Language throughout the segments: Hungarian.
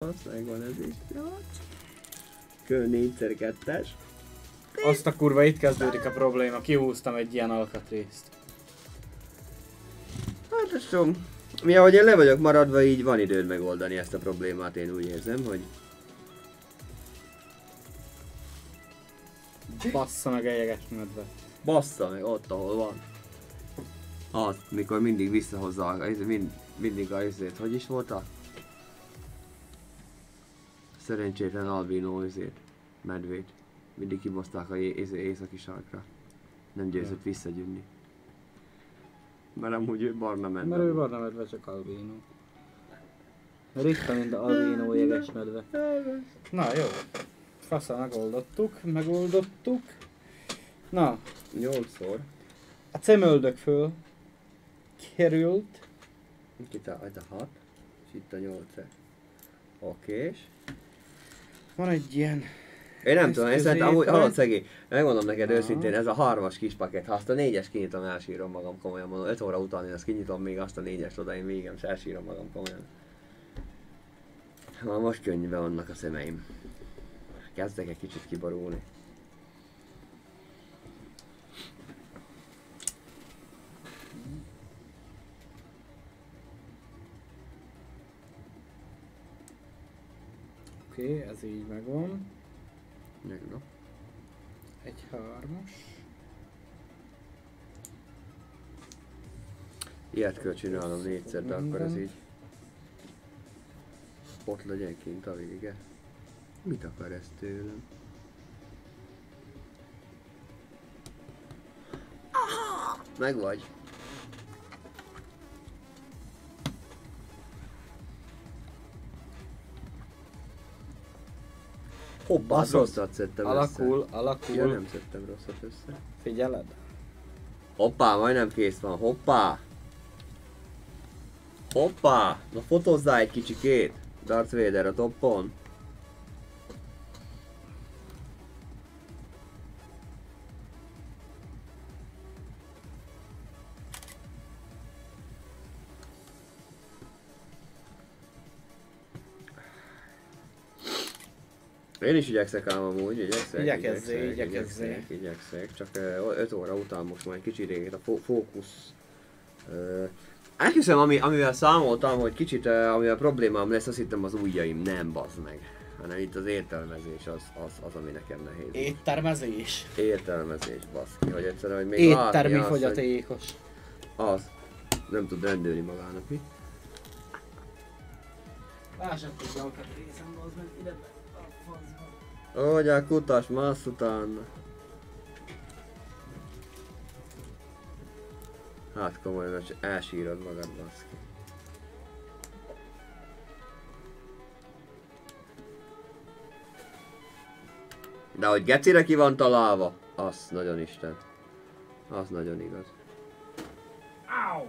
Az megvan ez is. Kő 4 kettes. Azt a kurva, itt kezdődik a probléma. Kihúztam egy ilyen alkatrészt. Hát ez tudom. Mi ahogy én le vagyok maradva, így van időd megoldani ezt a problémát, én úgy érzem, hogy Bassza meg medve. bassza meg ott, ahol van. Az, mikor mindig visszahozza, mind, mindig a izét, hogy is volt a? Szerencsétlen albino izét, medvét. Mindig kibozták a izé- északi sarkra. Nem győzött visszagyűnni. Mert amúgy ő barna medve. Mert ő barna medve, csak albino. Ritka, mint a albino jeges medve. Na jó. Fasza, megoldottuk, megoldottuk. Na, Nyolcszor. a cemöldök föl került. Itt a, itt a hat, és itt a nyolc. Okés. Van egy ilyen Én nem Ez tudom, közé szerintem amúgy, hallod szegény, megmondom neked Aha. őszintén, ez a harmas kis pakett, ha azt a négyes kinyitom, elsírom magam komolyan, mondom, 5 óra után én azt kinyitom, még azt a négyes oda, én végem, és elsírom magam komolyan. Már most könnyűbe vannak a szemeim. Kezdek egy kicsit kiborulni. Oké, okay, ez így megvan. Megvan. Egy hármas. Ilyet kell csinálnom négyszer, de akkor ez így... Ott legyen kint a vége. Mit akar ez tőlem? Meg Hoppá, Baszod. rosszat szedtem Alakul, össze. alakul. Ja, nem szedtem rosszat össze. Figyeled? Hoppá, majdnem kész van, hoppá! Hoppá! Na fotózzál egy kicsikét! Darth Vader a toppon. Én is igyekszek ám amúgy, igyekszek, Igyekezzél, igyekszek, igyekezzél. igyekszek, igyekszek, csak 5 óra után most már egy kicsit régét a fó- fókusz. Ö, Elhiszem, ami, amivel számoltam, hogy kicsit, uh, amivel problémám lesz, azt hittem az ujjaim, nem bazd meg. Hanem itt az értelmezés az, az, az ami nekem nehéz. Éttermezés. Értelmezés, baszki, hogy egyszerűen, hogy még látni Éttermi hogy fogyatékos. Az. Nem tud rendőni magának, mi? Lássam, hogy alkatrészem, az meg ide be. A. Hogy kutas, mász utána. Hát komolyan, hogy elsírod magad, baszki. De hogy gecire ki van találva, az nagyon isten. Az nagyon igaz. Áú!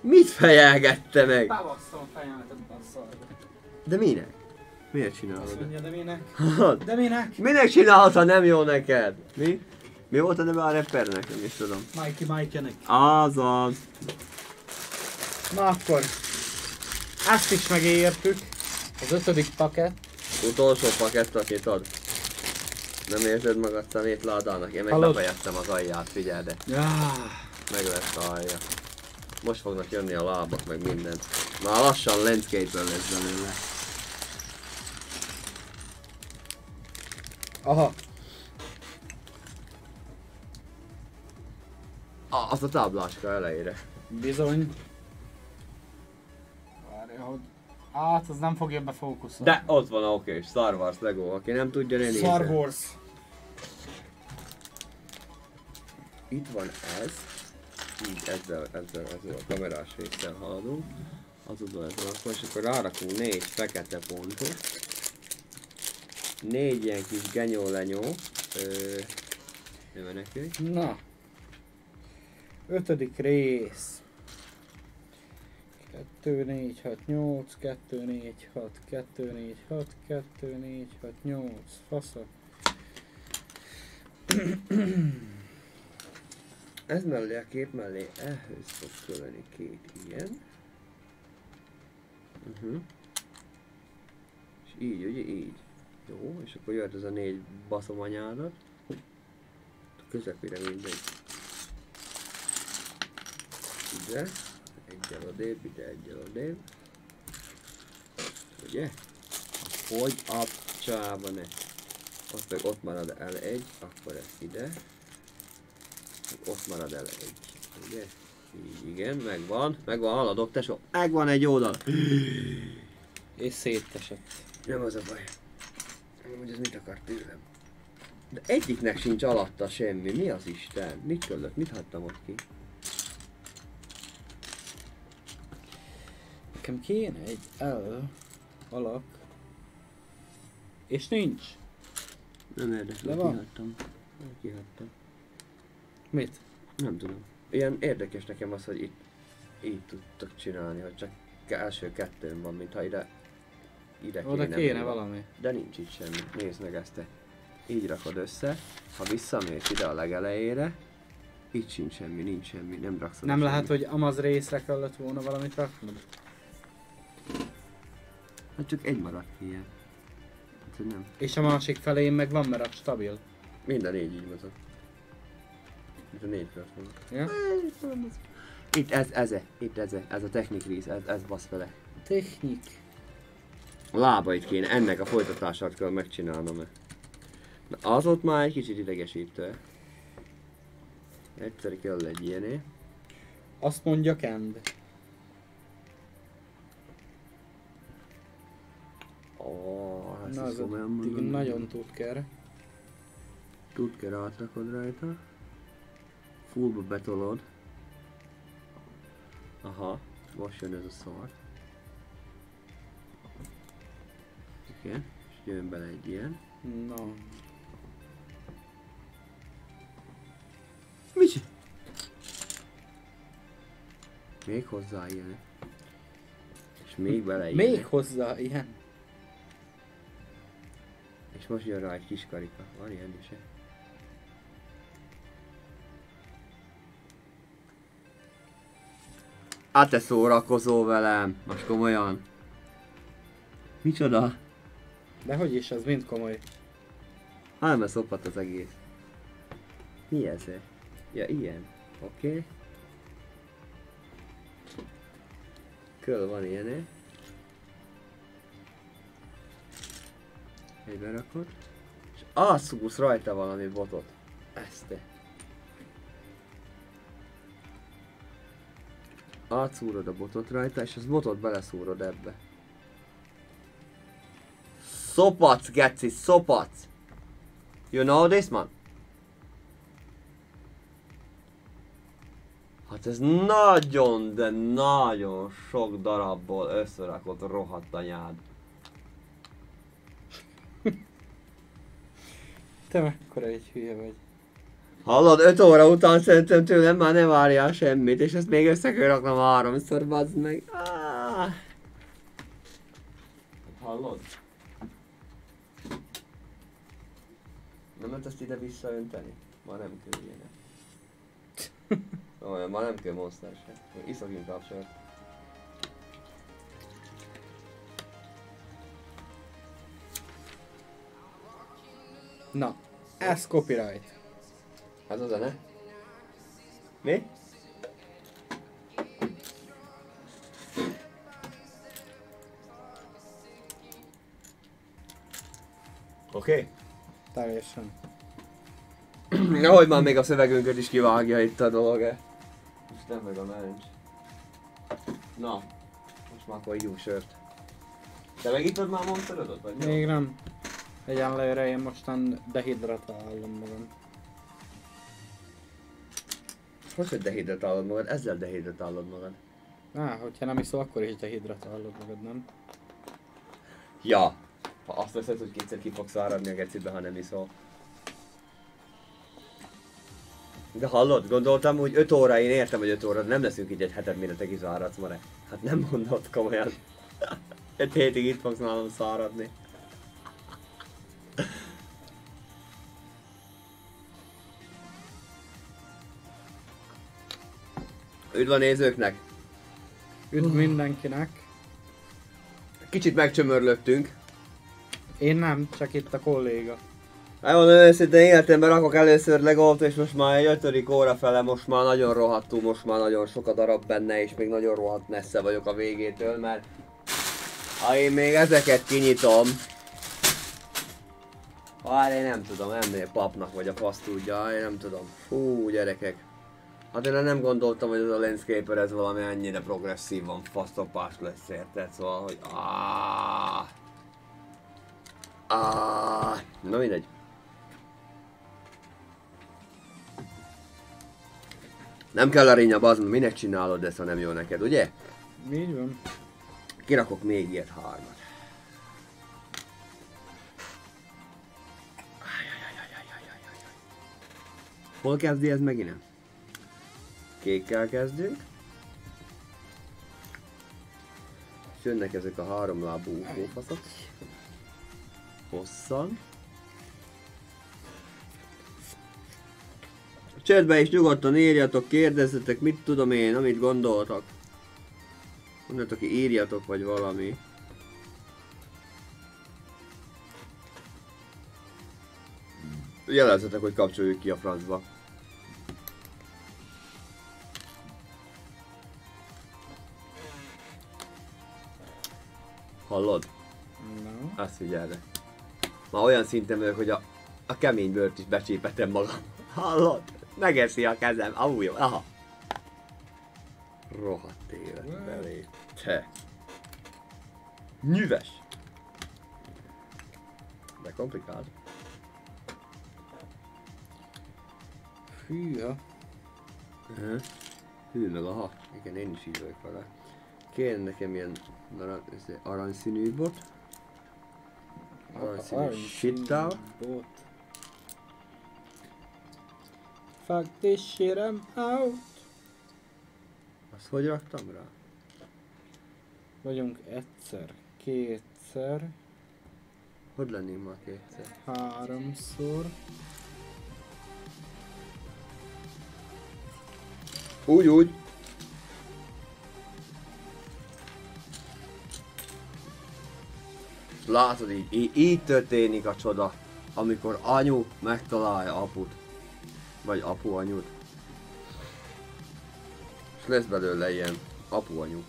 Mit fejelgette meg? Bebasszom a fejemet a. De minek? Miért Azt csinálod? mondja, de minek? De minek? Minek csinálod, ha nem jó neked? Mi? Mi volt a neve a rappernek? Nem is tudom. Mikey Mikenek. Azaz. Na akkor, ezt is megértük. Az ötödik paket. Utolsó pakettot nyitod. Nem érzed magad szemétládának? Én meg Hallod? lefejettem az alját, figyelj de. Ja. Meg lesz a alja. Most fognak jönni a lábak, meg minden. Már lassan landscape lesz belőle. Aha. Ah, az a tábláska elejére. Bizony. Várja, hogy... Hát, az nem fogja befókuszolni. De ott van, oké, okay, Star Wars Lego, aki nem tudja, ne nézze. Star Wars. Itt van ez. Így ezzel, ezzel, ezzel a kamerás résszel haladunk. Azután ez van akkor, és akkor rárakunk négy fekete pontot. Négy ilyen kis genyó lenyó. Ö, nem menekülj. Na. Ötödik rész. 2, 4, 6, 8, 2, 4, 6, 2, 4, 6, 2, 4, 6, 8, fasza. Ez mellé a kép mellé ehhez fog kölni két ilyen. Uh-huh. És így, ugye, így. Jó, és akkor jöhet ez a négy baszom anyádat. Közepére mindegy. Ide, egyel odébb, ide egyel odébb. Ugye? Hogy a csába ne. Ott meg ott marad el egy, akkor ez ide. Ott marad el egy. Ugye? Így, igen, megvan. Megvan, haladok, tesó. Megvan egy oldal. És szétesett. Nem az a baj. Nem, hogy ez mit akar tőlem. De egyiknek sincs alatta semmi. Mi az Isten? Mit köllött? Mit hagytam ott ki? Nekem kéne egy L alak. És nincs. Nem érdekel, De van. kihagytam. Kihagytam. Mit? Nem tudom. Ilyen érdekes nekem az, hogy itt így tudtak csinálni, hogy csak első kettőn van, mintha ide ide Oda kéne, kéne menni. valami. De nincs itt semmi. Nézd meg ezt te. Így rakod össze, ha visszamész ide a legelejére, itt sincs semmi, nincs semmi, nem raksz oda Nem semmi. lehet, hogy amaz részre kellett volna valamit raknod? Hát csak egy maradt ilyen. Hát, hogy nem. És a másik felén meg van, mert stabil. Minden négy így mozog. Itt a négy van. Ja? Itt ez, ez, itt ez, ez a technik rész, ez, ez basz vele. Technik. A lábait kéne, ennek a folytatását kell megcsinálnom -e. Na az ott már egy kicsit idegesítő. Egyszer kell egy ilyené. Azt mondja Kend. Hát Na, az addig nagyon tud kell. Tud kell átrakod rajta. Fullba betolod. Aha, most jön ez a szar. Igen, és jön bele egy ilyen. Na. Mit csinál? Még hozzá ilyen. És még bele ilyen. Még hozzá ilyen. És most jön rá egy kis karika. Van ilyen is. Hát te szórakozol velem, most komolyan. Micsoda? De hogy is, ez mind komoly. Nem szophat az egész. Mi ez? Ja, ilyen. Oké. Okay. Köl van ilyen, eh? Egy berakod. És átszúrsz rajta valami botot. Ezt te. Átszúrod a botot rajta, és az botot beleszúrod ebbe. Szopac, geci, szopac! You know this man? Hát ez nagyon, de nagyon sok darabból összerakott rohadt anyád. Te mekkora egy hülye vagy. Hallod, 5 óra után szerintem tőlem már nem várjál semmit, és ezt még össze kell raknom háromszor, bazd meg. Ah. Hallod? Nem lehet ezt ide visszaönteni? Ma nem kell ilyenek. Olyan, ma nem kell monster se. Iszok inkább sört. Na, ez copyright. Ez a zene? Mi? Oké. Okay. Teljesen. Nehogy már még a szövegünket is kivágja itt a dolog -e. Isten meg a mencs. Na, most már akkor ígyunk sört. Te megittad már monsterodot, vagy mi? Még nem. Egyenlőre én mostan dehidratálom magam. Hogy, hogy dehidratálod magad? Ezzel dehidratálod magad. Á, hogyha nem iszol, akkor is dehidratálod magad, nem? Ja. Ha azt veszed, hogy kétszer ki fogsz áradni a gecibe, ha nem iszol. De hallod, gondoltam, hogy 5 óra, én értem, hogy 5 óra, nem leszünk így egy heted, mire te kizáradsz ma Hát nem mondod komolyan. egy hétig itt fogsz nálam száradni. Üdv a nézőknek! Üdv mindenkinek! kicsit megcsömörlöttünk. Én nem, csak itt a kolléga. Elmondom őszintén, életemben rakok először legót, és most már egy ötödik óra fele, most már nagyon rohadtul, most már nagyon sok a darab benne, és még nagyon rohadt messze vagyok a végétől, mert ha én még ezeket kinyitom, Hát én nem tudom, nem papnak vagy a fasz én nem tudom. Fú, gyerekek. Hát én nem gondoltam, hogy ez a Landscaper ez valami ennyire progresszívan fasztopás lesz, érted? Szóval, hogy Ah. Ah. Na mindegy. Nem kell a rinya, bazd, minek csinálod ezt, ha nem jó neked, ugye? Így van. Kirakok még ilyet hármat. Hol kezdi ez megint? Kékkel kezdünk. És jönnek ezek a háromlábú hófaszok. Hosszan. Csetbe is nyugodtan írjatok, kérdezzetek, mit tudom én, amit gondoltak. Mondjatok írjatok vagy valami. Jelezzetek, hogy kapcsoljuk ki a francba. Hallod? No. Azt figyelj Már olyan szinten vagyok, hogy a, a kemény bőrt is becsépetem magam. Hallod? Megeszi a kezem. Amúgy. Aha. Rohadt élet belé. Te. Nyüves. De komplikált. Hűha. Uh-huh. Hű meg aha. Igen, én is így vagyok vele. Kéne nekem ilyen arany, aranyszínű bot. Aranyszínű shitdown. Bot. Fuck this shit, I'm out. Azt hogy raktam rá? Vagyunk egyszer, kétszer, Hogy lennénk már kétszer? háromszor. Úgy, úgy. Látod így, így, így történik a csoda, amikor anyu megtalálja aput. Vagy apu anyut. És lesz belőle ilyen apu anyu.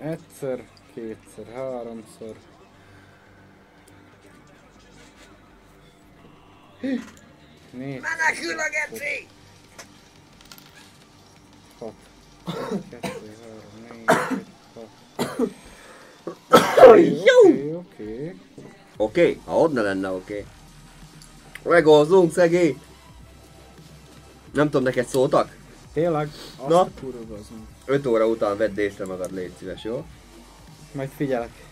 Egyszer, kétszer, háromszor. Négy, Menekül a geci! hat. Kettő, három, négy, öt, hat. Oké, oké. Oké, ha ott ne lenne oké. Megolzunk szegény! Nem tudom, neked szóltak? Tényleg? Azt Na? a kurva az meg. 5 óra után vedd észre magad, légy szíves, jó? Majd figyelek.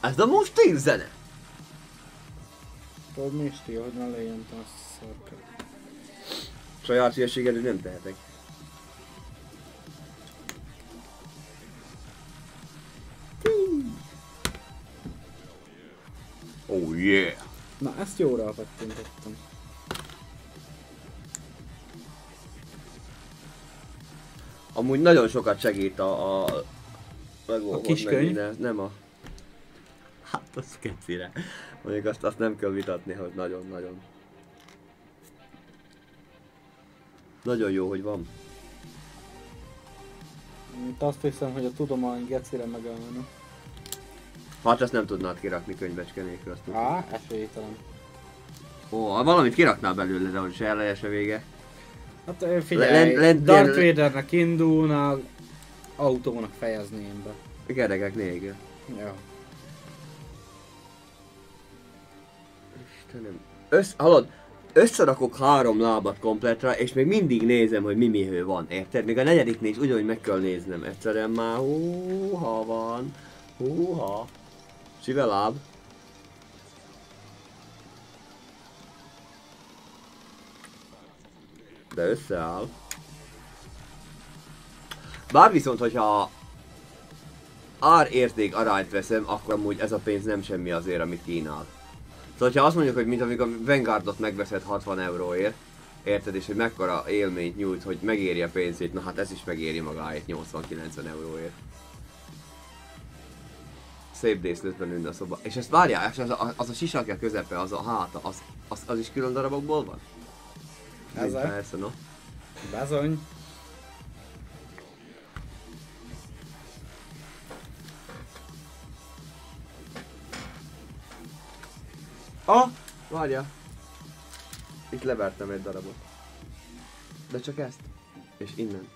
Ez a most én zene! Tudod mi is ti, hogy ne legyen a szarka. Saját hülyeséggel nem tehetek. Oh yeah! Na, ezt jóra pattintottam. Amúgy nagyon sokat segít a... A, A kiskönyv? Ne, nem a... Hát az kecire. Mondjuk azt, azt nem kell vitatni, hogy nagyon-nagyon. Nagyon jó, hogy van. Itt azt hiszem, hogy a tudomány gecire megállna. Hát ezt nem tudnád kirakni könyvecske nélkül, azt tudod. Á, esélytelen. Ó, ha valamit kiraknál belőle, de hogy se eleje, se vége. Hát figyelj, Lent- lent- Darth Vadernek indulnál, autónak fejezném be. Geregek nélkül. Jó. Istenem. Össz, hallod, összerakok három lábat kompletre, és még mindig nézem, hogy mi mihő van, érted? Még a negyediknél is ugyanúgy meg kell néznem. Egyszerűen már húha van. Húha. Sive láb. De összeáll. Bár viszont, hogyha ár-érték arányt veszem, akkor amúgy ez a pénz nem semmi azért, amit kínál. Szóval ha azt mondjuk, hogy mint amikor Vanguardot megveszed 60 euróért, Érted? És hogy mekkora élményt nyújt, hogy megéri a pénzét, na hát ez is megéri magáért 80-90 euróért. Szép díszletben ülne a szoba. És ezt várjál, és az a, az a sisakja közepe, az a háta, az, az, az is külön darabokból van? Ez a- Persze, no. Bezony. Ah! Várja. Itt levertem egy darabot. De csak ezt. És innen.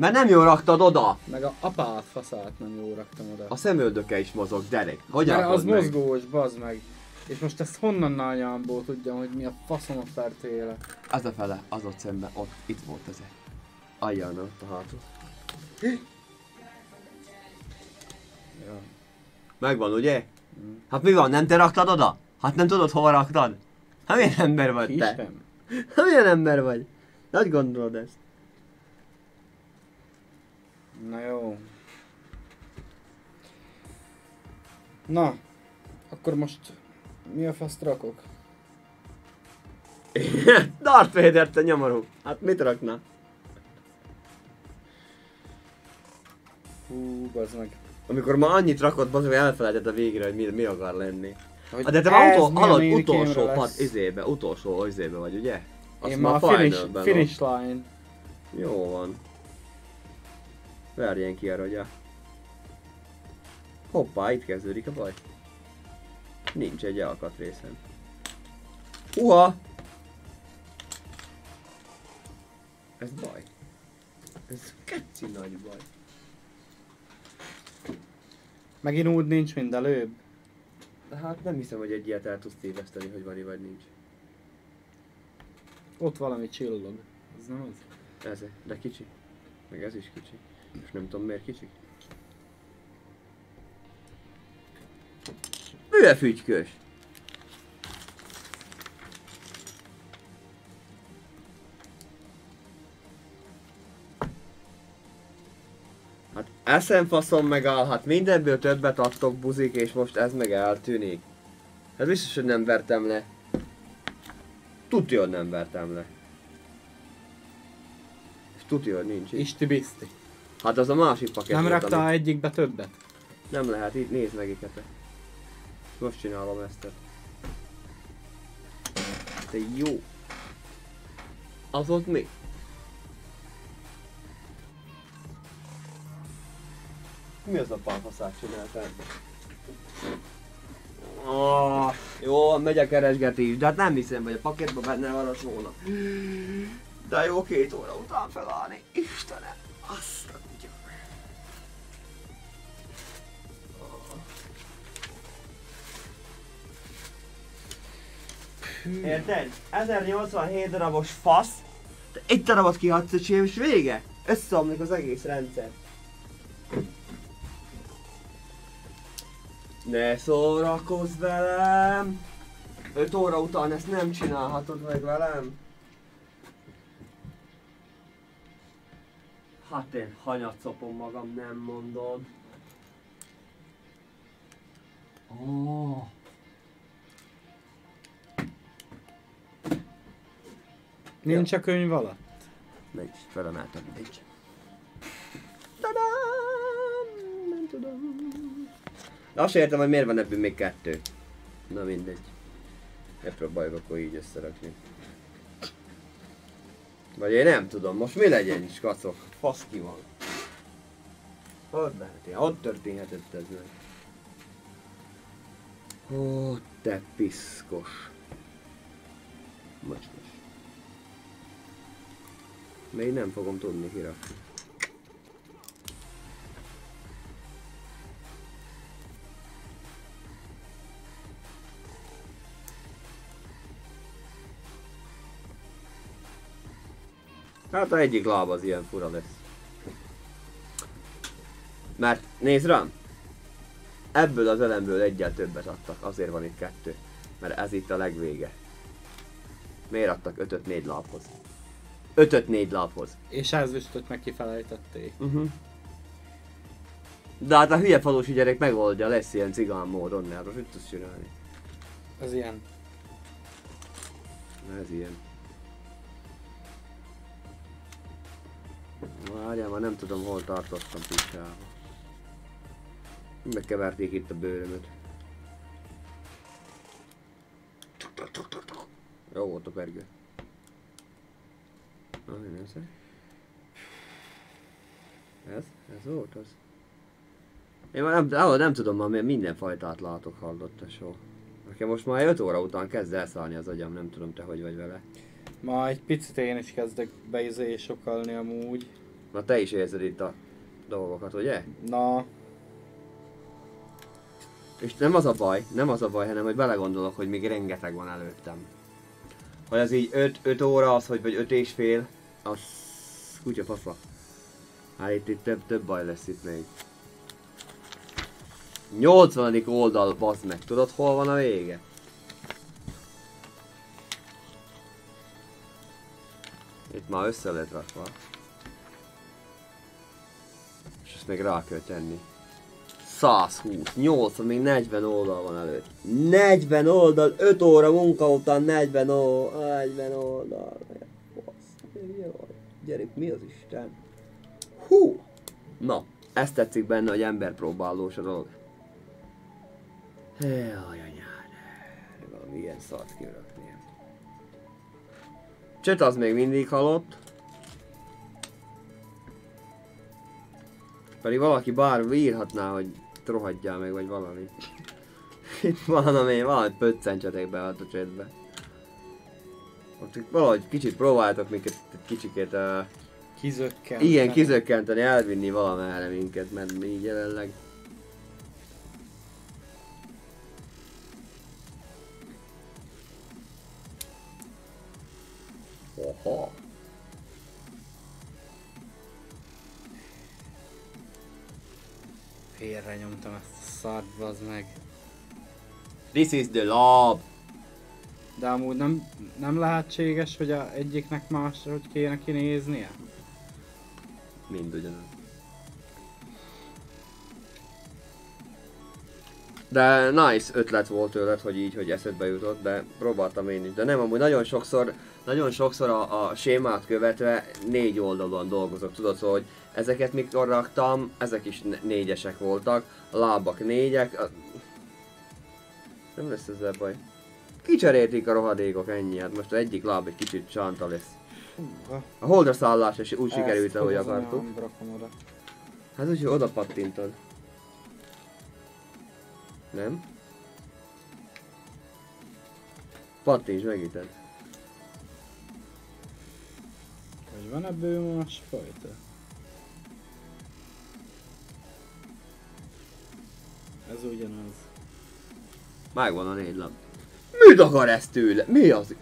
Mert nem jól raktad oda! Meg a apát faszát nem jól raktam oda. A szemöldöke is mozog, Derek. Hogy Mert az meg? mozgós, bazd meg. És most ezt honnan nályámból tudjam, hogy mi a faszomot fertéle. Az a fele, az ott szemben, ott, itt volt ez. Ajján ott a hátul. Ja. Megvan, ugye? Mm. Hát mi van, nem te raktad oda? Hát nem tudod hova raktad? Hát milyen ember vagy te? Kisem. Hát milyen ember vagy? Nagy gondolod ezt? Na jó. Na, akkor most mi a faszt rakok? Darth Vader, te nyomorú. Hát mit rakna? Hú, bazd meg. Amikor ma annyit rakott, bazd, hogy elfelejtett a végre, hogy mi, mi akar lenni. Hogy Hát de te már utol, halad, utolsó pad, izébe, utolsó izébe vagy, ugye? Azt Én már a finish, finish line. Jó van. Verjen ki arra, ugye? Hoppá, itt kezdődik a baj. Nincs egy alkatrészem. Uha! Ez baj. Ez kecsi nagy baj. Megint úgy nincs, mint előbb. De hát nem hiszem, hogy egy ilyet el tudsz téveszteni, hogy van vagy nincs. Ott valami csillog. Ez nem az? Ez, de kicsi. Meg ez is kicsi. És nem tudom miért kicsi. Hülye fügykös! Hát eszem faszom megáll, hát mindenből többet adtok buzik, és most ez meg eltűnik. Hát biztos, hogy nem vertem le. Tudja, hogy nem vertem le. És tudja, hogy nincs. Isti bizti. Hát az a másik pakett Nem volt, raktál ami- egyikbe többet? Nem lehet, itt nézd meg ikete. Most csinálom ezt. Te jó. Az ott mi? Mi az a pálfaszát csináltál? Oh, jó, megy a keresgetés, de hát nem hiszem, hogy a paketban benne van a volna. De jó két óra után felállni. Istenem, azt a Érted? 1087 darabos fasz, egy darabot kihagysz és vége. Összeomlik az egész rendszer. Ne szórakozz velem! 5 óra után ezt nem csinálhatod meg velem. Hát én hanyatszopom magam, nem mondod. Oh. Nincs a könyv alatt? Nincs, felemeltem nincs. Tadám! Nem tudom. Azt sem értem, hogy miért van ebből még kettő. Na mindegy. Ne próbáljuk akkor így összerakni. Vagy én nem tudom, most mi legyen is, kacok? Fasz ki van. Hogy lehet? Hogy történhetett ez meg? Ó, te piszkos. Mocskos. Még nem fogom tudni kirakni. Hát a egyik láb az ilyen fura lesz. Mert nézd rám! Ebből az elemből egyel többet adtak, azért van itt kettő. Mert ez itt a legvége. Miért adtak ötöt négy lábhoz? Ötöt négy lábhoz. És ez viszont meg kifelejtették. Uh-huh. De hát a hülye falusi gyerek megoldja, lesz ilyen cigán módon, mert mit tudsz csinálni? Ez ilyen. Ez ilyen. Várjál, már nem tudom hol tartottam picsába. Megkeverték itt a bőrömöt. Jó volt a pergő. Nem szép. Ez? Ez volt az? Én már nem, nem tudom, már minden fajtát látok, hallott a show. Nekem most már 5 óra után kezd elszállni az agyam, nem tudom te hogy vagy vele. Ma egy picit én is kezdek beizé sokalni amúgy. Na te is érzed itt a dolgokat, ugye? Na, És nem az a baj, nem az a baj, hanem hogy belegondolok, hogy még rengeteg van előttem. Hogy az így 5, 5 óra az, hogy vagy 5 és fél, az kutya fafa. Hát itt, itt több, több baj lesz itt még. 80. oldal, bazd meg, tudod hol van a vége? Itt már össze lett rakva. És ezt még rá kell tenni. 120, 80, még 40 oldal van előtt. 40 oldal, 5 óra munka után 40 oldal, 40 oldal. Jaj, Gyerek, mi az Isten? Hú! Na, ezt tetszik benne, hogy emberpróbálós a dolog. Jaj, anyád. Valami ilyen szart kirakni. Csöt az még mindig halott. Pedig valaki bár írhatná, hogy rohadjál meg, vagy valami. Itt van, ami valahogy pöccentsetek be a csetbe. Ott valahogy kicsit próbáltok minket egy kicsikét uh, kizökken. igen, kizökkenteni, elvinni valamerre minket, mert mi így jelenleg Oha. Félre nyomtam ezt a szart, meg. This is the lab. De amúgy nem, nem lehetséges, hogy a egyiknek másra hogy kéne kinéznie? Mind ugyanaz. De nice ötlet volt tőled, hogy így, hogy eszedbe jutott, de próbáltam én is. De nem, amúgy nagyon sokszor, nagyon sokszor a, a sémát követve négy oldalon dolgozok, tudod, szóval, hogy ezeket mikor raktam, ezek is négyesek voltak, a lábak négyek, a... nem lesz ezzel baj. Kicserélték a rohadékok ennyi, hát most egyik láb egy kicsit csanta lesz. Húha. A holdra szállás is úgy Ezt sikerült, ahogy akartuk. Hát úgy, hogy oda pattintod. Nem? Pattints meg itt. Vagy van ebből más fajta? Ez ugyanaz. Megvan a négy lap. Mit akar ez tőle? Mi az?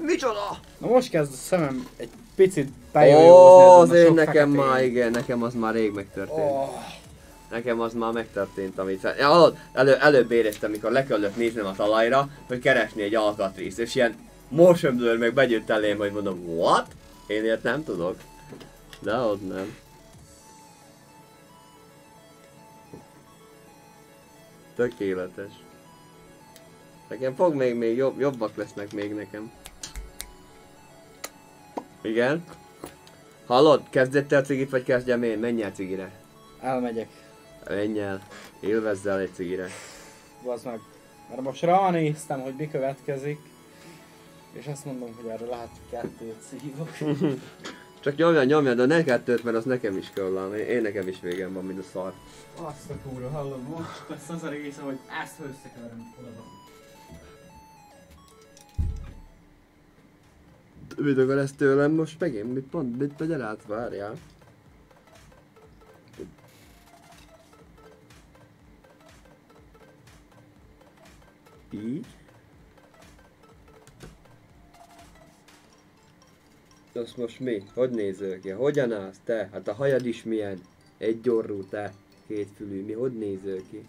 Micsoda? Na most kezd a szemem egy picit Ó, bejójózni a azért nekem már igen, nekem az már rég megtörtént. Oh, Nekem az már megtörtént, amit... Ja, elő, előbb éreztem, mikor le kellett néznem a talajra, hogy keresni egy alkatrészt, és ilyen motion blur meg begyűjt elém, hogy mondom, what? Én ilyet nem tudok. De ott nem. Tökéletes. Nekem fog még, még jobb, jobbak lesznek még nekem. Igen? Hallod? Kezdett el cigit, vagy kezdjem én? Menj el cigire. elmegyek. Menj el. Élvezz el egy cigire. Bazd meg. Mert most ránéztem, hogy mi következik. És azt mondom, hogy erre lehet kettőt szívok. Csak nyomja, nyomja, de ne kettőt, mert az nekem is kell ám. Én, én nekem is végem van, mint a szar. Azt a kúra, hallom, most lesz az a része, hogy ezt összekeverem oda. Akar ezt tőlem most megint? Mit mond? Mit megy át? Várjál. Így. Az most mi? Hogy néző ki? Hogyan állsz te? Hát a hajad is milyen? Egy orrú te, két fülű. Mi? Hogy néző ki?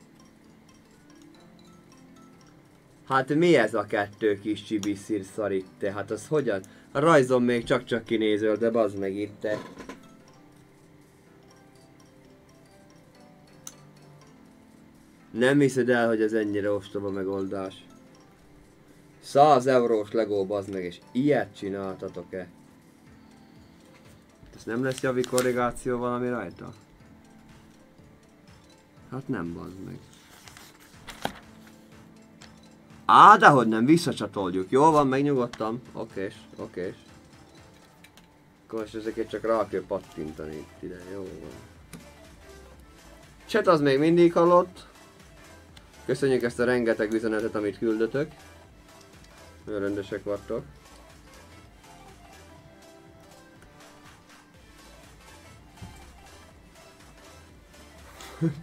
Hát mi ez a kettő kis csibiszír te? Hát az hogyan? A rajzom még csak-csak kinézöl, de bazd meg itt te. Nem hiszed el, hogy ez ennyire ostoba megoldás. 100 eurós Lego bazd meg, és ilyet csináltatok-e? Ez nem lesz javi korrigáció valami rajta? Hát nem bazd meg. Á, dehogy nem, visszacsatoljuk. Jó van, megnyugodtam. Okés, okés. Akkor most ezeket csak rá kell pattintani itt ide, jó van. Chat az még mindig halott. Köszönjük ezt a rengeteg üzenetet, amit küldötök. Nagyon rendesek vagytok.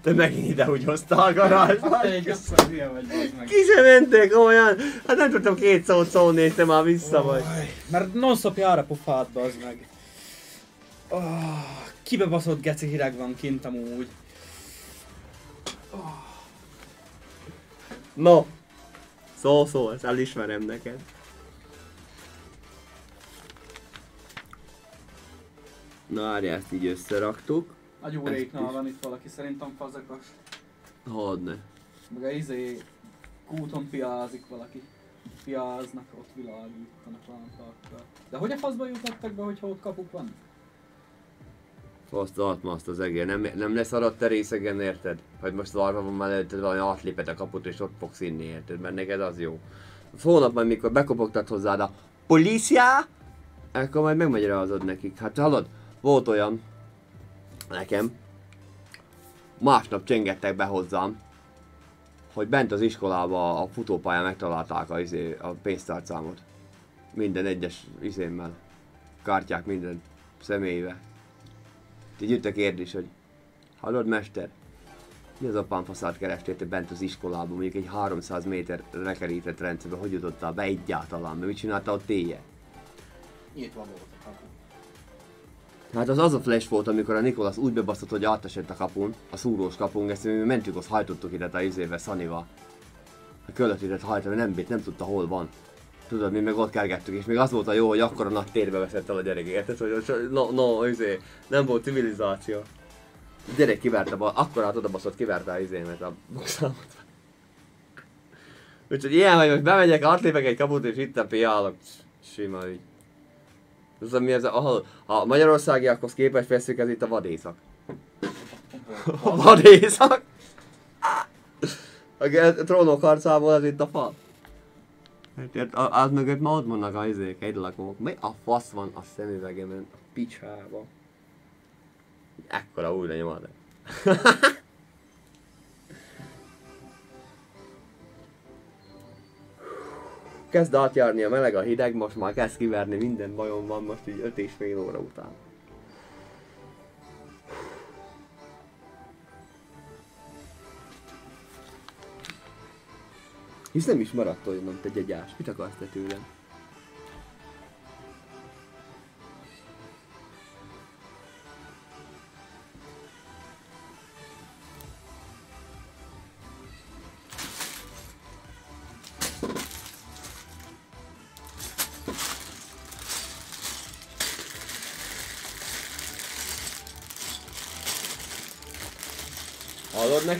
Te megint ide úgy hoztál a garázsba. Egy össze, hülye vagy, bazd meg. Ki sem mentek olyan. Hát nem tudtam két szót szólni, te már vissza vagy. Mert non-stop jár a pofát, bazd meg. Oh, kibebaszott geci hideg van kint amúgy. No. Szó szó, ezt elismerem neked. Na, várjál, ezt így összeraktuk. A gyúréknál van itt valaki, szerintem fazekas. Hadd ne. Meg a izé kúton piázik valaki. Piáznak, ott világítanak lámpákkal. De hogy a faszba jutottak be, hogyha ott kapuk van? Azt adma azt az egér. Nem, nem lesz adott te részegen, érted? Hogy most varva van már előtted valami átléped a kaput és ott fogsz inni, érted? Mert neked az jó. Hónap majd mikor bekopogtat hozzád a polícia, akkor majd megmagyarázod nekik. Hát hallod, volt olyan nekem, másnap csengettek be hozzám, hogy bent az iskolába a futópályán megtalálták a, izé, a pénztárcámot. Minden egyes izémmel. Kártyák minden személyével. Így jött a kérdés, hogy hallod mester, mi az apám faszát kerestél te bent az iskolában, mondjuk egy 300 méter rekerített rendszerben, hogy jutottál be egyáltalán, mert mit csináltál ott éjjel? Nyitva volt a. Hát az az a flash volt, amikor a Nikolas úgy bebaszott, hogy átesett a kapun, a szúrós kapun, ezt mi mentünk, azt hajtottuk ide a izével, Szanival. A kölötített hajtani, nem bírt, nem tudta hol van. Tudod, mi meg ott kergettük, és még az volt a jó, hogy akkor a nagy térbe veszett el a gyerek, érted? Hogy no, no, izé, nem volt civilizáció. A gyerek kiverte, akkor át oda baszott, kiverte a izémet, a boxámot. Úgyhogy ilyen, hogy most bemegyek, átlépek egy kaput, és itt a piálok. Sima ügy. Ez a, mi ez a, ahol, a magyarországiakhoz képest veszük, ez itt a vadészak. A vadészak? A trónok harcából ez itt a fal. Hát, Az mögött ma ott vannak a izék, egy lakók. Mi a fasz van a szemüvegemen? A picsába. Ekkora új lenyomad. Kezd átjárni a meleg, a hideg, most már kezd kiverni, minden bajom van most így 5 és fél óra után. Hisz nem is maradt olyan, te gyegyás. Mit akarsz te tőlem?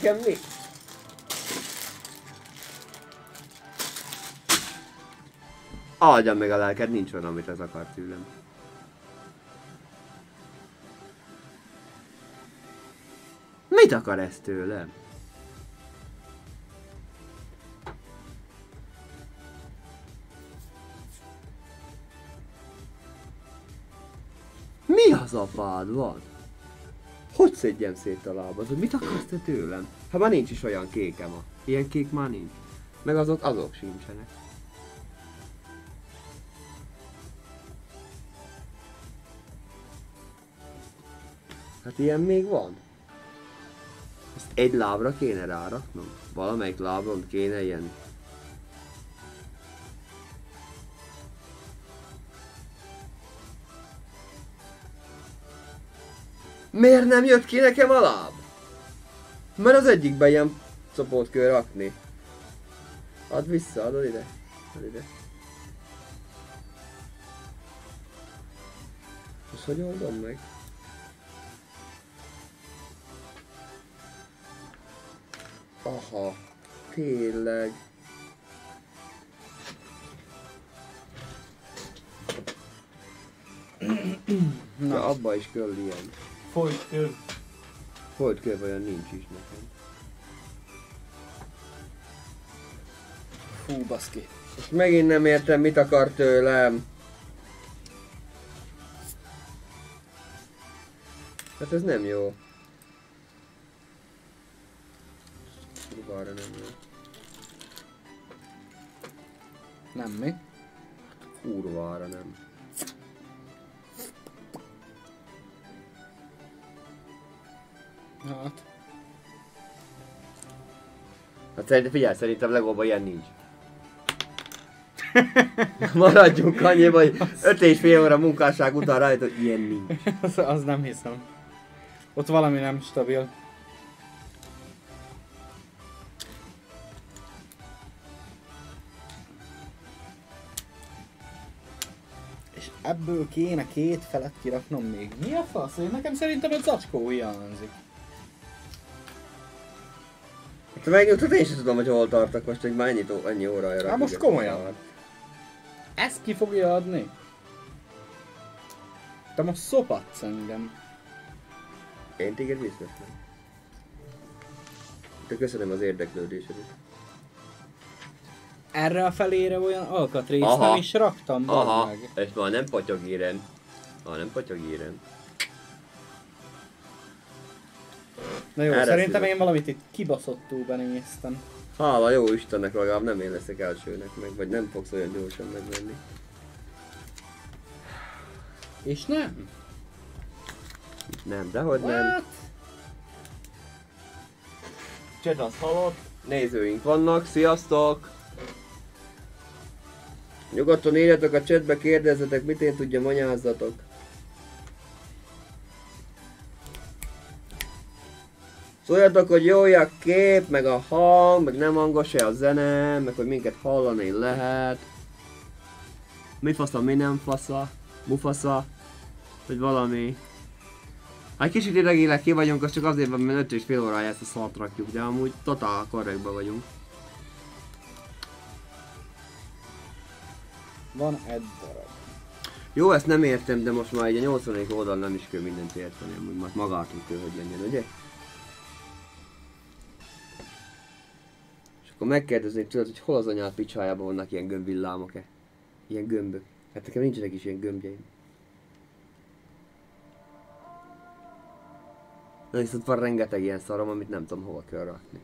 Nekem mi? Áldjam meg a lelked, nincs olyan, amit ez akar tőlem. Mit akar ez tőlem? Mi az apád van? Hogy szedjem szét a lábad? Mit akarsz te tőlem? Hát már nincs is olyan kékem a. Ilyen kék már nincs. Meg azok, azok sincsenek. Hát ilyen még van. Ezt egy lábra kéne ráraknom? Valamelyik lábon kéne ilyen Miért nem jött ki nekem a láb? Mert az egyikben ilyen copót kell rakni. Add vissza, adod ide. Add ide. Most hogy oldom meg? Aha, tényleg. Na, abba is kell ilyen. Folyt köv. Folyt köv olyan nincs is nekem. Fú, baszki. És megint nem értem, mit akar tőlem. Hát ez nem jó. Kurvára nem jó. Nem mi? Kurvára nem. Hát. Hát szerintem, figyelj, szerintem legóban ilyen nincs. Maradjunk annyi, hogy öt és fél óra munkásság után rájött, hogy ilyen nincs. az, az nem hiszem. Ott valami nem stabil. És ebből kéne két felet kiraknom még. Mi a fasz? Én nekem szerintem egy zacskó hiányzik. Hát megnyugtat, én sem tudom, hogy hol tartok most, hogy már ennyit, ennyi órája Hát most komolyan. Ezt ki fogja adni? Te most szopatsz engem. Én téged nem. De köszönöm az érdeklődésedet. Erre a felére olyan alkatrészt Aha. nem is raktam, Aha, meg. ez már nem patyog. Már nem patyog. Na jó, Erre szerintem szívek. én valamit itt kibaszottul benéztem. Hála jó Istennek legalább nem én leszek elsőnek meg, vagy nem fogsz olyan gyorsan megvenni. És nem? Nem, dehogy What? nem. Az halott. Nézőink vannak, sziasztok! Nyugodtan írjatok a chatbe, kérdezzetek, mit én tudja, anyázzatok. Szóljatok, hogy jó a kép, meg a hang, meg nem hangos-e a zene, meg hogy minket hallani lehet. Mi fasza, mi nem fasza, mufasza, vagy valami. Hát kicsit idegileg ki vagyunk, az csak azért van, mert 5 és fél órája ezt a szart rakjuk, de amúgy totál korrektben vagyunk. Van egy darab. Jó, ezt nem értem, de most már egy 80. oldal nem is kell mindent érteni, amúgy most magától kell, hogy legyen, ugye? Akkor megkérdeznék tőled, hogy hol az anyád picsájában vannak ilyen gömbvillámok-e? Ilyen gömbök. Hát nekem nincsenek is ilyen gömbjeim. Na viszont van rengeteg ilyen szarom, amit nem tudom hova kell rakni.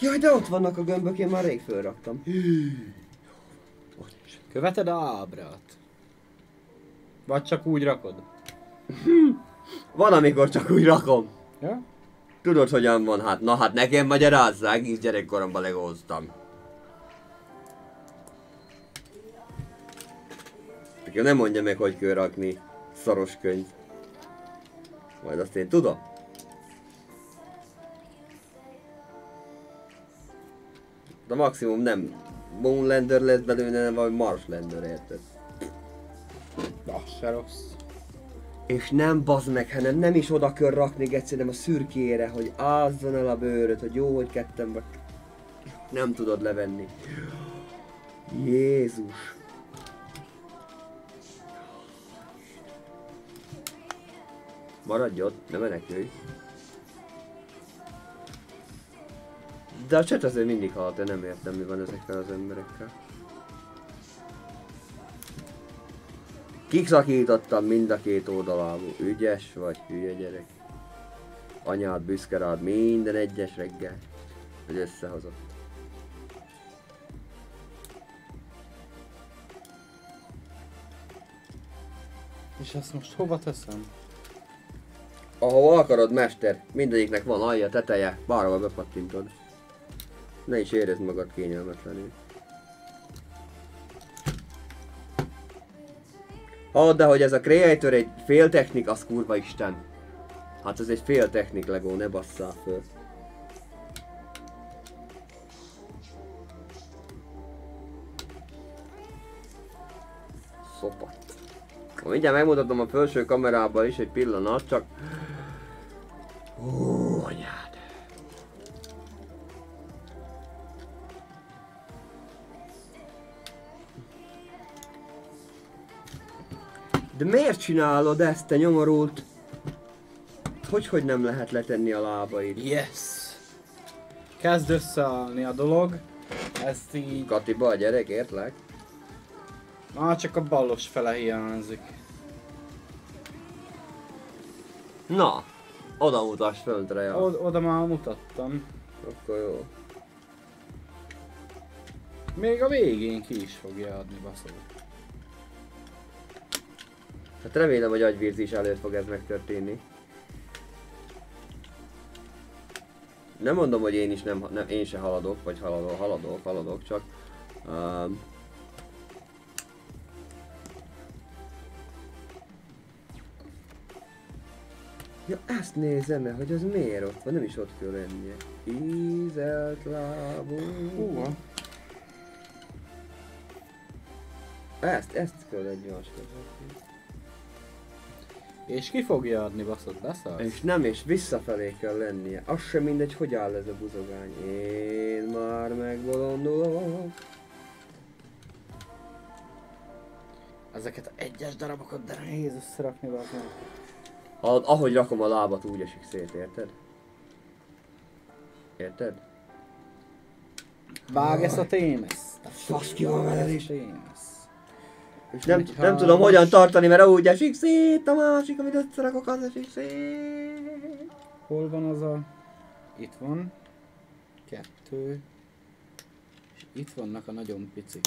Jaj, de ott vannak a gömbök, én már rég fölraktam. Követed a ábrát? Vagy csak úgy rakod? van, amikor csak úgy rakom. Ja? Tudod, hogyan van? Hát, na hát nekem magyarázza, egész gyerekkoromban legóztam. nem mondja meg, hogy kell rakni szaros könyv. Majd azt én tudom. De maximum nem Moonlander lesz belőle, nem vagy Marslander, érted? Az se rossz. És nem bazd meg, hanem nem is oda kell rakni egyszerűen a szürkére, hogy ázzon el a bőröt, hogy jó, hogy kettem vagy. Nem tudod levenni. Jézus. Maradj ott, ne menekülj. De a chat azért mindig halt, de nem értem mi van ezekkel az emberekkel. Kikszakítottam mind a két oldalából. Ügyes vagy, hülye gyerek. Anyád büszke rád minden egyes reggel, hogy összehozott. És ezt most hova teszem? ahol akarod mester, mindegyiknek van alja, teteje, bárhol bepattintod. Ne is érezd magad kényelmetlenül. Hadd, de hogy ez a Creator egy fél technik, az kurva isten. Hát ez egy fél technik Lego, ne basszál föl. Szopat. Mindjárt megmutatom a felső kamerában is egy pillanat, csak Ó, De miért csinálod ezt, te nyomorult? Hogy, hogy nem lehet letenni a lábaid? Yes! Kezd összeállni a dolog. Ezt így... Katiba a gyerek, értlek? Már csak a ballos fele hiányzik. Na, oda mutass föntre, ja. Od- oda már mutattam. Akkor jó. Még a végén ki is fogja adni, baszol. Hát remélem, hogy agyvírzés előtt fog ez megtörténni. Nem mondom, hogy én is nem, nem én se haladok, vagy haladok, haladok, haladok, csak um, Ja, ezt nézem hogy az miért ott van, nem is ott kell lennie. Ízelt lábú. Húha. Ezt, ezt kell egy máskor. És ki fogja adni, baszod, beszállsz? És nem, és visszafelé kell lennie. Az sem mindegy, hogy áll ez a buzogány. Én már megbolondulok. Ezeket a egyes darabokat, de nehéz összerakni. Ha, ahogy rakom a lábat, úgy esik szét, érted? Érted? Vág ezt a témesz. Fasz ki van veled is. És nem, Egy nem tudom hogyan tartani, mert úgy esik szét, a másik, amit összerakok, az esik szét. Hol van az a... Itt van. Kettő. És itt vannak a nagyon picik.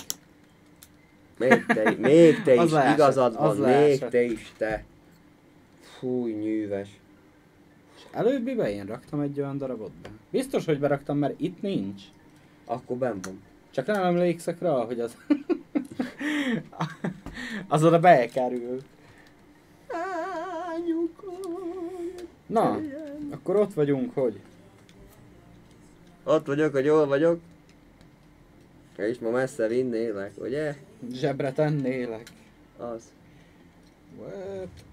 Még te, még te Az is, leesett, igazad az van, még leesett. te is, te. Fúj, nyűves. És előbbibe én raktam egy olyan darabot be. Biztos, hogy beraktam, mert itt nincs. Akkor benn van. Csak nem emlékszek rá, hogy az... az oda bekerül. Na, akkor ott vagyunk, hogy? Ott vagyok, hogy jól vagyok. És ma messze vinnélek, ugye? Zsebre tennélek. Az. What?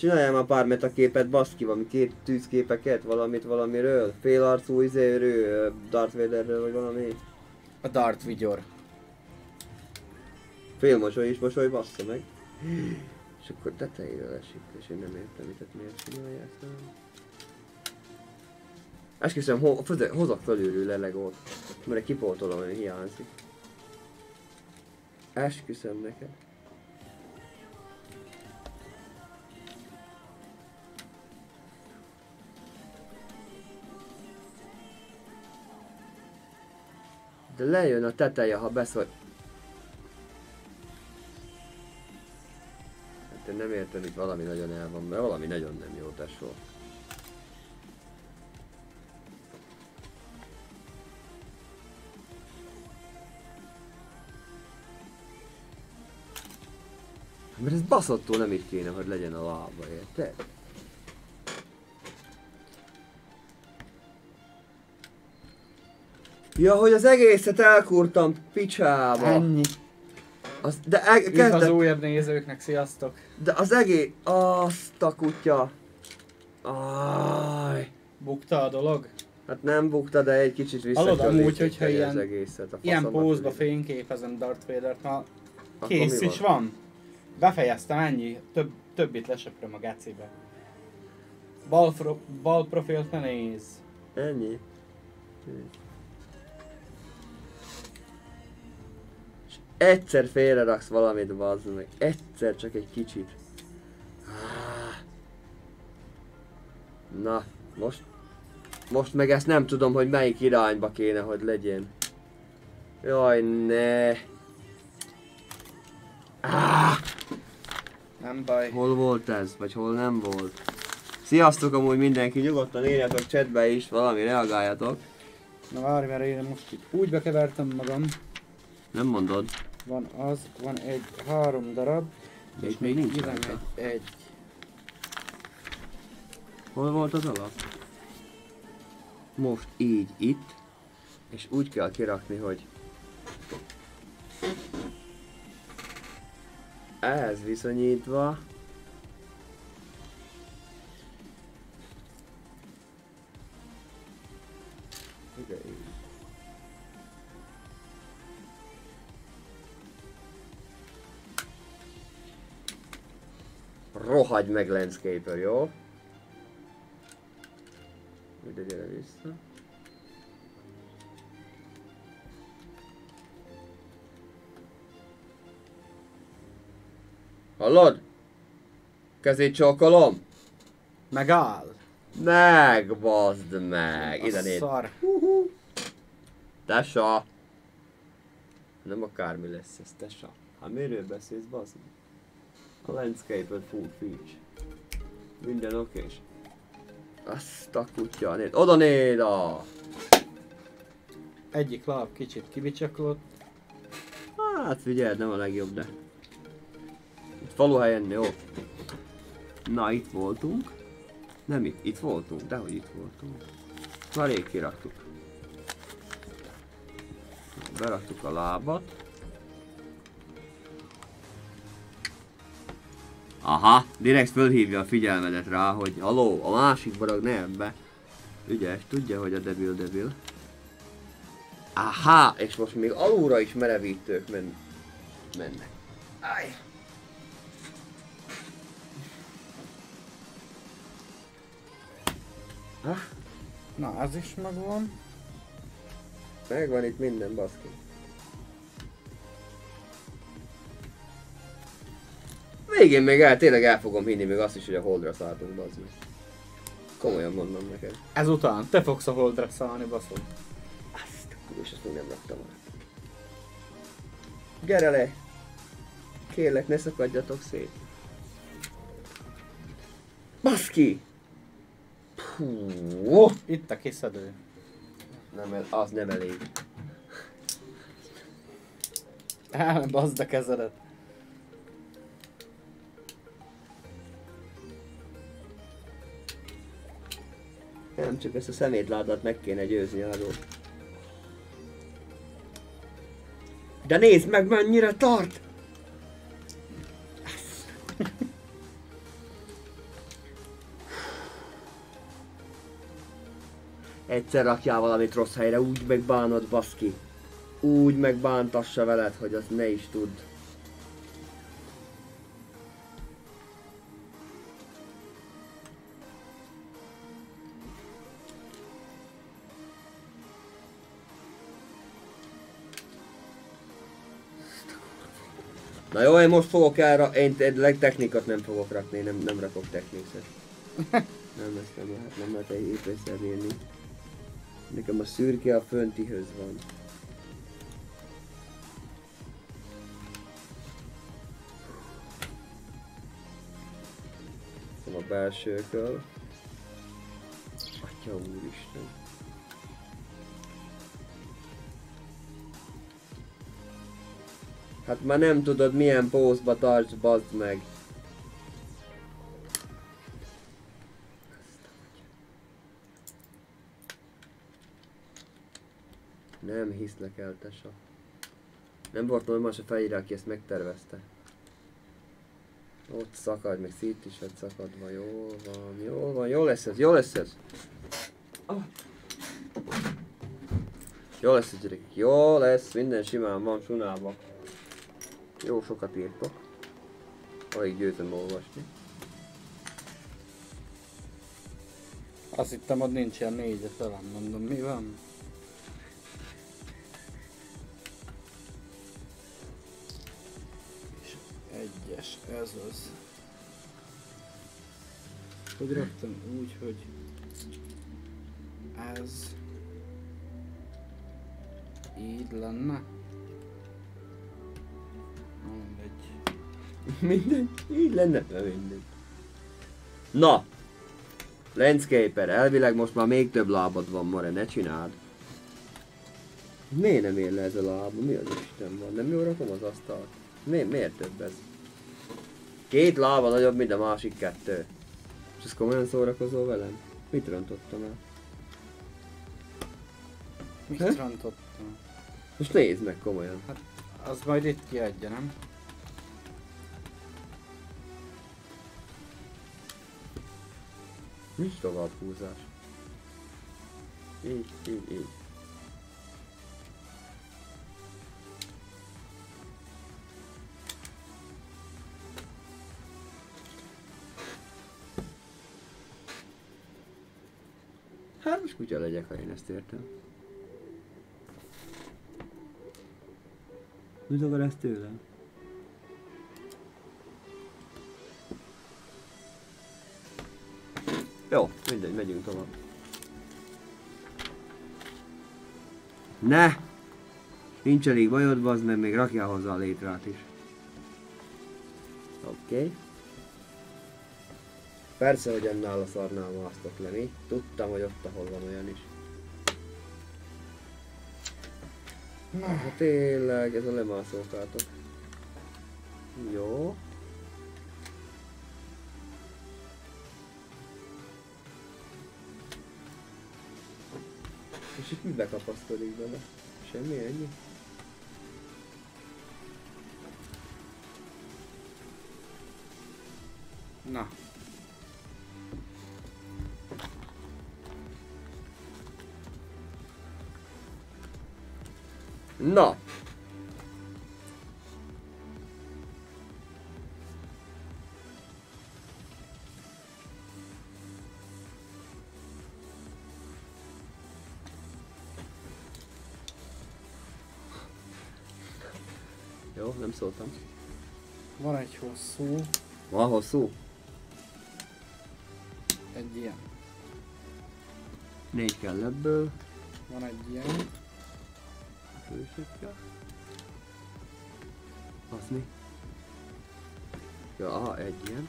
Csináljál már pár metaképet, baszki, valami két tűzképeket, valamit valamiről. Félarcú izéről, Darth Vaderről, vagy valami. A Darth Vigyor. Félmosoly is mosoly, bassza meg. És akkor tetejére esik, és én nem értem, tehát miért nem. Esküszöm, ho- hozok fölülről lelegót, mert kipótolom, ami hiányzik. Esküszöm neked. De lejön a teteje, ha beszól. Hát én nem értem, hogy valami nagyon el van, mert valami nagyon nem jó tesó. Mert ez baszottul nem így kéne, hogy legyen a lába, érted? Ja, hogy az egészet elkurtam picsába. Ennyi. Az, de e- Üdv az kezdett, újabb nézőknek, sziasztok! de az egész... Azt a kutya. Aj. Bukta a dolog? Hát nem bukta, de egy kicsit vissza Hallod, amúgy, hogyha az ilyen- egészet, a Ilyen pózba fényképezem Darth Vader-t, Akkor kész is van. Befejeztem, ennyi. Több, többit lesöpröm a gecibe. Bal, bal profilt ne néz. Ennyi. És egyszer félreraksz valamit, bazd meg. Egyszer csak egy kicsit. Ah. Na, most... Most meg ezt nem tudom, hogy melyik irányba kéne, hogy legyen. Jaj, ne. Ah, Nem baj. hol volt ez, vagy hol nem volt? Sziasztok amúgy mindenki, nyugodtan írjatok chatbe is, valami reagáljatok. Na várj, mert én most itt úgy bekevertem magam. Nem mondod. Van az, van egy három darab. És még nincs rajta. megy egy. Hol volt az alap? Most így itt, és úgy kell kirakni, hogy ez viszonyítva Rohagy meg Landscaper, jó? Ide gyere vissza. Hallod? Kezét csókolom? Megáll. Meg, bazd meg! Ide nézd. Szar. Tessa! Nem akármi lesz ez, Tessa. Hát miről beszélsz, bazd meg? A landscape full feature. Minden okés. Azt a kutya, nézd. Oda nézd! a! Egyik láb kicsit kibicsaklott. Hát figyeld, nem a legjobb, de... Itt faluhelyen, jó? Na, itt voltunk. Nem itt, itt voltunk, dehogy itt voltunk. Már rég kiraktuk. Beraktuk a lábat. Aha, direkt fölhívja a figyelmedet rá, hogy haló, a másik barag ne ebbe. Ügyes, tudja, hogy a debil debil. Aha, és most még alulra is merevítők men mennek. Áj. Ah, Na, ez is megvan. megvan itt minden, baszki. Végén még el, tényleg el fogom hinni még azt is, hogy a holdra szálltunk, bazd meg. Komolyan mondom neked. Ezután te fogsz a holdra szállni, baszod. Azt a kurus, ezt még nem raktam át. Gyere le! Kérlek, ne szakadjatok szét. Baszki! Puh, Itt a kiszedő. nem, az nem elég. Elbaszd a kezedet. Nem csak ezt a szemétládat meg kéne győzni arról. De nézd meg mennyire tart! Egyszer rakjál valamit rossz helyre, úgy megbánod baszki. Úgy megbántassa veled, hogy azt ne is tudd. Na jó, én most fogok erre, én te- technikat nem fogok rakni, nem, nem rakok techniket. Nem, ezt nem lehet, nem lehet egy épészer írni. Nekem a szürke a föntihöz van. Szóval a belsőkől. Atya úristen. Hát már nem tudod milyen pózba tarts, bazd meg. Nem hiszlek el, tesa. Nem volt normális a fejére, aki ezt megtervezte. Ott szakad, meg szét is lett szakadva. Jól van, jól van, jó lesz ez, jó lesz ez. Jó lesz ez gyerekek, jó lesz, minden simán van sunálva. Jó sokat írtok. Alig győzöm olvasni. Azt hittem, hogy nincs ilyen négyes velem, mondom, mi van? És egyes, ez az. Hogy raktam úgy, hogy ez így lenne. Mindegy. Mindegy, így lenne. Nem mindegy. Na! Landscaper, elvileg most már még több lábad van, Mare, ne csináld. Miért nem ér le ez a lába? Mi az Isten van? Nem jól rakom az asztalt? Mi, miért több ez? Két lába nagyobb, mint a másik kettő. És ez komolyan szórakozol velem? Mit rontottam el? Mit Hm? rontottam? Most nézd meg komolyan. Az majd itt kiadja, nem? Nincs tovább húzás. Így, így, így. Hármas kutya legyek, ha én ezt értem. Mit akar ezt tőlem? Jó, mindegy, megyünk tovább. Ne! Nincs elég bajod, bazd meg, még rakjál hozzá a létrát is. Oké. Okay. Persze, hogy ennál a szarnál másztok le, mi? Tudtam, hogy ott, ahol van olyan is. Na, hát tényleg, ez a lemászókátok. Jó. És itt mi bekapaszkodik bele? Semmi, ennyi? Na. Na! Szóltam. Van egy hosszú, Van hosszú? egy ilyen. Négy kell ebből. Van egy ilyen. Fősökkel. Az mi? Ja, aha, egy ilyen.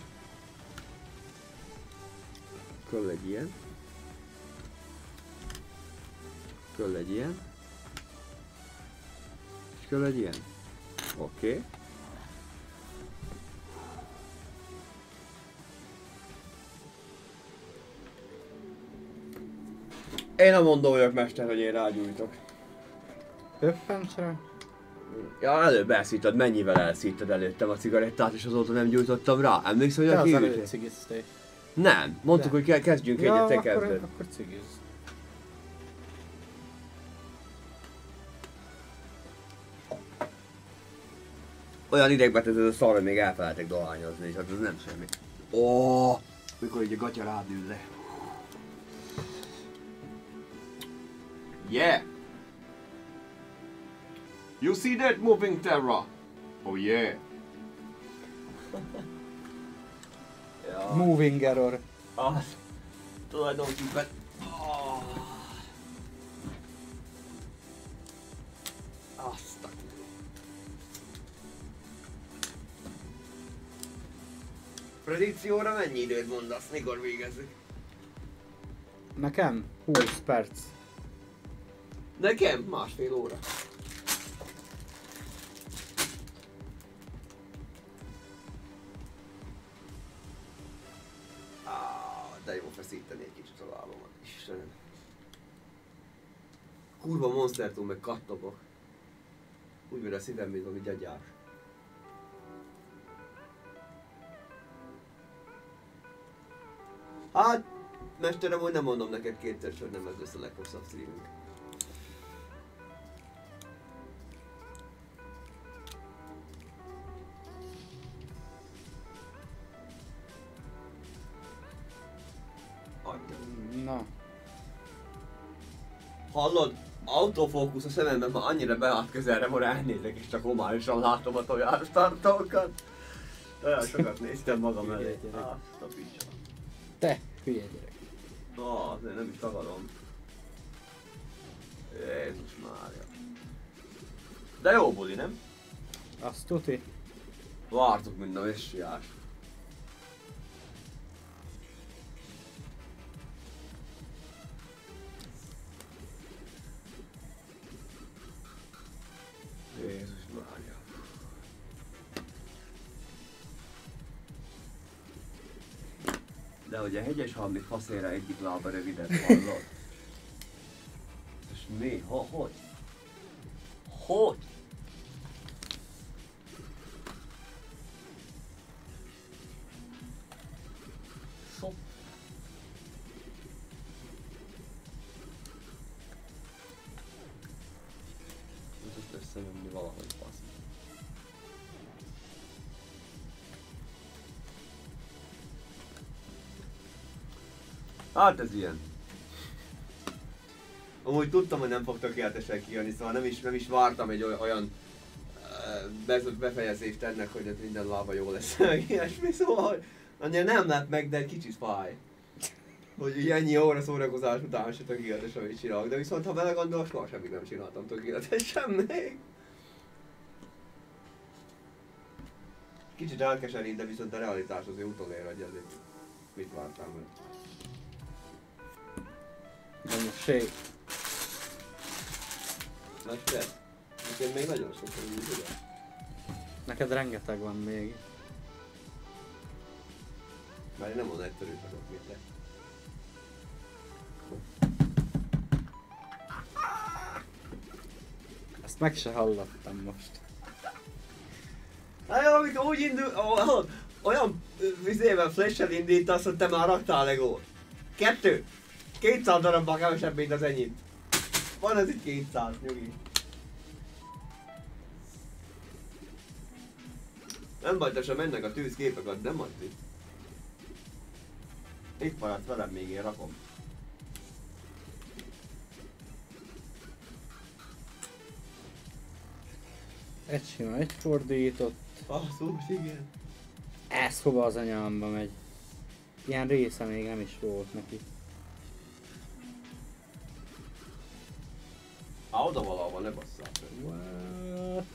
Köll egy ilyen. Köll egy ilyen. És köll egy ilyen. Oké. Okay. Én nem mondom vagyok mester, hogy én rágyújtok. Höppent rá. Ja, előbb elszíttad, mennyivel elszíttad előttem a cigarettát, és azóta nem gyújtottam rá. Emlékszel, hogy a kiütés? Nem, mondtuk, De. hogy ke- kezdjünk Ja, egyet, te akkor, kezded. akkor cigiz. Olyan idegbe tett ez a szar, hogy még elfelejtek dohányozni, és hát ez nem semmi. Ó, mikor így a gatya rádül le. Yeah! You see that moving terror? Oh yeah! ja, Moving error. az tulajdonképpen... Predikcióra mennyi időt mondasz, mikor végezzük? Nekem 20 perc. Nekem másfél óra. Ah, de jó feszíteni egy kicsit a lábamat. Istenem. Kurva monstertum meg kattogok. Úgy a szívem, mint ami gyagyás. Hát, mesterem, hogy nem mondom neked kétszer, hogy nem ez lesz a leghosszabb streamünk. Na. Hallod? Autofókusz a szememben már annyira beállt közelre, hogy elnézek és csak homályosan látom a tojás tartókat. Olyan sokat néztem magam elé. Azt a picsa. Te, hülye gyerek. Na, de nem is tagadom. Jézus Mária. De jó buli, nem? Azt tuti. Vártuk mind a messiás. Hogy a hegyes halmi faszére egyik lába rövidebb hallod? És mi? Ho, hogy? Hogy? Hát ez ilyen. Amúgy tudtam, hogy nem fog tökéletesen kijönni, szóval nem is, nem is vártam egy oly- olyan befejezést ennek, hogy ez minden lába jó lesz, meg ilyesmi, szóval hogy annyira nem lett meg, de egy kicsit fáj. Hogy így ennyi óra szórakozás után se tökéletes, amit csinálok, de viszont ha belegondolok, soha semmit nem csináltam tökéletesen még. Kicsit elkeserít, de viszont a realitás azért utolér, hogy ezért mit vártam meg. De most sé. Mester? Nekem még nagyon sok van ugye? Neked rengeteg van még. Már én nem olyan egyszerű vagyok, mint te. Ezt meg se hallottam most. Hát jó, amikor úgy indul, olyan vizével flash-el indítasz, hogy te már raktál legót. Kettő. 200 darabban kevesebb, mint az enyém. Van az itt 200, nyugi. Nem baj, te sem mennek a tűzképeket, nem adsz itt. Itt maradt velem, még én rakom. Egy sima, egy fordított. Basszus, igen. Ez hova az anyámba megy. Ilyen része még nem is volt neki. Á, oda valahol, ne basszál. What?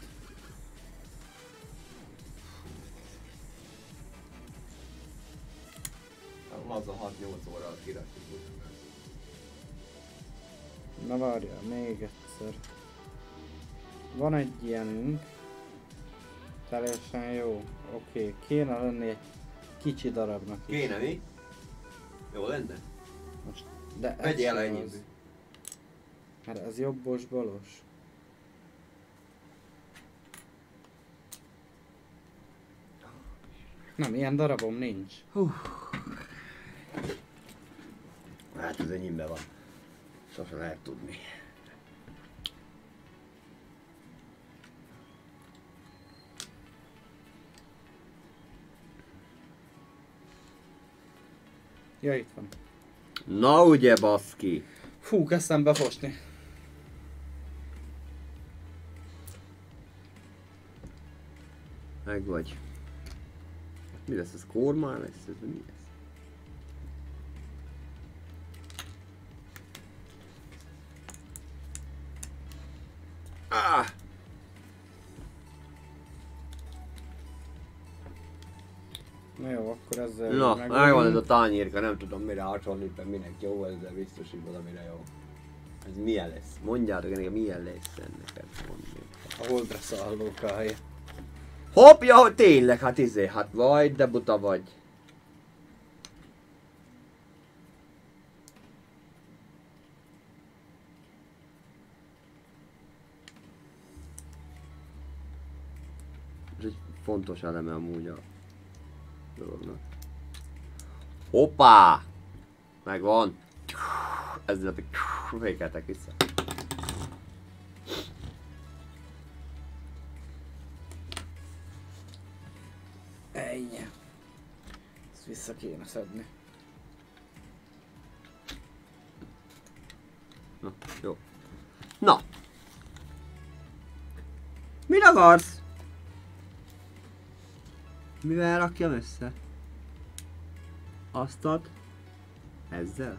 Laza 6-8 óra kirakjuk. Na várjál, még egyszer. Van egy ilyenünk. Teljesen jó. Oké, okay. kéne lenni egy kicsi darabnak is. Kéne mi? Jó lenne? Most, de Vegyél el ennyi. az. Mert ez jobbos balos. Nem, ilyen darabom nincs. Hát az enyémben van. Sose lehet tudni. Ja, itt van. Na ugye baszki. Fú, kezdtem befosni. Meg vagy. Mi lesz ez? Kormán lesz? Ez mi lesz? Ah! Na jó, akkor ezzel Na, megvan ez a tányérka, nem tudom mire hasonlítom, minek jó ez, de biztos, hogy valamire jó. Ez milyen lesz? Mondjátok nekem, milyen lesz ennek, ezt. A holdra szálló kája. Hopp, ja, hogy tényleg, hát izé, hát vagy, de buta vagy. Ez egy fontos eleme amúgy a dolognak. Hoppá! Megvan! Ezzel a fékeltek vissza. Ennyi. Ezt vissza kéne szedni. Na, jó. Na! Mit akarsz? Mivel rakjam össze? Asztalt? Ezzel?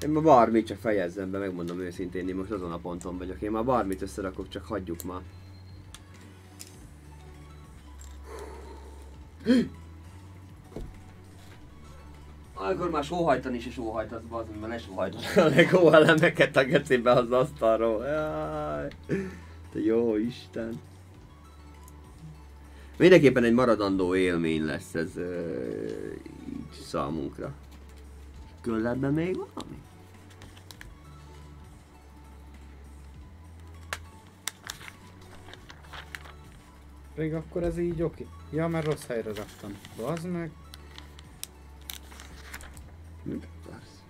Én ma bármit csak fejezzem be, megmondom őszintén, én most azon a ponton vagyok. Én már bármit összerakok, csak hagyjuk már. Akkor már sóhajtani is sóhajtasz, bazd, mert ne sóhajtod a Lego elemeket a gecibe az asztalról. Jaj. Te jó Isten. Mindenképpen egy maradandó élmény lesz ez ö, így számunkra. Különben még valami? Pedig akkor ez így oké. Ja, mert rossz helyre raktam. Bazd meg. Mit akarsz?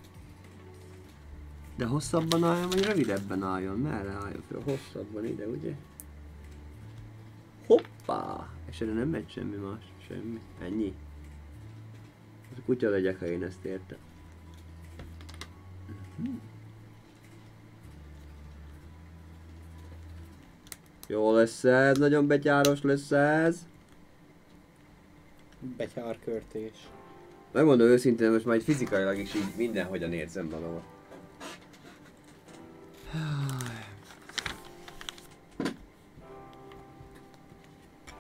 De hosszabban álljon, vagy rövidebben álljon? Merre álljon fel? Hosszabban ide, ugye? Hoppá! És erre nem megy semmi más. Semmi. Ennyi. A kutya legyek, ha én ezt értem. Mhm. Jó lesz ez, nagyon betyáros lesz ez. Betyárkörtés. Megmondom őszintén, most majd fizikailag is így mindenhogyan érzem magamat.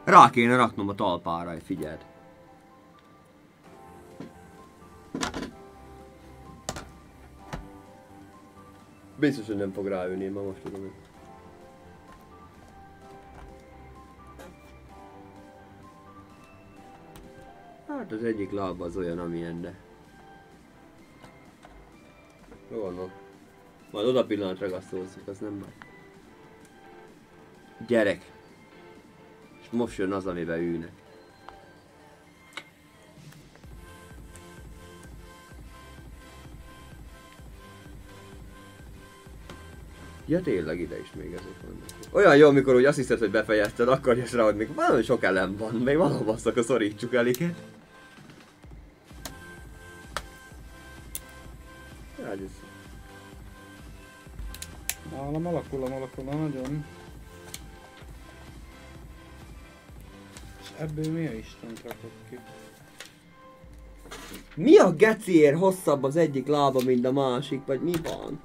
Rá kéne raknom a talpára, figyeld. Biztos, hogy nem fog ráülni, ma most tudom. Hát az egyik láb az olyan, amilyen, de... Jó van. Majd oda pillanat ragasztózzuk, az nem baj. Gyerek! És most jön az, amiben ülnek. Ja tényleg ide is még ezek vannak. Olyan jó, amikor úgy azt hiszed, hogy befejezted, akkor jössz rá, hogy még valami sok elem van, még valahol azt akkor szorítsuk el Alakul, alakul, nagyon. És ebből mi a Isten rakott ki? Mi a geciért hosszabb az egyik lába, mint a másik, vagy mi van?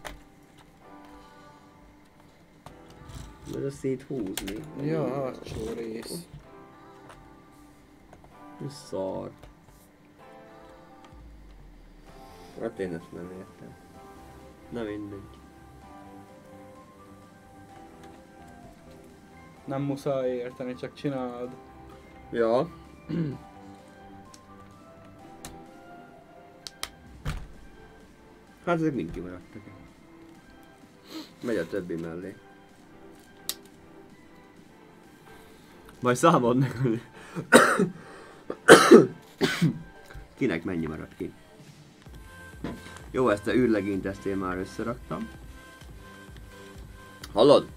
Ez a széthúzni. Ja, hátsó rész. Mi szar. Hát én ezt nem értem. Na mindegy. Nem muszáj érteni, csak csináld. Ja. Hát ezek mind kimaradtak. Megy a többi mellé. Majd számold meg, hogy... Kinek mennyi maradt ki. Jó, ezt a űrlegényt ezt én már összeraktam. Hallod?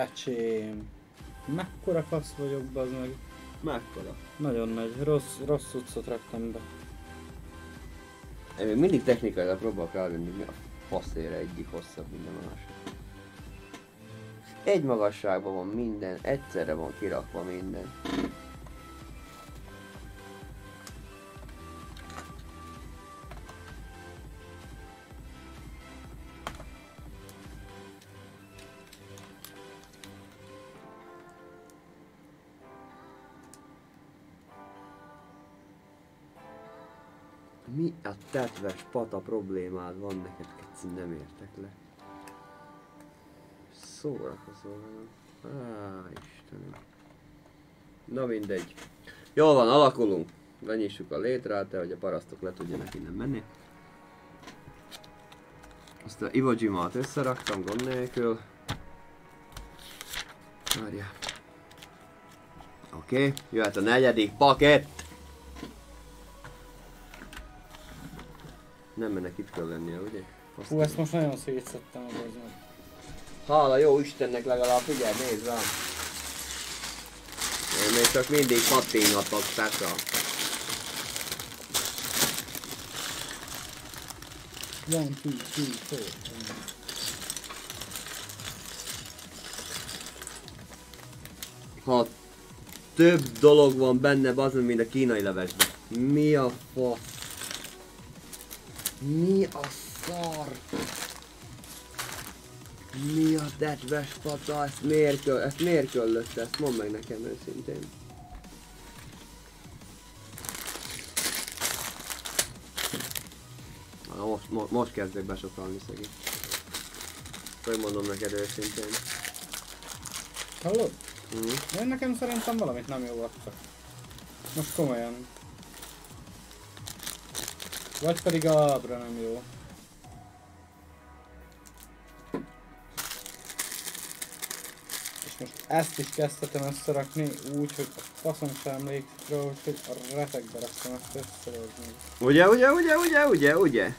Ecsém. Mekkora fasz vagyok, bazd meg. Mekkora? Nagyon nagy. Rossz, rossz utcot raktam be. Én még mindig technikailag próbálok rávenni, mi a faszére egyik hosszabb, mint a másik. Egy magasságban van minden, egyszerre van kirakva minden. A tetves pata problémád van neked, keci, nem értek le. Szórakozol velem. Istenem. Na mindegy. Jól van, alakulunk. Lenyissuk a létrát, hogy a parasztok le tudjanak innen menni. Azt a Iwo Jima-t összeraktam gond nélkül. Várjál. Oké, okay, jöhet a negyedik paket. Nem mennek itt kell lennie, ugye? Azt Hú, ezt most nagyon szétszettem a meg. Hála jó Istennek legalább figyelj, nézd rám. Én még csak mindig pattingatok, tessa. One, two, three, four. Ha több dolog van benne, az mint a kínai levesben. Mi a fa? Mi a szar? Mi a dedves fata? Ezt miért, köl, ezt miért köllötte? Ezt mondd meg nekem őszintén. Na, most, mo, most kezdek besokalni szegény. Megmondom neked őszintén. Hallod? Mhm. Én nekem szerintem valamit nem jól adtak. Most komolyan. Vagy pedig a ábra nem jó. És most ezt is kezdhetem összerakni úgy, hogy a faszom sem emlékszik rá, hogy a retekbe raktam ezt összerakni. Ugye, ugye, ugye, ugye, ugye, ugye?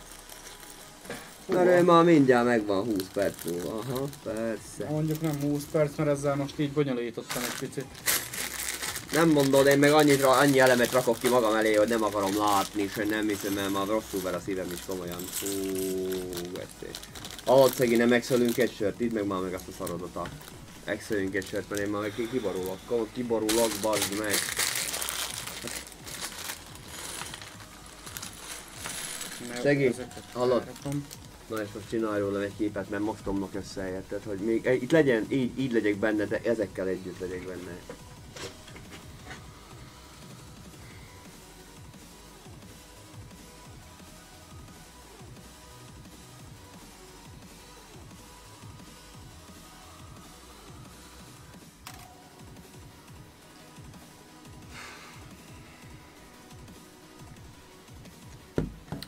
Na, ő már mindjárt megvan 20 perc múlva. Aha, persze. Mondjuk nem 20 perc, mert ezzel most így bonyolítottam egy picit. Nem mondod, én meg annyit, annyi elemet rakok ki magam elé, hogy nem akarom látni, és hogy nem hiszem el, már rosszul ver a szívem is komolyan. Hú, veszély. Alatt szegény nem exölünk egy sört, itt meg már meg azt a szarodat a... Exölünk egy sört, mert én már meg kiborulok, kiborulok, bazd meg. Szegény, hallod? Na és most csinálj róla egy képet, mert most omlok össze, érted? Hogy még eh, itt legyen, így, így legyek benne, de ezekkel együtt legyek benne.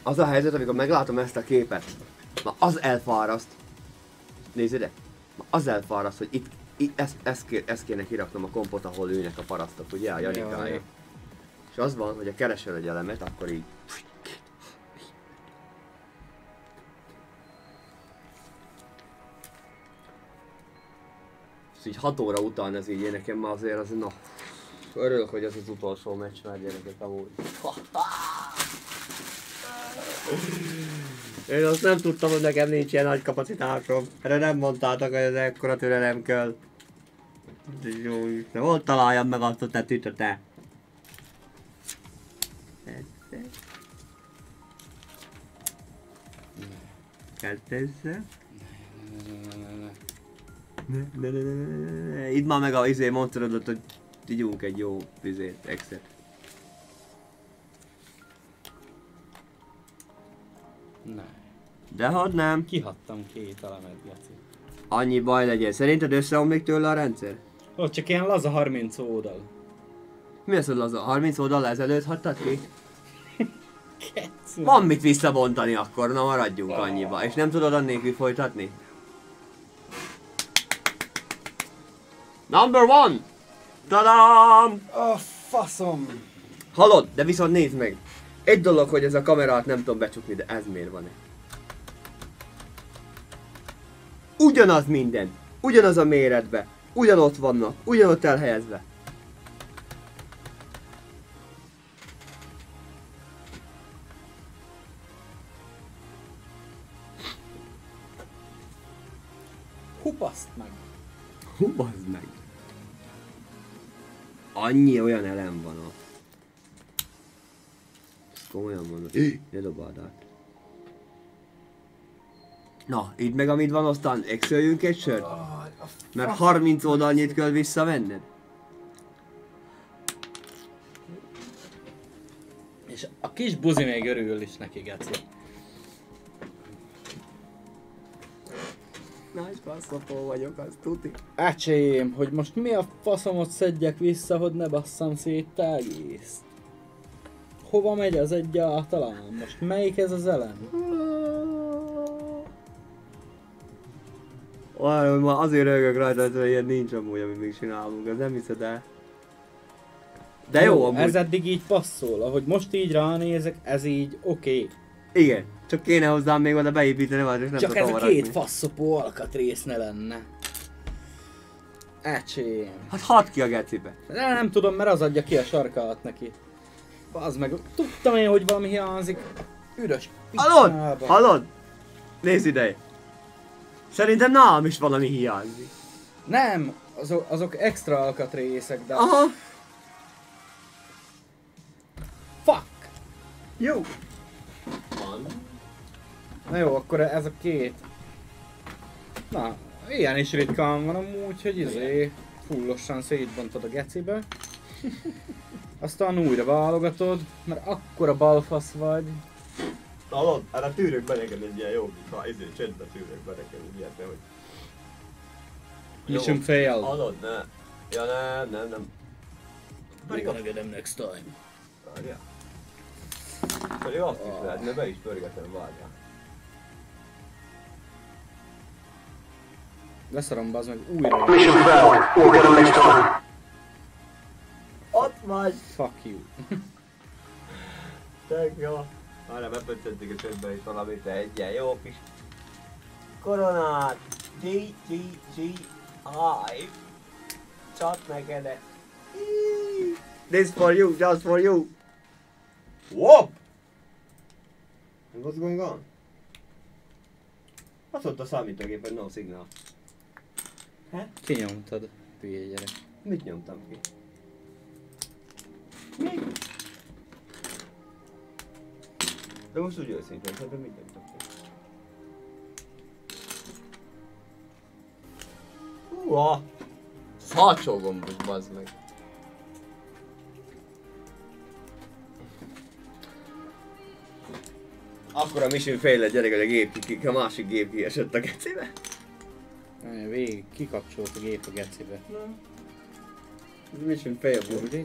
Az a helyzet, amikor meglátom ezt a képet, na az elfáraszt. Nézd ide. Na az elfáraszt, hogy itt, itt ezt, ezt, ké, ezt kéne kiraknom a kompot, ahol ülnek a parasztok, ugye, a Janikáé. És az van, hogy ha keresel egy elemet, akkor így... És így 6 óra után ez így nekem már azért az, na, örülök, hogy ez az utolsó meccs már gyerekek amúgy. Én azt nem tudtam, hogy nekem nincs ilyen nagy kapacitásom. Erre nem mondtátok, hogy ez ekkora türelem kell. Jó Isten, hol találjam meg azt a te? Ne, ne. Itt már meg a izé monsterodot, hogy tigyunk egy jó izét, exet. Ne. De hadd nem. Kihattam két elemet, Geci. Annyi baj legyen. Szerinted összeomlik tőle a rendszer? Ott csak ilyen laza 30 oldal. Mi az, hogy az a 30 oldal ezelőtt hagytad ki? Kecú. Van mit visszabontani akkor, na maradjunk annyiba. És nem tudod annélkül folytatni? Number one! Tadám! A faszom! Hallod? De viszont nézd meg! Egy dolog, hogy ez a kamerát nem tudom becsukni, de ez miért van -e? Ugyanaz minden! Ugyanaz a méretbe! Ugyanott vannak! Ugyanott elhelyezve! Hupaszt meg! Bazd meg! Annyi olyan elem van ott. Komolyan mondom. Ne dobáld át. Na, itt meg amit van, aztán exöljünk egy sört? Mert 30 oldalnyit kell visszavenned. És a kis buzi még örül is neki, Geci. Nagy passzapó vagyok, az tuti. Ecsém, hogy most mi a faszomot szedjek vissza, hogy ne basszam szét te egész. Hova megy az egyáltalán? Most melyik ez az elem? Olyan, ma azért rögök rajta, hogy ilyen nincs amúgy, amit még csinálunk, ez nem hiszed el. De jó, amúgy. Ez eddig így passzol, ahogy most így ránézek, ez így oké. Okay. Igen, csak kéne hozzám még oda beépíteni és nem Csak ez a két faszopó alkatrész ne lenne. Ecsém. Hát hadd ki a gecibe. De nem tudom, mert az adja ki a sarkát neki. Az meg, tudtam én, hogy valami hiányzik. Üres Hallod? Hallod? Nézd ide! Szerintem nálam is valami hiányzik. Nem, azok, azok extra alkatrészek, de... Aha, Fuck! jó. Van. Na jó, akkor ez a két. Na, ilyen is ritkán van amúgy, hogy izé fullosan szétbontod a gecibe. Aztán újra válogatod, mert akkora balfasz vagy. Hallod? Erre tűrök be neked egy ilyen jó, ha izé csendben tűrök be neked egy ilyet, hogy... Mission fail. Hallod? Ne. Ja nem, nem, nem. Gonna get them next time. Várjál. Pedig azt is lehetne, be is pörgetem, várjál. Leszarom bazd meg újra. Mission failed. We'll get next time. Ott vagy! Fuck you. Tök jó. Arra bepöntöntik a csöndbe is valamit, de egy ilyen jó kis koronát. G, G, G, I. Csat neked. Íí. This for you, just for you. Whoop! What's going on? Azt mondta a számítógép, hogy no signal. Kinyomtad, hülye gyerek. Mit nyomtam ki? De most úgy őszintén, szerintem mit nyomtam ki? Húha! Szalcsó gombos, bazd meg. Akkor a mission fail lett gyerek, hogy a gép, ki- a másik gép kiesett a kecibe. Végig kikapcsolt a gép a gecibe. Mission fail volt.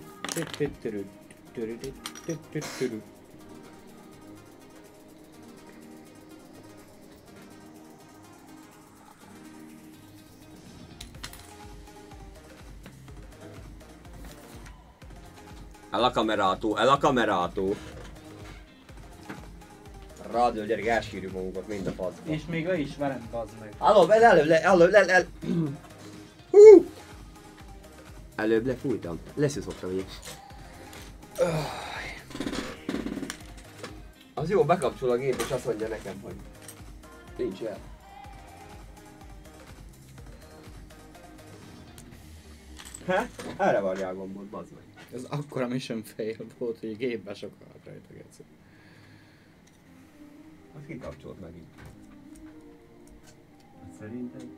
El a kamerától, el a kamerától. Rádió, gyerek, elsírjuk magunkat mind a faszba. És még ő is velem bazd meg. Halló, el, előbb, le, előbb, le, le, Hú! Előbb lefújtam. Leszűszoktam így. Az jó, bekapcsol a gép és azt mondja nekem, hogy nincs el. Ha? Erre varjál a gombot, bazd meg. Ez akkora mission fail volt, hogy a gépbe sokkal rajta geci. Azt kikapcsolt megint. Hát Szerintem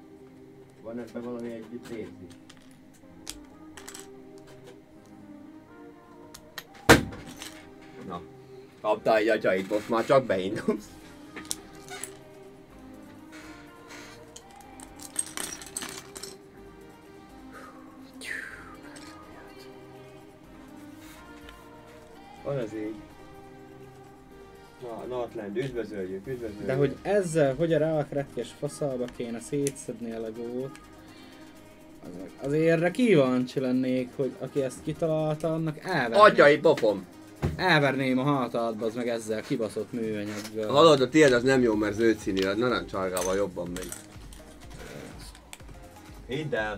van ebben valami együtt érzi. Na, kaptál egy atyait, most már csak beindulsz. Van az így. Na, Northland, üdvözöljük, üdvözöljük. De hogy ezzel, hogy a rákretkes faszalba kéne szétszedni a legót, azért erre kíváncsi lennék, hogy aki ezt kitalálta, annak elverném, Atyai pofom! Elverném a hátadba, az meg ezzel kibaszott műanyaggal. Hallod, a tiéd az nem jó, mert zöld színű, a narancsárgával jobban megy. Hidd el!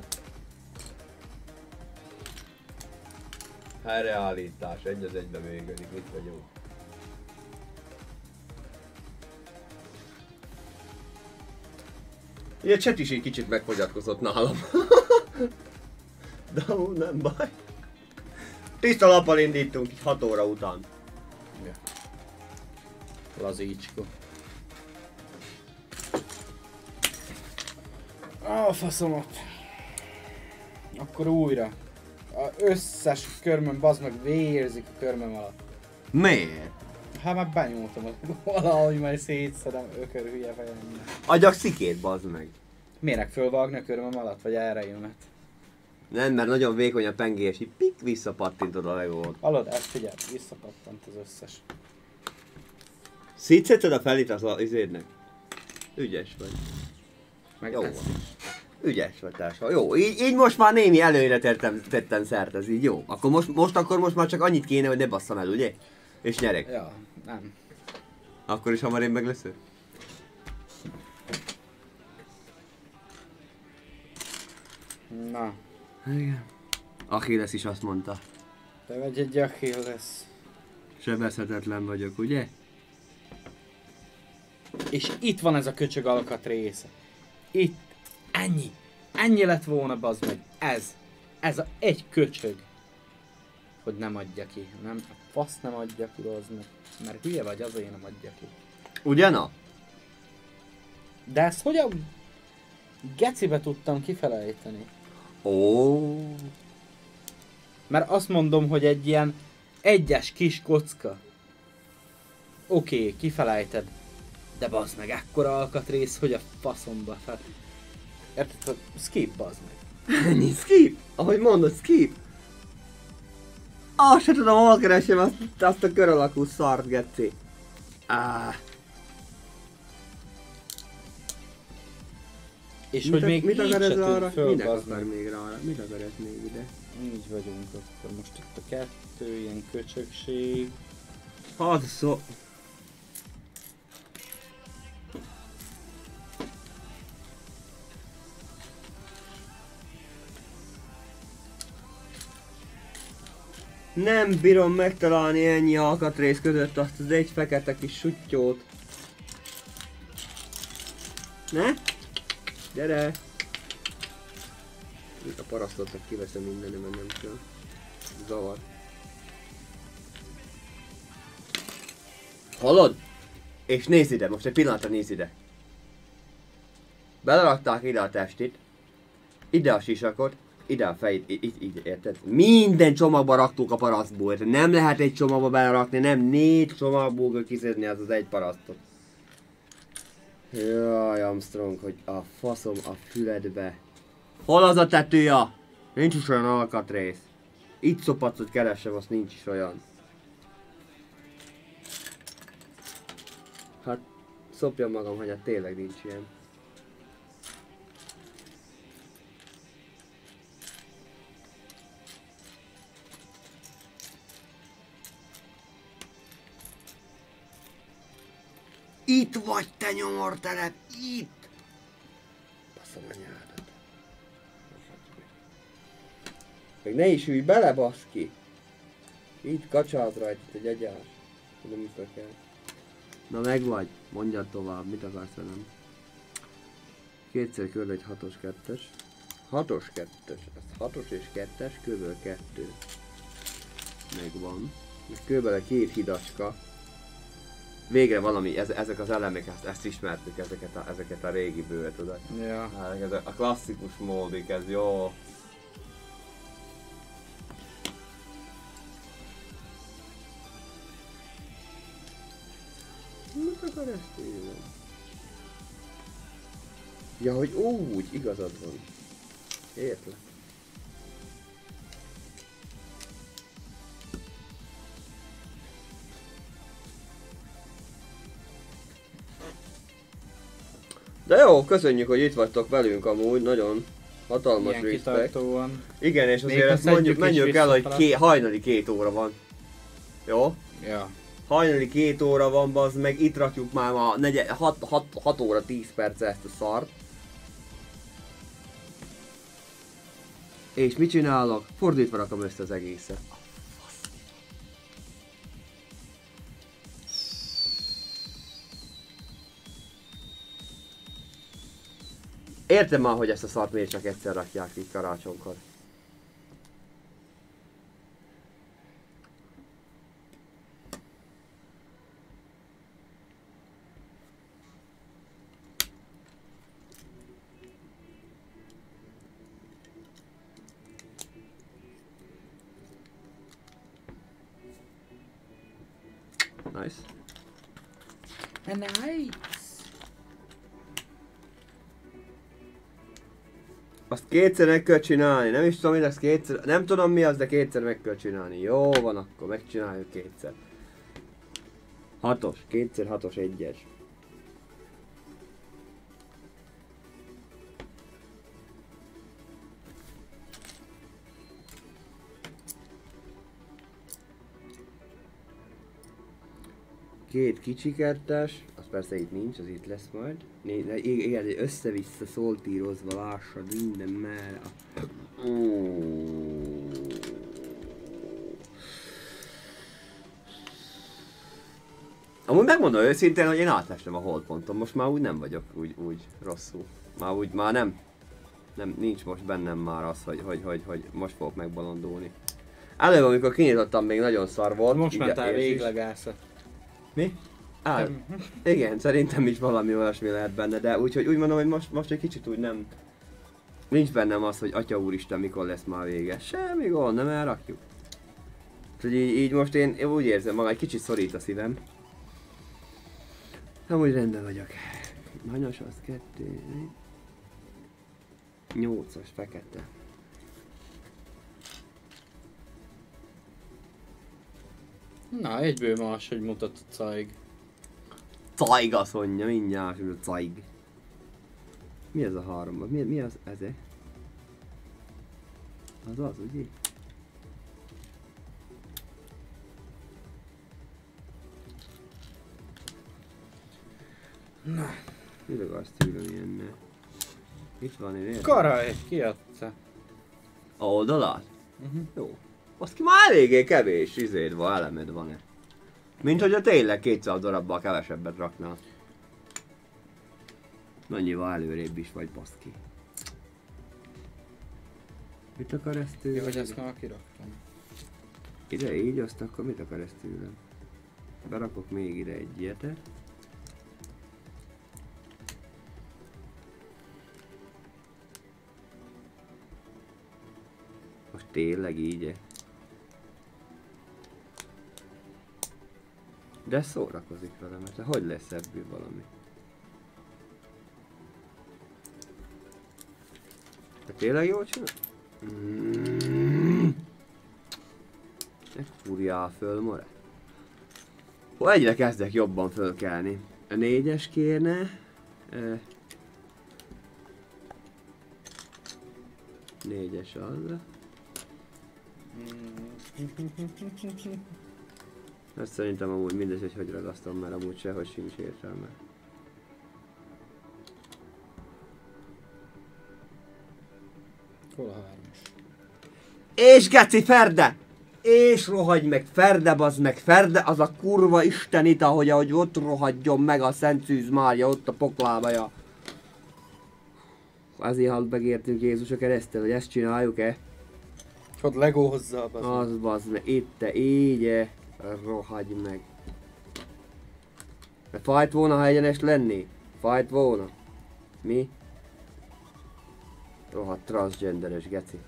Helyreállítás, egy az egybe működik, mit vagyunk. A chat is egy kicsit megfogyatkozott nálam. De ó, nem baj. Tiszta lappal indítunk 6 óra után. Ja. Lazícska. A faszomat. Akkor újra. A összes körmöm bazd meg vérzik a körmöm alatt. Miért? Hát már benyúltam, hogy valahogy majd szétszedem ökör hülye fejemnek. Adjak szikét, bazd meg. Mérek fölvágni a körmöm alatt, vagy erre jönnet? Nem, mert nagyon vékony a pengés, így pik visszapattintod a legót. Hallod, ezt figyelj, visszapattant az összes. Szétszedted a felit az izédnek? Ügyes vagy. Meg Jó van. Ügyes vagy társa. Jó, így, így most már némi előre tettem, tettem szert, ez így jó. Akkor most, most akkor most már csak annyit kéne, hogy ne basszam el, ugye? És nyerek. Ja, nem. Akkor is hamar én meg leszek. Na, Igen. Achilles is azt mondta. te vagy egy Achilles. Sebezhetetlen vagyok, ugye? És itt van ez a köcsög alkat része. Itt. Ennyi. Ennyi lett volna, bazd meg. Ez. Ez a egy köcsög. Hogy nem adja ki. Nem, a fasz nem adja ki, bazd meg. Mert hülye vagy, azért nem adja ki. Ugye na? De ezt hogyan gecibe tudtam kifelejteni? Ó. Mert azt mondom, hogy egy ilyen egyes kis kocka. Oké, okay, kifelejted. De bazd meg, ekkora alkatrész, hogy a faszomba fel. Érted? Skip, bazd meg. Ennyi, skip! Ahogy mondod, skip! Ah, se tudom, hol keresem azt, azt a kör alakú szart, geci. Ah. És Mit hogy még mit akar ez arra? bazd akar még rá? Mit akar ez még ide? Így vagyunk akkor most itt a kettő, ilyen köcsökség. Hát szó... Nem bírom megtalálni ennyi alkatrész között azt az egy fekete kis sutyót. Ne? Gyere! Itt a parasztottak kiveszem minden, mert nem kell. Zavar. Hallod? És nézd ide, most egy pillanatra nézd ide. Belerakták ide a testit, ide a sisakot, ide a fejét, itt, így, érted? Minden csomagba raktuk a parasztból? Nem lehet egy csomagba belerakni, nem négy csomagból kell kiszedni az az egy parasztot. Jaj, Armstrong, hogy a faszom a füledbe. Hol az a tetőja? Nincs is olyan alkatrész. Itt szopacot keresem, azt nincs is olyan. Hát, szopjam magam, hogy hát tényleg nincs ilyen. Itt vagy te nyomortelep, itt! Baszom a nyádat. Meg ne is ülj bele, baszki! Itt kacsáz rajta egy egyás. Nem is kell. Na meg vagy, mondjad tovább, mit akarsz velem? Kétszer körül egy hatos kettes. Hatos kettes, ez hatos és kettes, kövől kettő. Megvan. Meg kőbele két hidacska. Végre valami, ez, ezek az elemek, ezt, ezt ismertük, ezeket a, ezeket a régi bővet, tudod? Ja. Hát, ez a, a klasszikus módik, ez jó. Mit akar ezt írni? Ja, hogy úgy, igazad van. Értlek. De jó, köszönjük, hogy itt vagytok velünk amúgy, nagyon hatalmas Ilyen respect. Igen, és azért ezt mondjuk, menjünk el, hogy ké, hajnali két óra van. Jó? Ja. Hajnali két óra van, bazd meg itt rakjuk már a 6 óra 10 perc ezt a szart. És mit csinálok? Fordítva rakom össze az egészet. Értem már, hogy ezt a szart miért csak egyszer rakják így karácsonykor. Kétszer meg kell csinálni, nem is tudom, hogy ezt kétszer, nem tudom mi az, de kétszer meg kell csinálni. Jó van, akkor megcsináljuk kétszer. Hatos, kétszer hatos egyes. Két kicsi kettes, az persze itt nincs, az itt lesz majd. Né, ne, i- igen, össze-vissza szoltírozva lássad minden merre. Amúgy megmondom őszintén, hogy én átestem a holdponton, most már úgy nem vagyok úgy, úgy rosszul. Már úgy, már nem, nem, nincs most bennem már az, hogy, hogy, hogy, hogy most fogok megbolondulni. Előbb, amikor kinyitottam, még nagyon szar volt. Most mentál véglegászat. Mi? Á, igen, szerintem is valami olyasmi lehet benne, de úgyhogy úgy mondom, hogy most, most egy kicsit úgy nem... Nincs bennem az, hogy Atya úristen, mikor lesz már vége. Semmi gond, nem elrakjuk. Úgyhogy így, így most én, én úgy érzem magam, egy kicsit szorít a szívem. Amúgy rendben vagyok. Hanyas az kettő... Nyolcas fekete. Na, egyből más, hogy mutat a Caig azt mondja, mindjárt, hogy a caig. Mi ez a három? Mi, mi az ez? Az az, ugye? Na. Mi akarsz tőlem ilyenne? Itt van, értem. Karaj, kiadta. A oldalát? Uh-huh. Jó. Azt ki már eléggé kevés izéd van, elemed van-e. Mint hogyha tényleg 200 darabbal kevesebbet raknál. Mennyivel előrébb is vagy, baszki. Mit akar ezt Jó, tőlem? hogy ezt már kiraktam. Ide így, azt akkor mit akar ezt tőlem? Berakok még ide egy ilyetet. Most tényleg így -e? De szórakozik velem, hát hogy lesz ebből valami? De tényleg jól csinál? Mm. Ne fúrjál föl, more. Hol egyre kezdek jobban fölkelni. A négyes kérne. Ö, négyes az. Ezt szerintem amúgy mindegy, hogy hogy ragasztom, mert amúgy sehogy sincs értelme. Hol a hármas? És geci Ferde! És rohagy meg, Ferde bazd meg, Ferde az a kurva istenit, ahogy, ahogy ott rohadjon meg a Szent Szűz Mária, ott a poklábaja. Azért halt megértünk Jézus a keresztel, hogy ezt csináljuk-e? Ott Lego hozzá az. Az bazd meg, itt te így rohagy meg. De fájt volna, ha egyenes lenni? Fájt volna? Mi? Rohadt transgenderes geci.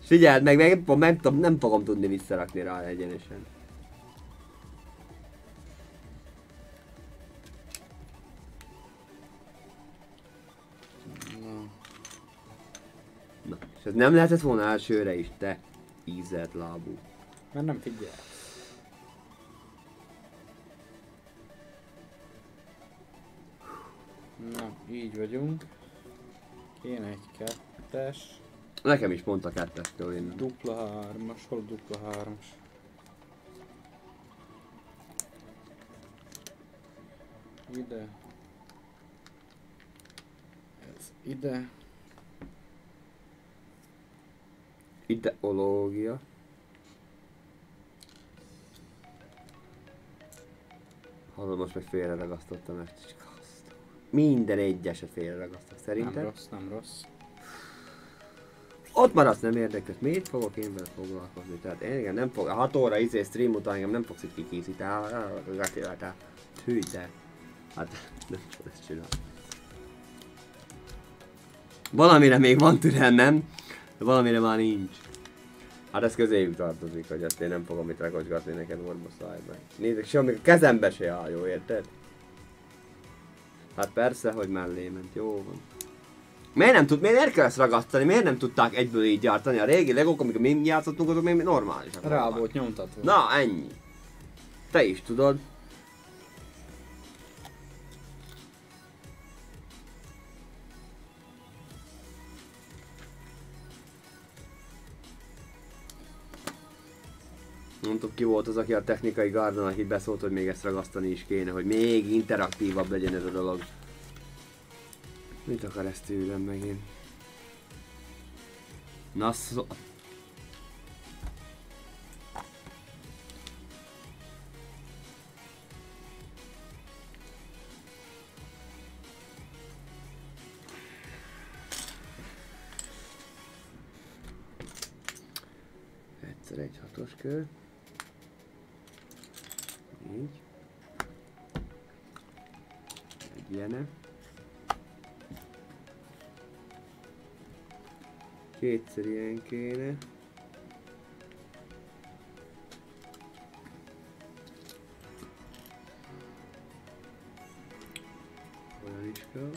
Figyeld meg, meg nem, nem, nem fogom tudni visszarakni rá egyenesen. És ez nem lehetett volna elsőre is, te ízelt lábú. Mert nem figyel. Na, így vagyunk. Kéne egy kettes. Nekem is mondta kettestől én. Dupla hármas, hol dupla hármas? Ide. Ez ide. Ideológia. Hallod, most meg félre ragasztottam ezt is. Minden egyeset félre ragasztok, Nem szerintem. rossz, nem rossz. Ott maradsz, nem érdekes. Miért fogok én vele foglalkozni? Tehát engem nem fog, a 6 óra izé stream után engem nem fogsz itt kikészíteni. Hű, de. Hát nem tudod ezt csinálni. Valamire még van türelmem, de valamire már nincs. Hát ez közéjük tartozik, hogy ezt én nem fogom itt ragocsgatni neked orba szájba. Nézzük, semmi a kezembe se áll, jó érted? Hát persze, hogy mellé ment, jó van. Miért nem tud, miért kell ezt ragasztani? Miért nem tudták egyből így gyártani? A régi legók, amikor mi játszottunk, azok még normálisak. Rá volt nyomtatva. Na, ennyi. Te is tudod. Mondtuk ki volt az, aki a technikai gárdon, aki beszólt, hogy még ezt ragasztani is kéne, hogy még interaktívabb legyen ez a dolog. Mit akar ezt tőlem megint? Na szó... Egyszer egy hatos kör. Így. Egy ilyene. Kétszer ilyen kéne. Olyan is kell.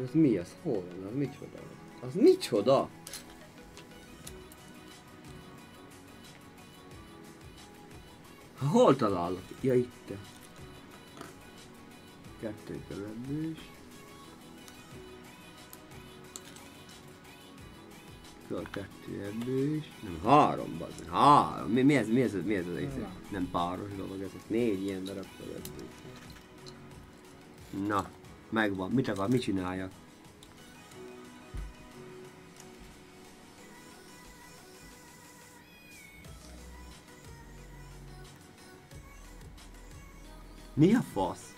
Ez mi az? Hol van? Az micsoda? Az micsoda? Hol találok? Ja, itt. Kettő is. Akkor kettő ebből is. Nem, három, bazd meg. Három. Mi, mi ez, mi ez, mi ez az egész? Na. Nem páros dolog, ez négy ilyen darab is. Na, megvan. Mit akar, mit csináljak? Mi a fasz?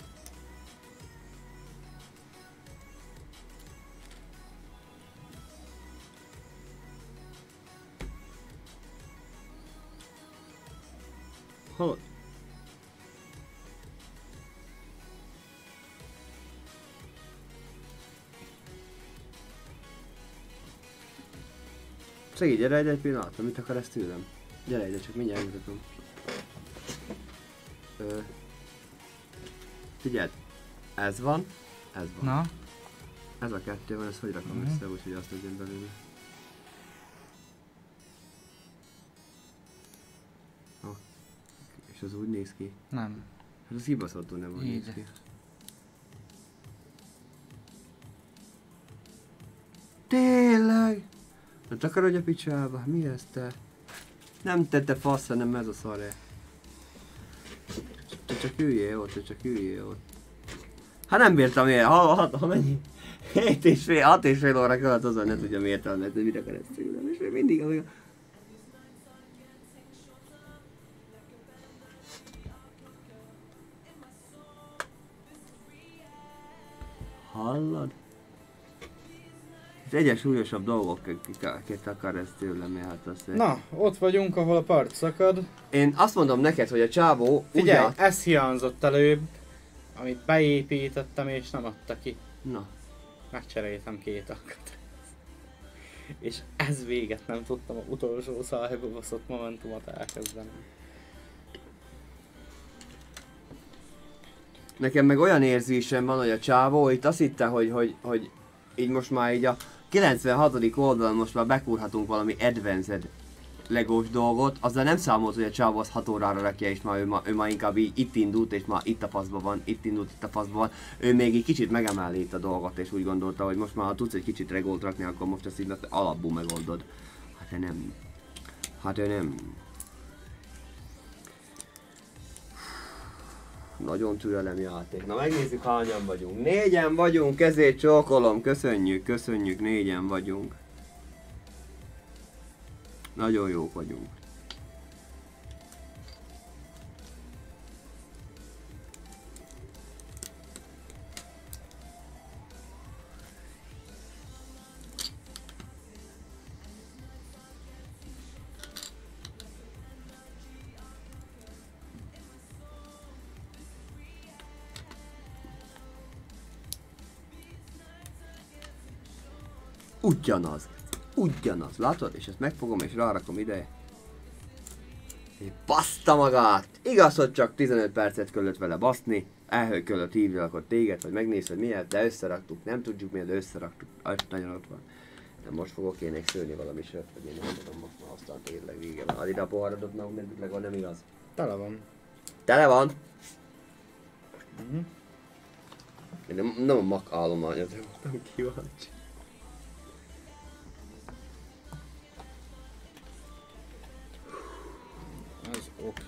Hol? Segíts, gyere egy, egy pillanatra, mit akar ezt tőlem? Gyere ide, csak mindjárt mutatom. Ö... Figyeld, ez van, ez van. Na, Ez a kettő van, ezt hogy rakom Mhm. össze, úgyhogy azt legyen belőle. Ah, és az úgy néz ki. nem. Hát az kibaszottul nem úgy néz ki. Tényleg? Hát akarod a picsába? Mi ez te? Nem te te fasz, hanem ez a szar Te csak üljél ott, te csak üljél ott. Hát nem bírtam ér, ha, ha, ha mennyi? 7 és fél, 6 és fél óra költ azon ne tudjam értelmezni, hogy ezt tőlem, és még mindig az Hallod? Ez egyes súlyosabb dolgokat akar ez tőlem, hát azt Na, ott vagyunk, ahol a part szakad. Én azt mondom neked, hogy a csávó Figyelj, ugyan... ez hiányzott előbb, amit beépítettem és nem adta ki. Na, Megcseréltem két alkat. És ez véget nem tudtam a utolsó szájba momentumot elkezdeni. nekem meg olyan érzésem van, hogy a csávó itt azt hitte, hogy, hogy, hogy így most már így a 96. oldalon most már bekurhatunk valami advanced legós dolgot, azzal nem számolt, hogy a csávó az 6 órára rakja, és már ő, ma, ő már inkább így itt indult, és már itt a faszban van, itt indult, itt a faszban van. Ő még egy kicsit megemelli itt a dolgot, és úgy gondolta, hogy most már ha tudsz egy kicsit regolt rakni, akkor most ezt így alapból megoldod. Hát ő nem. Hát ő nem. Nagyon türelem játék. Na megnézzük hányan vagyunk. Négyen vagyunk, kezét csókolom. Köszönjük, köszönjük, négyen vagyunk. Nagyon jók vagyunk. Ugyanaz. Ugyanaz. Látod? És ezt megfogom és rárakom ide. És baszta magát! Igaz, hogy csak 15 percet kellett vele baszni, elhő kellett hívni akkor téged, hogy megnézd, hogy miért, de összeraktuk, nem tudjuk miért, de összeraktuk. Az nagyon ott van. De most fogok én szőni valami sört, hogy én nem tudom, most már aztán tényleg vége van. Add ide a poharadot, mert meddig van, nem igaz. Tele van. Tele van! Mhm. Én nem, nem a mak állományra voltam kíváncsi. Oké.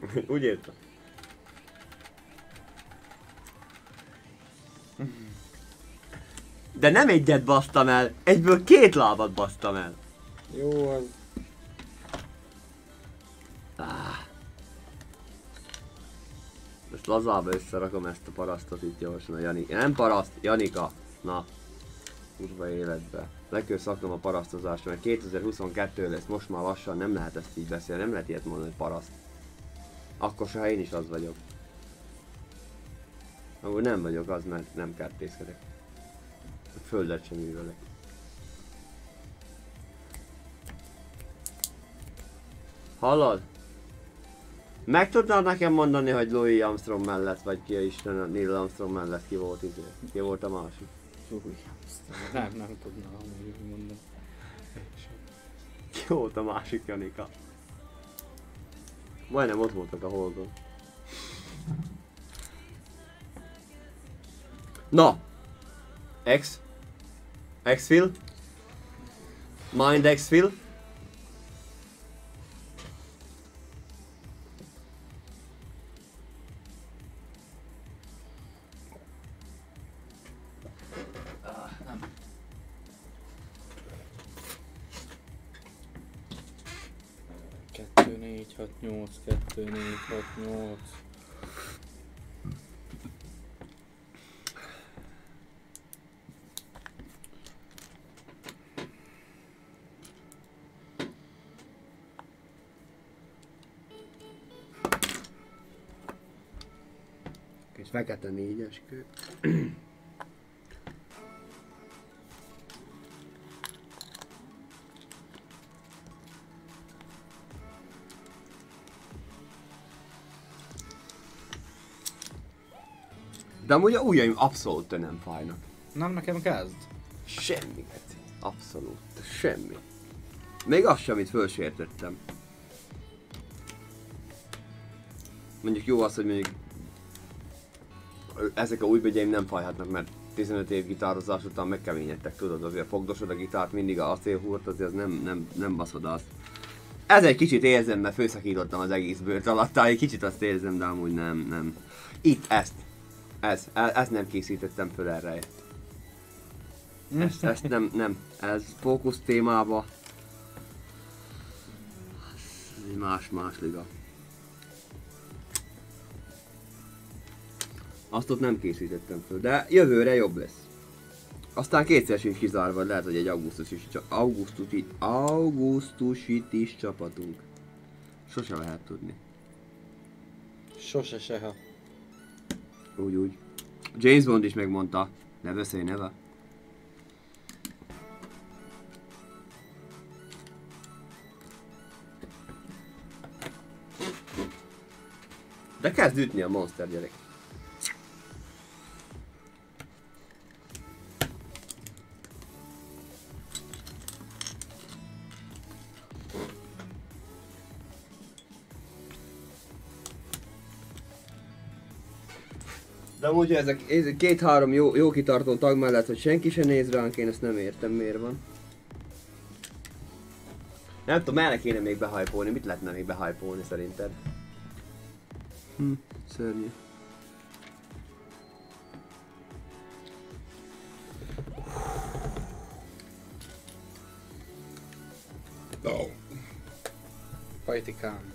Okay. Úgy értem. De nem egyet basztam el, egyből két lábat basztam el. Jó, az... Ezt lazába összerakom ezt a parasztot itt gyorsan a Jani. Nem paraszt, Janika. Na. Kurva életbe. Le kell szaknom a parasztozást, mert 2022 lesz, most már lassan nem lehet ezt így beszélni, nem lehet ilyet mondani, hogy paraszt. Akkor se, ha én is az vagyok. Akkor nem vagyok az, mert nem kertészkedek. A földet sem művelek. Hallod? Meg tudnád nekem mondani, hogy Louis Armstrong mellett, vagy ki a Isten, a Neil Armstrong mellett ki volt izé? Ki volt a másik? Új, nem, nem tudnám amúgy mondani. Ki volt a másik Janika? Majdnem ott voltak a holdon. Na! X. X-Fill. Mind X-Fill. 2, 4, 6, 8. És fekete négyes kő. De amúgy a ujjaim abszolút nem fájnak. Nem, nekem kezd. Semmi, Geci. Abszolút. Semmi. Még az sem, amit fölsértettem. Mondjuk jó az, hogy mondjuk ezek a új begyeim nem fajhatnak, mert 15 év gitározás után megkeményedtek, tudod, azért fogdosod a gitárt, mindig a acélhúrt, azért az nem, nem, nem baszod azt. Ez egy kicsit érzem, mert főszakítottam az egész bőrt alatt, egy kicsit azt érzem, de amúgy nem, nem. Itt, ezt. Ez, e- ezt nem készítettem föl erre. Ezt, ezt nem, nem. Ez fókusz témába. Ez egy más-más liga. Azt ott nem készítettem föl, de jövőre jobb lesz. Aztán kétszer sincs kizárva, lehet, hogy egy augusztusi, augusztusi, augusztusit is csapatunk. Sose lehet tudni. Sose seha. Úgy, úgy. James Bond is megmondta, never say never. De kezd ütni a monster gyerek. De úgy, ezek ez két-három jó, jó kitartó tag mellett, hogy senki se néz ránk, én ezt nem értem miért van. Nem tudom, merre kéne még behajpolni, mit lehetne még behajpolni szerinted? Hm, szörnyű. Pajtikám.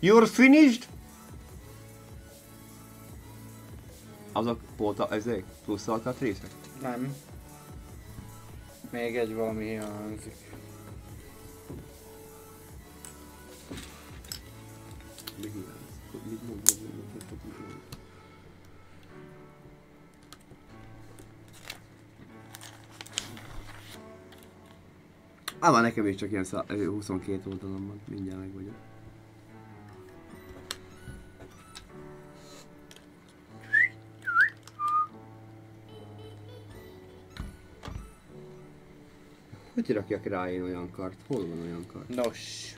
You're finished? Azok voltak ezek? Plusz alkatrészek? Nem. Még egy valami hiányzik. Mondod? Á, már nekem is csak ilyen szá- ö, 22 oldalom van, mindjárt meg vagyok. Hogy rakjak rá én olyan kart? Hol van olyan kart? Nos,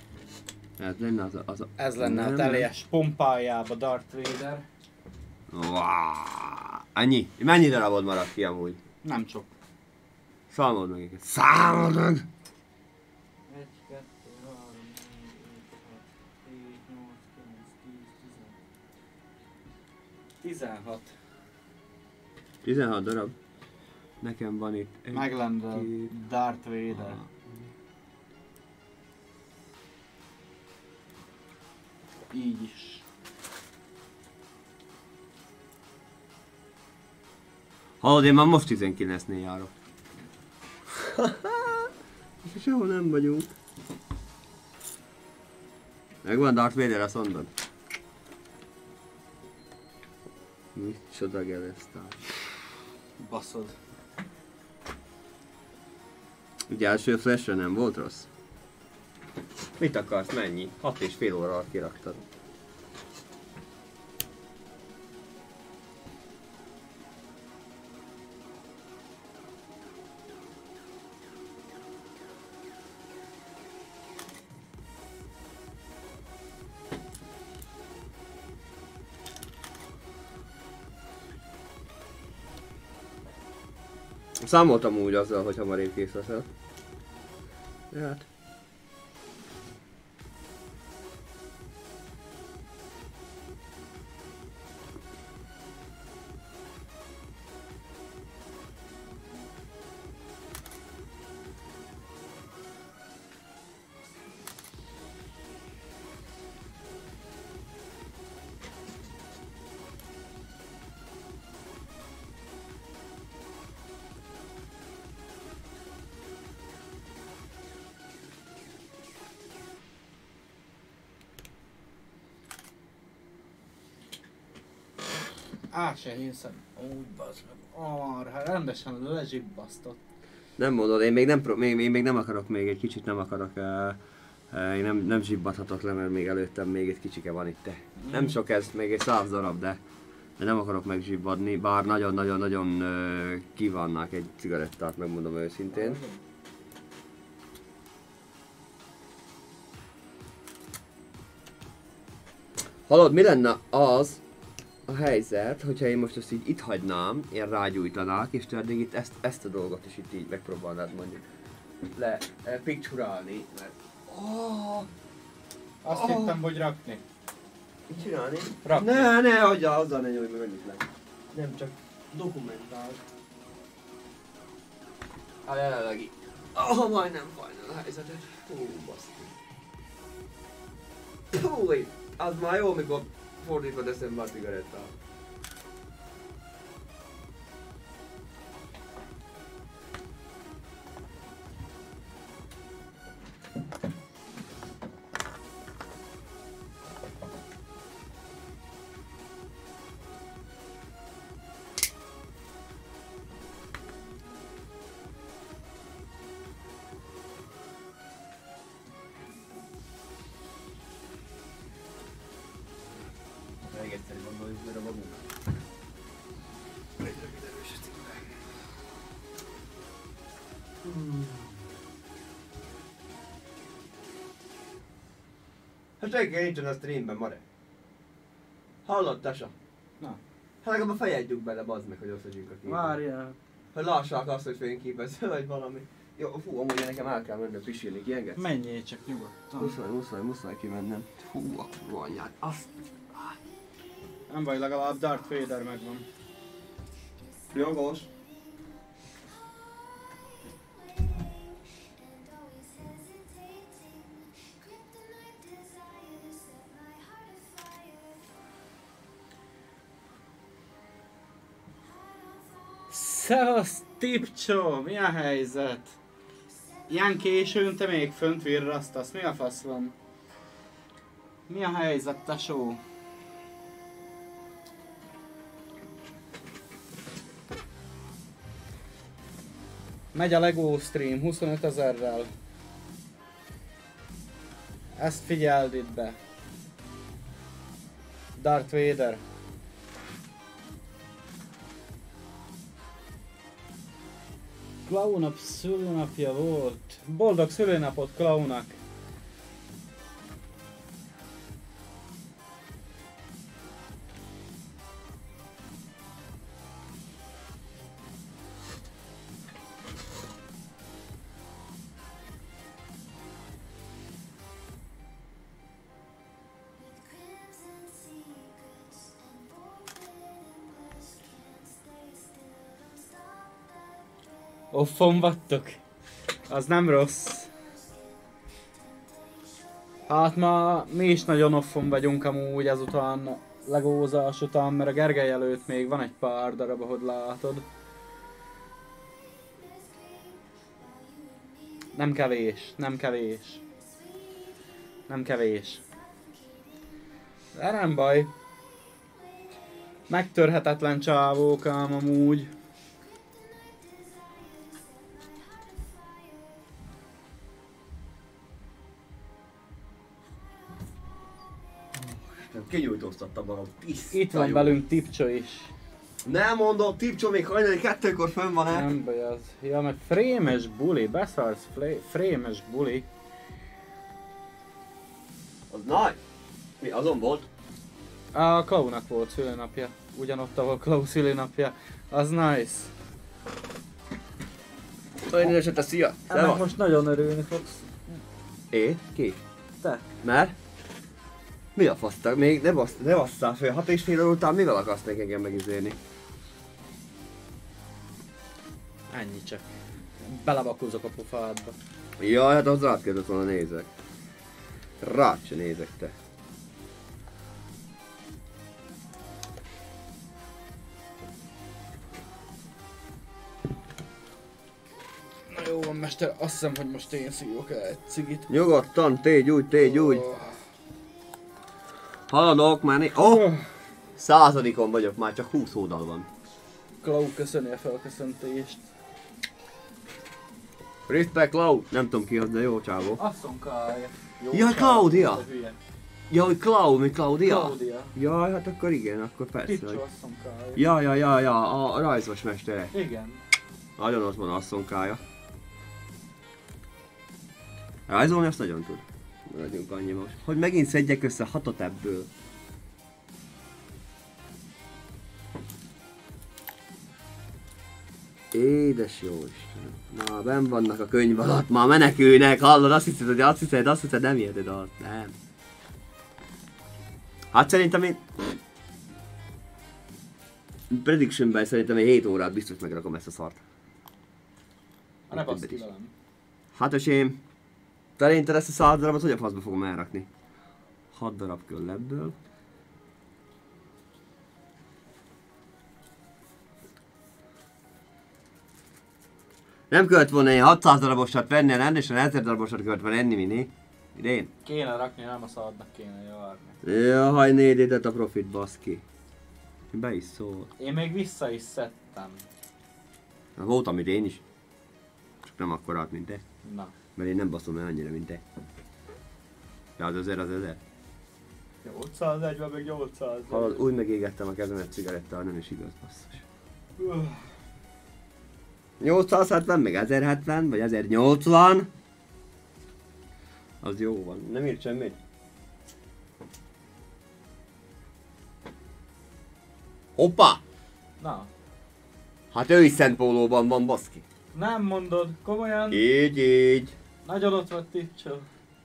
Ez lenne az a... Az a ez lenne a nem, teljes pompájába Darth Vader. Wow. Ennyi? Mennyi darabod maradt ki amúgy? Nem csak. Számold meg őket. Számold meg! 1, 2, 3, 4, 5, 6, 7, 8, 9, 10, 16. 16 darab. Nekem van itt egy, Meg lenne a két, Darth Vader. Ah. Így is. Hallod, én már most 19-nél járok. Sehol nem vagyunk. Megvan Darth Vader, azt mondod? Micsoda gelesztál. Baszod. Ugye első flash nem volt rossz? Mit akarsz, mennyi? 6 és fél óra alatt kiraktad. Számoltam úgy azzal, hogy hamarabb kész leszel. Ja, Hát. Á se hiszem. Úgy bazd meg. Arra, hát rendesen lezsibbasztott. Nem mondod, én még nem, pro- még, én még nem akarok, még egy kicsit nem akarok, uh, uh, én nem, nem zsibbadhatok le, mert még előttem még egy kicsike van itt. Nem sok ez, még egy száz darab, de, de nem akarok megzsibbadni, bár nagyon-nagyon-nagyon uh, kívánnak egy cigarettát, megmondom őszintén. Hallod, mi lenne az a helyzet, hogyha én most ezt így itt hagynám, én rágyújtanák, és te addig itt ezt, ezt a dolgot is itt így megpróbálnád mondjuk le picturálni, mert... Oh, Azt Oh. hittem, hogy rakni. mit csinálni? Rakni. Ne, ne, hagyja, azzal ne nyújj meg annyit le. Nem csak dokumentál. A jelenlegi. Oh, majdnem fajnál a helyzetet. Hú, baszki. Hú, az már jó, mikor fordítva teszem be a cigarettát. Még Hát reggel nincsen a streamben, Mare. Hallod, Tasa? Na. Hát legalább a fejedjük bele, bazd meg, hogy összegyünk a képet. Várjál. Hogy lássák azt, hogy fényképező vagy valami. Jó, fú, amúgy nekem el kell mennem pisilni, kiengedsz? Menjél csak nyugodtan. Muszáj, muszáj, muszáj kimennem. Hú, a kurva anyját. Azt. Nem baj, legalább Darth Vader megvan. Jogos. Szevasz, Tipcsó! Mi a helyzet? Ilyen későn te még fönt virrasztasz, mi a fasz van? Mi a helyzet, tesó? Megy a Lego stream 25 ezerrel. Ezt figyeld itt be. Darth Vader. Klaunap szülőnapja volt. Boldog szülőnapot Klaunak! Offon vagytok? Az nem rossz. Hát ma mi is nagyon offon vagyunk amúgy ezután legózás után, mert a Gergely előtt még van egy pár darab, ahogy látod. Nem kevés, nem kevés. Nem kevés. De nem baj. Megtörhetetlen csávók ám amúgy. Kinyújtóztattam magam. Tiszta Itt van jó. velünk Tipcso is. Nem mondom, Tipcsó még hajnali kettőkor fönn van el. Nem baj az. Ja, meg frémes buli, beszarsz, frémes buli. Az nagy. Mi, azon volt? A Klaunak volt szülőnapja. Ugyanott, ahol Klau szülőnapja. Az nice. Olyan esetre szia. Ennek Szevasz. most nagyon örülni fogsz. É? Ki? Te. Mert? Mi a fasz? te? Még ne, bassz, ne basszál fel. Hat és fél óra után mivel akarsz még engem megizélni? Ennyi csak. Belevakozok a pofádba. Jaj, hát az rád kellett volna nézek. Rád se nézek te. Na jó van, mester, azt hiszem, hogy most én szívok el egy cigit. Nyugodtan, tégy úgy, tégy úgy. Haladok már né... Oh! Századikon vagyok, már csak 20 oldal van. Klau köszöni a felköszöntést. Respect Cloud! Nem tudom ki az, de jó csávó. Asszonkája. Jaj, Claudia! de hülye. Ja, hogy Cloud, mi Claudia? Claudia. Jaj, hát akkor igen, akkor persze. Ticsó Hogy... asszonkája. Ja, ja, ja, ja, a rajzos mestere. Igen. Nagyon ott van asszonkája. Rajzolni azt nagyon tud. Maradjunk annyi most. Hogy megint szedjek össze hatot ebből. Édes jó Istenem. Na, ben vannak a könyv alatt, már menekülnek, hallod? Azt hiszed, hogy azt hiszed, azt hiszed, nem érted azt. Nem. Hát szerintem én... Predictionben szerintem egy 7 órát biztos megrakom ezt a szart. Ha ne velem. Hát ösém, szerinted ezt a száz darabot hogy a faszba fogom elrakni? 6 darab kell ebből. Nem költ volna én 600 darabosat venni, rendesen 1000 darabosat költ volna enni, mini. Idén? Kéne rakni, nem a szadnak kéne járni. Jaj, négy édet a profit baszki. Be is szól. Én még vissza is szedtem. Hát voltam itt én is. Csak nem akkorát, mint te. Na. Mert én nem baszom el annyira, mint te. Ja, az ezer, az ezer. 801 vagy meg 800. Hallod, úgy megégettem a kezemet cigarettával, nem is igaz, basszus. 870, meg 1070, vagy 1080. Az jó van. Nem írt semmit? Hoppá! Na. Hát ő is szent pólóban van, baszki. Nem mondod, komolyan? Így, így. Nagyon ott vagy Ticsó.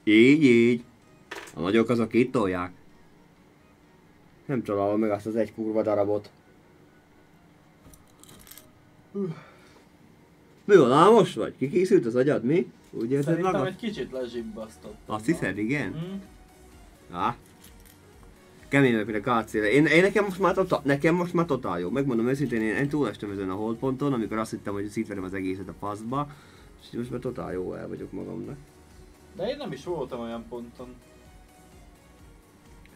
Így, így. A nagyok azok itt tolják. Nem csodálom meg azt az egy kurva darabot. Mi van, álmos vagy? Kikészült az agyad, mi? Úgy érzed Szerintem magad? egy kicsit lezsibbasztott. Azt hiszed, igen? Hm? Á. Kemény vagyok, a kárcéle. Én, én nekem, most már totál, nekem most már totál jó. Megmondom őszintén, én, én túlestem ezen a holdponton, amikor azt hittem, hogy szétverem az egészet a faszba. Már totál jó el vagyok magamnak. De én nem is voltam olyan ponton.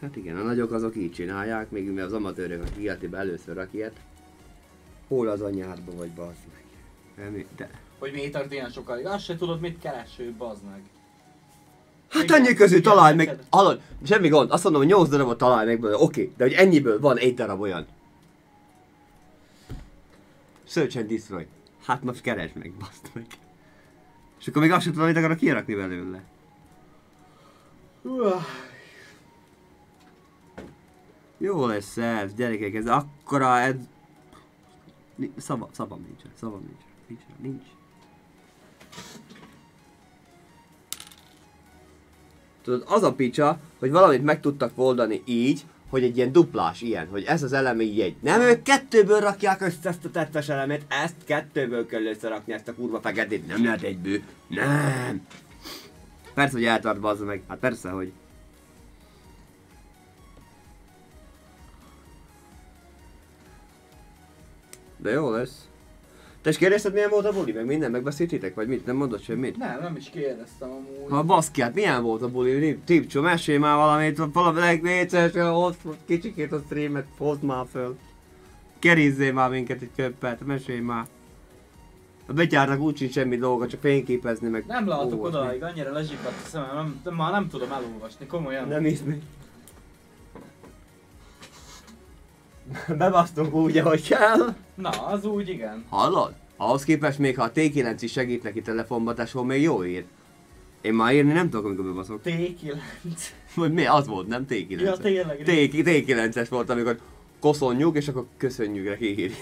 Hát igen, a nagyok azok így csinálják, még mi az amatőrök, akik életében először rakiet. Hol az anyádba vagy, bazd meg. Nem, de... Hogy miért tart ilyen sokáig. Azt se tudod, mit kereső, bazd meg. Hát Igen, ennyi közül igen, találj meg, hallod, semmi gond, azt mondom, hogy 8 darabot találj meg belőle, oké, de hogy ennyiből van egy darab olyan. Search and destroy. Hát most keresd meg, baszd meg. És akkor még azt sem tudom, mit akarok kirakni belőle. Jó lesz ez, gyerekek, ez akkora. Ni- Szava, szavam nincs, szavam nincs, nincs, nincs. Tudod, az a picsa, hogy valamit meg tudtak oldani így, hogy egy ilyen duplás ilyen, hogy ez az elem így egy. Nem, ők kettőből rakják össze ezt a tettes elemet, ezt kettőből kell összerakni, ezt a kurva feketét, nem lehet egyből. Nem. Persze, hogy eltart bazza meg, hát persze, hogy. De jó lesz. Te is kérdezted milyen volt a buli, meg minden, megbeszéltétek, vagy mit? Nem mondod semmit? Nem, nem is kérdeztem amúgy. Ha baszki, hát milyen volt a buli? Tipcsó, mesélj már valamit, valami legvéces, ott kicsikét a streamet, hozd már föl. Kerízzél már minket egy köppet, mesélj már. A betyárnak úgy sincs semmi dolga, csak fényképezni meg. Nem látok odáig, annyira lezsipadt a szemem, nem, már nem tudom elolvasni, komolyan. Nem is Bebasztunk úgy, ahogy kell. Na, az úgy igen. Hallod? Ahhoz képest még ha a T9 is segít neki telefonba, tesó, még jó ír. Én már írni nem tudok, amikor bebaszok. T9. Vagy mi? Az volt, nem T9. Ja, tényleg. T- T9-es volt, amikor koszonjuk, és akkor köszönjük írja.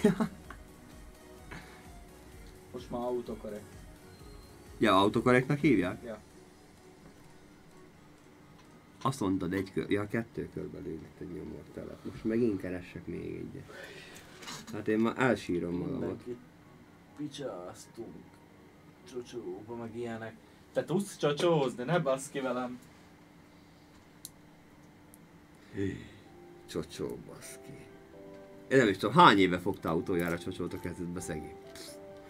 Most már autokorrekt. ja, autokorrektnak hívják? Ja. Azt mondtad egy kör, ja kettő körben lőtt egy nyomortelet. Most megint keressek még egyet. Hát én már elsírom magamat. Picsáztunk. Csocsóba, meg ilyenek. Te tudsz csocsózni, ne basz ki velem. Csocsó, baszki. Én nem is tudom, hány éve fogtál utoljára csocsót a kezedbe szegény?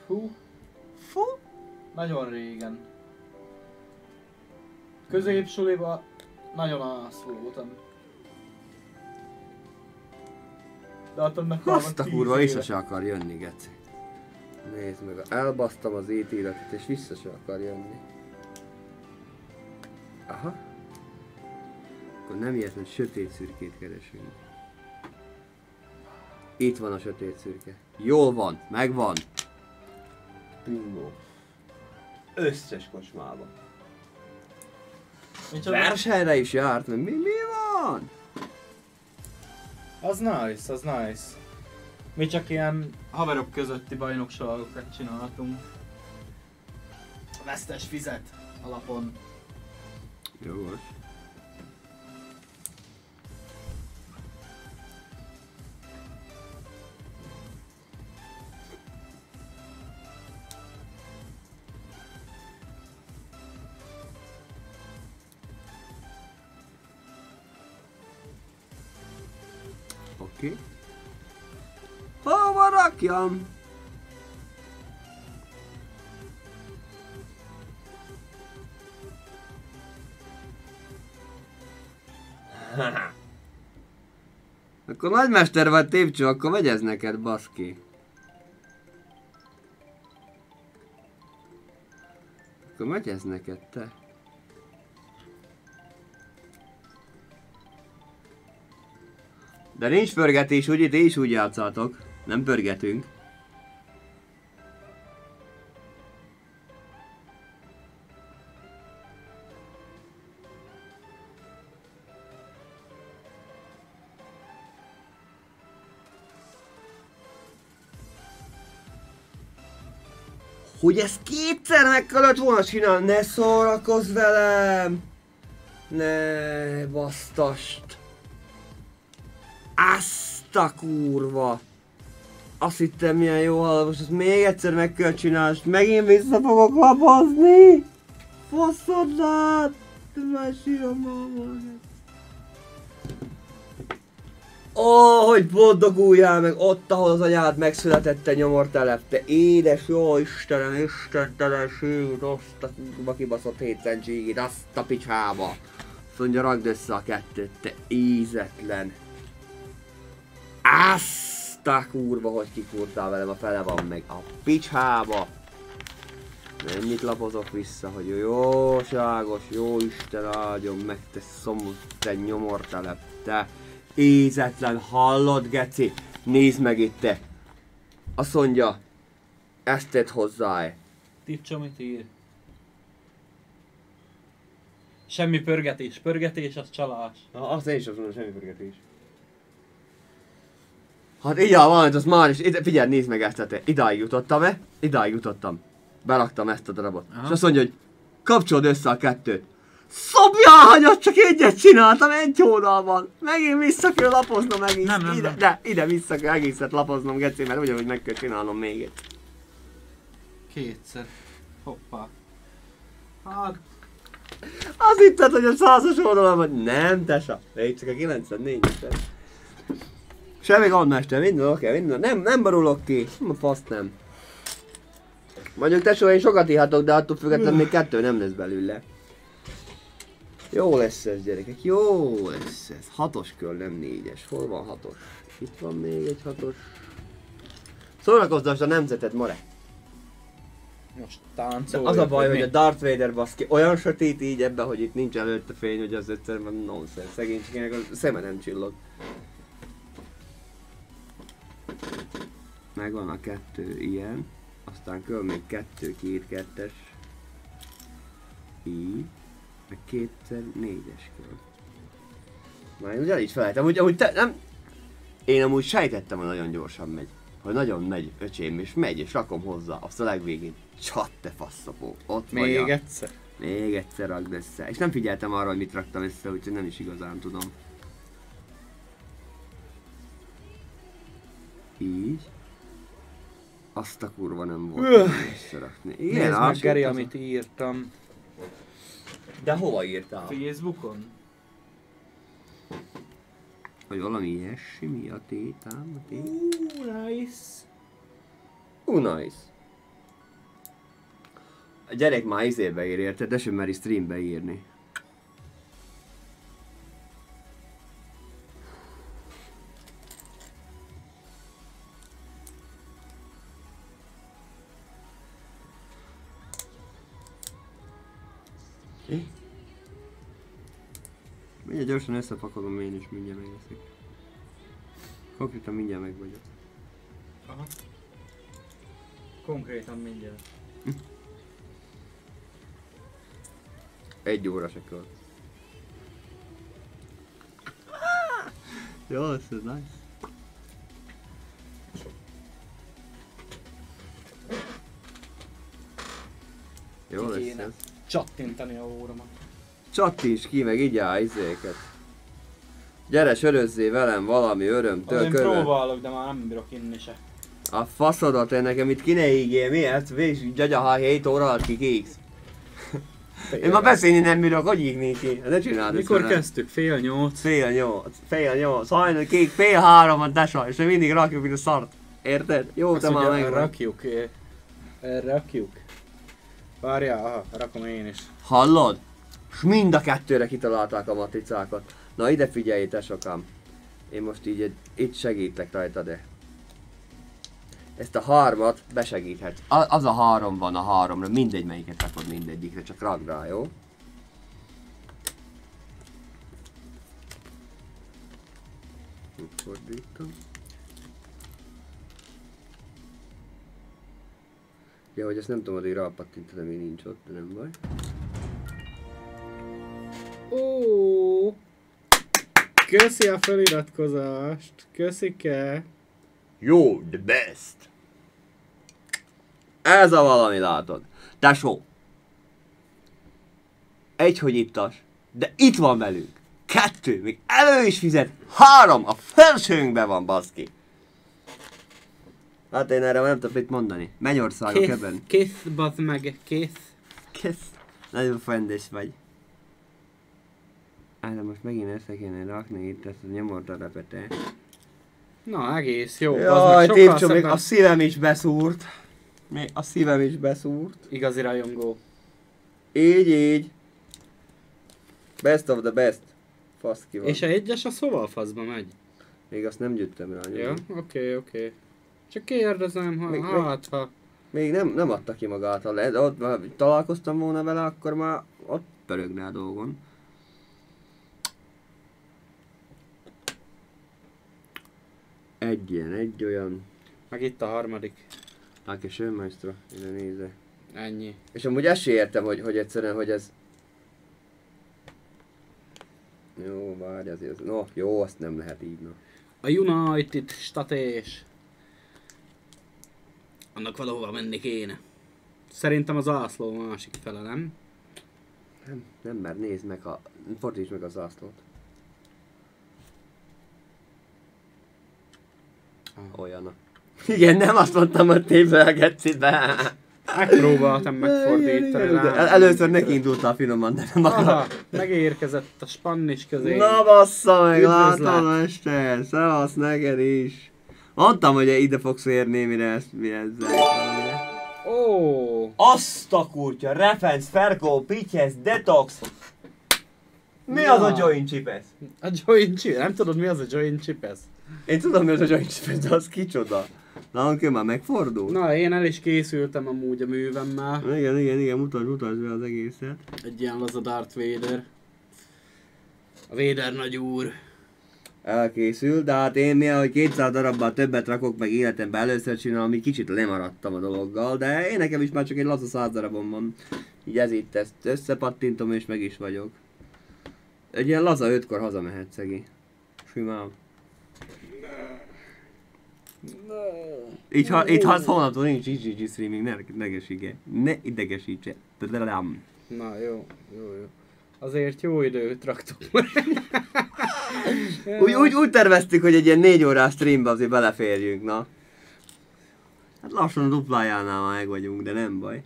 Hú, Fú! nagyon régen. Középsuliba nagyon ász voltam. De attól meg Azt a kurva vissza se akar jönni, geci. Nézd meg, elbasztam az ítéletet és vissza se akar jönni. Aha. Akkor nem ilyet, hogy sötét szürkét keresünk. Itt van a sötét szürke. Jól van, megvan. Bingo. Összes kocsmában. Micsoda? Versenyre is járt, mi, mi van? Az nice, az nice. Mi csak ilyen haverok közötti bajnokságokat csinálhatunk. A vesztes fizet alapon. Jogos. Oké. Hova rakjam? Akkor nagymester vagy tépcső, akkor megy ez neked, baszki. Akkor megy ez neked, te. De nincs pörgetés, ugye? Ti is úgy játszátok. Nem pörgetünk. Hogy ezt kétszer meg kellett volna csinálni, ne szórakozz velem! Ne basztast! Azt a kurva! Azt hittem milyen jó hal, most ezt még egyszer meg kell csinálni, és megint vissza fogok lapozni! Faszodlát! Már sírom magam. Ó, hogy boldoguljál meg ott, ahol az anyád megszületett te nyomortelep, te édes jó Istenem, istentelenség, azt a kurva kibaszott 7 centségit, azt a picsába. Azt ragd össze a kettőt, te ízetlen. Azt a kurva, hogy kikurtál velem, a fele van meg a picsába. Mennyit lapozok vissza, hogy jóságos, jó Isten áldjon meg, te szomorú, te nyomortelep, te ízetlen, hallod, geci? Nézd meg itt, te! Azt mondja, ezt tedd hozzá Tipcsa mit ír? Semmi pörgetés, pörgetés az csalás. Na, azt én is azt mondom, semmi pörgetés. Hát így valamit, az már is, ide, figyelj, nézd meg ezt, te. Idáig jutottam-e? Idáig jutottam. Beraktam ezt a darabot. Aha. És azt mondja, hogy kapcsolod össze a kettőt. Szobjál, hagyat, csak egyet csináltam egy oldalban. Megint vissza kell lapoznom megint. Nem, nem, ide, nem. De ide vissza kell egészet lapoznom, geci, mert ugyanúgy meg kell csinálnom még egy. Kétszer. Hoppá. Hát, Azt hitted, hogy a százas oldalon vagy. Nem, tesa. Légy csak a 94-es. Semmi gond, mester, minden oké, minden. Nem, nem barulok ki. Ma faszt nem. Mondjuk tesó, én sokat ihatok, de attól függetlenül még kettő nem lesz belőle. Jó lesz ez gyerekek, jó lesz ez. Hatos kör, nem négyes. Hol van hatos? Itt van még egy hatos. Szórakoztasd a nemzeted, more. most táncolj. az a baj, hogy a Darth Vader baszki olyan sötét így ebben, hogy itt nincs előtte fény, hogy az egyszerűen nonsens. Szegénységének a szeme nem csillog. Megvan a kettő ilyen, aztán kell még kettő két kettes. Így, meg kétszer négyes kell. Már én ugye is felejtem, hogy amúgy te, nem... Én amúgy sejtettem, hogy nagyon gyorsan megy. Hogy nagyon megy, öcsém, és megy, és rakom hozzá, azt a legvégén. Csat, te faszapó, ott Még vagy a- egyszer. még egyszer rakd össze. És nem figyeltem arra, hogy mit raktam össze, úgyhogy nem is igazán tudom. Így. Azt a kurva nem volt Öh. összerakni. Nézd meg, Geri, amit írtam. De hova írtál? Facebookon? Vagy valami ilyesmi, mi a tétám, a tét? Uh, nice. Uh, nice. A gyerek már izébe ír, érted? De sem meri streambe írni. Mindjárt gyorsan összepakolom én is, mindjárt megeszik. Konkrétan mindjárt meg vagyok. Aha. Konkrétan mindjárt. Egy óra se kell. Jó, ez nice. Jó lesz ez. Csattintani a óramat. Csattints ki, meg igyál izéket. Gyere, sörözzé velem valami örömtől Én körül. próbálok, de már nem bírok inni se. A faszodat, én nekem itt ki ne ígél, mi ezt? Végig gyagya, ha 7 óra alatt kikégsz. Én már beszélni nem bírok, hogy ígni ki. Ne csináld ezt Mikor velem. kezdtük? Fél nyolc. Fél nyolc, fél nyolc, hajnal kék, fél három van tesa, és még mindig rakjuk, mint a szart. Érted? Jó, te már meg rakjuk. eh, Rakjuk. Várjál, aha, rakom én is. Hallod? És mind a kettőre kitalálták a matricákat. Na ide figyelj, tesokám. Én most így egy, itt segítek rajta, de... Ezt a harmat besegíthetsz. A, az a három van a háromra, mindegy melyiket rakod mindegyikre, csak ragd rá, jó? Fordítom. Ja, hogy ezt nem tudom addig rápattintani, még nincs ott, de nem baj. Ó. Köszi a feliratkozást. Köszike. Jó, the best. Ez a valami látod. Tesó. Egy, hogy ittas, de itt van velünk. Kettő, még elő is fizet. Három, a felsőnkben van, baszki. Hát én erre nem tudok mit mondani. Mennyországok ebben. kész, bazd meg, kész. Kész. Nagyon fendes vagy. Hát de most megint össze kéne rakni itt ezt a nyomortarepet, eh? Na, egész jó. Jaj, Tépcsó, még a szívem is beszúrt. Még a szívem is beszúrt. Igazi rajongó. Így, így. Best of the best. Fasz ki van. És a egyes a faszba megy? Még azt nem gyűjtöm rá. Ja, Ja. oké, oké. Okay. Csak kérdezem, ha, Még- hát, ha... Még nem, nem adta ki magát. Ha le, ott, ha találkoztam volna vele, akkor már ott pörögne a dolgon. Egy ilyen, egy olyan. Meg itt a harmadik. Ake Schönmeister, ide nézze. Ennyi. És amúgy ezt értem, hogy, hogy egyszerűen, hogy ez... Jó, várj azért. No, jó, azt nem lehet így, no. A United statés. Annak valahova menni kéne. Szerintem az ászló másik fele, nem? Nem, nem, mert nézd meg a... Fordítsd meg a zászlót. Olyan. Igen, nem azt mondtam, hogy tévelgetsz be. Megpróbáltam megfordítani. Rá. el- először neki indultál finoman, de nem Aha, megérkezett a spannis közé. Na bassza meg, látom este, szevasz neked is. Mondtam, hogy ide fogsz érni, mire ezt mi ezzel. Ó, Azt a kurtya, Refenc, Ferko, Pityesz, Detox. Mi az a joint chip ez? a joint chip. Nem tudod mi az a joint chip ez? Én tudom, mi az a ez, de az kicsoda. Na, oké, már megfordul. Na, én el is készültem amúgy a művemmel. Igen, igen, igen, mutasd, mutasd be az egészet. Egy ilyen laza Darth Vader. A Vader nagy úr. Elkészül, de hát én mivel, hogy 200 darabban többet rakok meg életemben először csinálom, így kicsit lemaradtam a dologgal, de én nekem is már csak egy laza 100 darabom van. Így ez itt, ezt összepattintom és meg is vagyok. Egy ilyen laza 5-kor hazamehet szegi. Simán. Így, ha, itt ha holnaptól nincs GGG streaming, ne idegesítse. Ne idegesítse. Na, jó, jó, jó. Azért jó időt raktuk. Úgy, úgy, úgy terveztük, hogy egy ilyen 4 órás streambe azért beleférjünk, na. Hát lassan a duplájánál már meg vagyunk, de nem baj.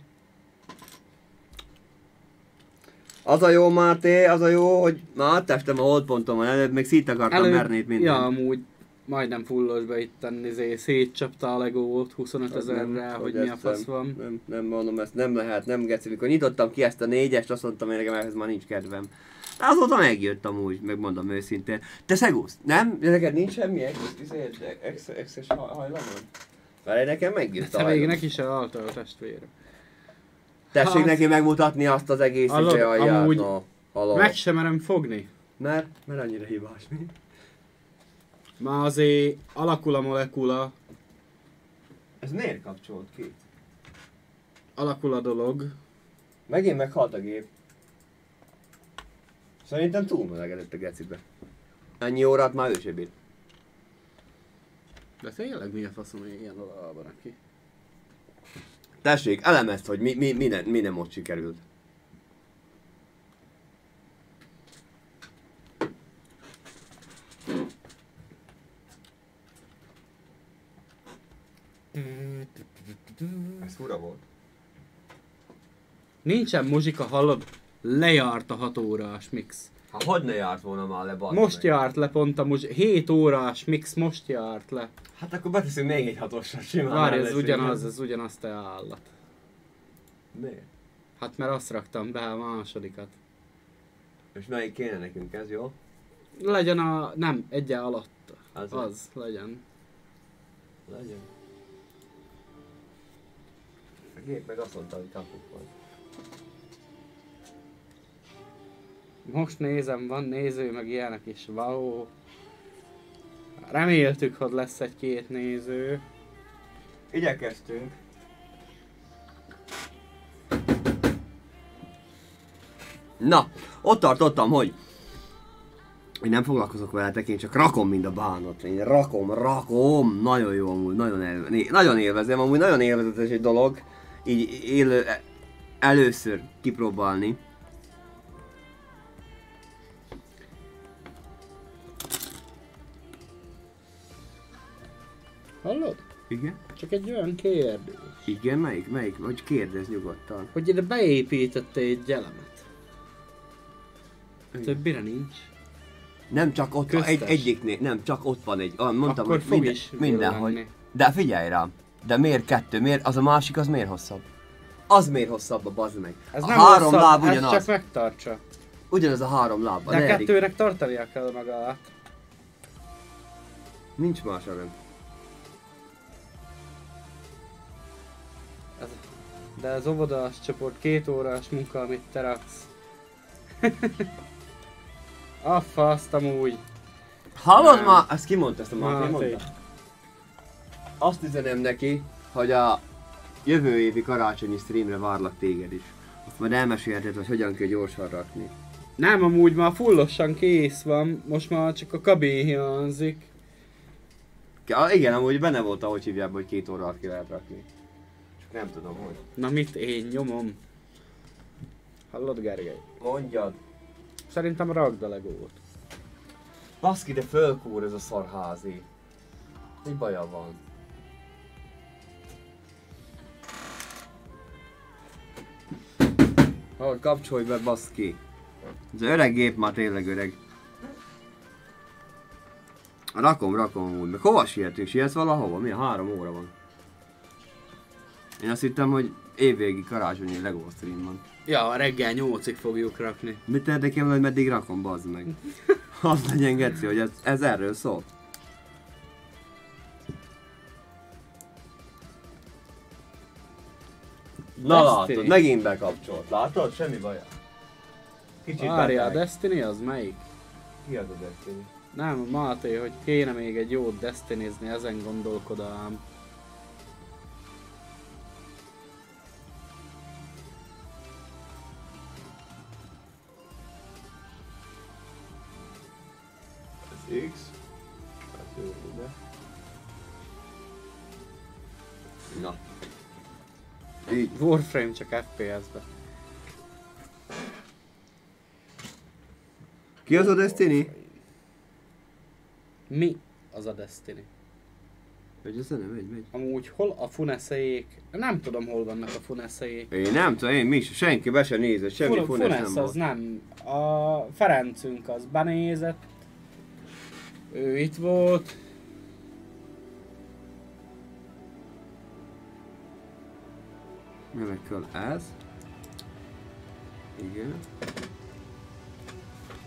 Az a jó, Máté, az a jó, hogy már áttestem a holdpontomon előbb, még szét akartam Elő... merni itt minden. Ja, amúgy majdnem fullosba itt izé, szétcsapta a legót 25 Az nem, ezerre, hogy mi a fasz nem- van. Nem, nem mondom, ezt nem lehet, nem geci. Mikor nyitottam ki ezt a négyest, azt mondtam, hogy nekem ehhez már nincs kedvem. Azóta megjött amúgy, megmondom őszintén. Te Szegusz, nem? De neked nincs semmi izé, exes hajlamod? Mert nekem megjött a Te még neki se alta a testvére. Tessék Hát- neki megmutatni azt az egész Hallod, izé alját, amúgy no. Meg sem merem fogni. Mert, mert annyira hibás mi. Már azért alakul a molekula, Ez miért kapcsolt ki? alakul a dolog. Megint meghalt a gép. Szerintem túlmelegedett a gecibe. Ennyi órát már ő se bír. De tényleg mi a faszom, hogy ilyen oldalban neki? Tessék, elemezd, hogy mi, mi, mi, ne, mi nem ott sikerült. Ez fura volt. Nincsen muzsika, hallod? Lejárt a 6 órás mix. Ha hogy ne járt volna már le, bazd Most meg. járt le pont a muzsika. 7 órás mix most járt le. Hát akkor beteszünk még egy hatosra simán. Várj, ez ugyanaz, ez ugyanaz te állat. Miért? Hát mert azt raktam be a másodikat. És melyik kéne nekünk ez, jó? Legyen a... nem, egyen alatt. Az. Az, legyen. Legyen. Gép meg azt mondta, hogy kapuk van. Most nézem, van néző, meg ilyenek is. Wow. Reméltük, hogy lesz egy-két néző. Igyekeztünk. Na, ott tartottam, hogy én nem foglalkozok veletek, én csak rakom, mint a bánat. Én rakom, rakom. Nagyon jó amúgy, nagyon, el, né- nagyon élvezem, amúgy nagyon élvezetes egy dolog. Így élő, először kipróbálni. Hallod? Igen? Csak egy olyan kérdés. Igen, melyik, melyik? Hogy kérdezz nyugodtan. Hogy ide beépítette egy elemet. Igen. Többire nincs. Nem csak ott van, Köztes. egy, egyiknél, nem, csak ott van egy, ah, mondtam, Akkor hogy fog minden, villanni. De figyelj rám, de miért kettő, miért, az a másik az miért hosszabb? Az miért hosszabb a bazd meg? Ez a nem három hosszabb, láb ez ugyanaz. csak megtartsa. Ugyanaz a három láb. A De negyedik. kettőnek tartania kell magát. Nincs más. Ez, de az óvodás csoport két órás munka, amit te raksz. a faszt amúgy. Hallod Nem. már? Ezt kimondta, ezt a mondta. Azt üzenem neki, hogy a jövő évi karácsonyi streamre várlak téged is. Azt majd elmesélheted, hogy hogyan kell gyorsan rakni. Nem, amúgy már fullosan kész van, most már csak a kabin hiányzik. Ja, igen, amúgy benne volt, ahogy hívják, hogy két óra alatt ki lehet rakni. Csak nem tudom, hogy. Na mit én nyomom? Hallod Gergely? Mondjad. Szerintem rakd a legót. Baszki, de fölkúr ez a szarházi. Mi baja van? Hogy kapcsolj be, baszki. Ez öreg gép már tényleg öreg. Rakom, rakom úgy. Meg hova sietünk? Sietsz valahova? Mi? Három óra van. Én azt hittem, hogy évvégi karácsonyi Lego stream van. Ja, reggel 8-ig fogjuk rakni. Mit érdekel, hogy meddig rakom, bazd meg. Az legyen geci, hogy ez, ez erről szól. Na Destiny. látod, megint bekapcsolt. Látod? Semmi baj. Kicsit Várja, a. Destiny az melyik? Ki az a Destiny? Nem, Máté, hogy kéne még egy jót destinizni, ezen gondolkodám. Warframe csak FPS-be. Ki az a Destiny? Mi az a Destiny? Hogy ez nem megy, megy. Amúgy hol a funeszejék? Nem tudom hol vannak a funeszejék. Én nem tudom, én mi is, senki be se nézett, semmi Fun- funes nem Funesz volt. az nem. A Ferencünk az benézett. Ő itt volt. Nevekkel ez. Igen.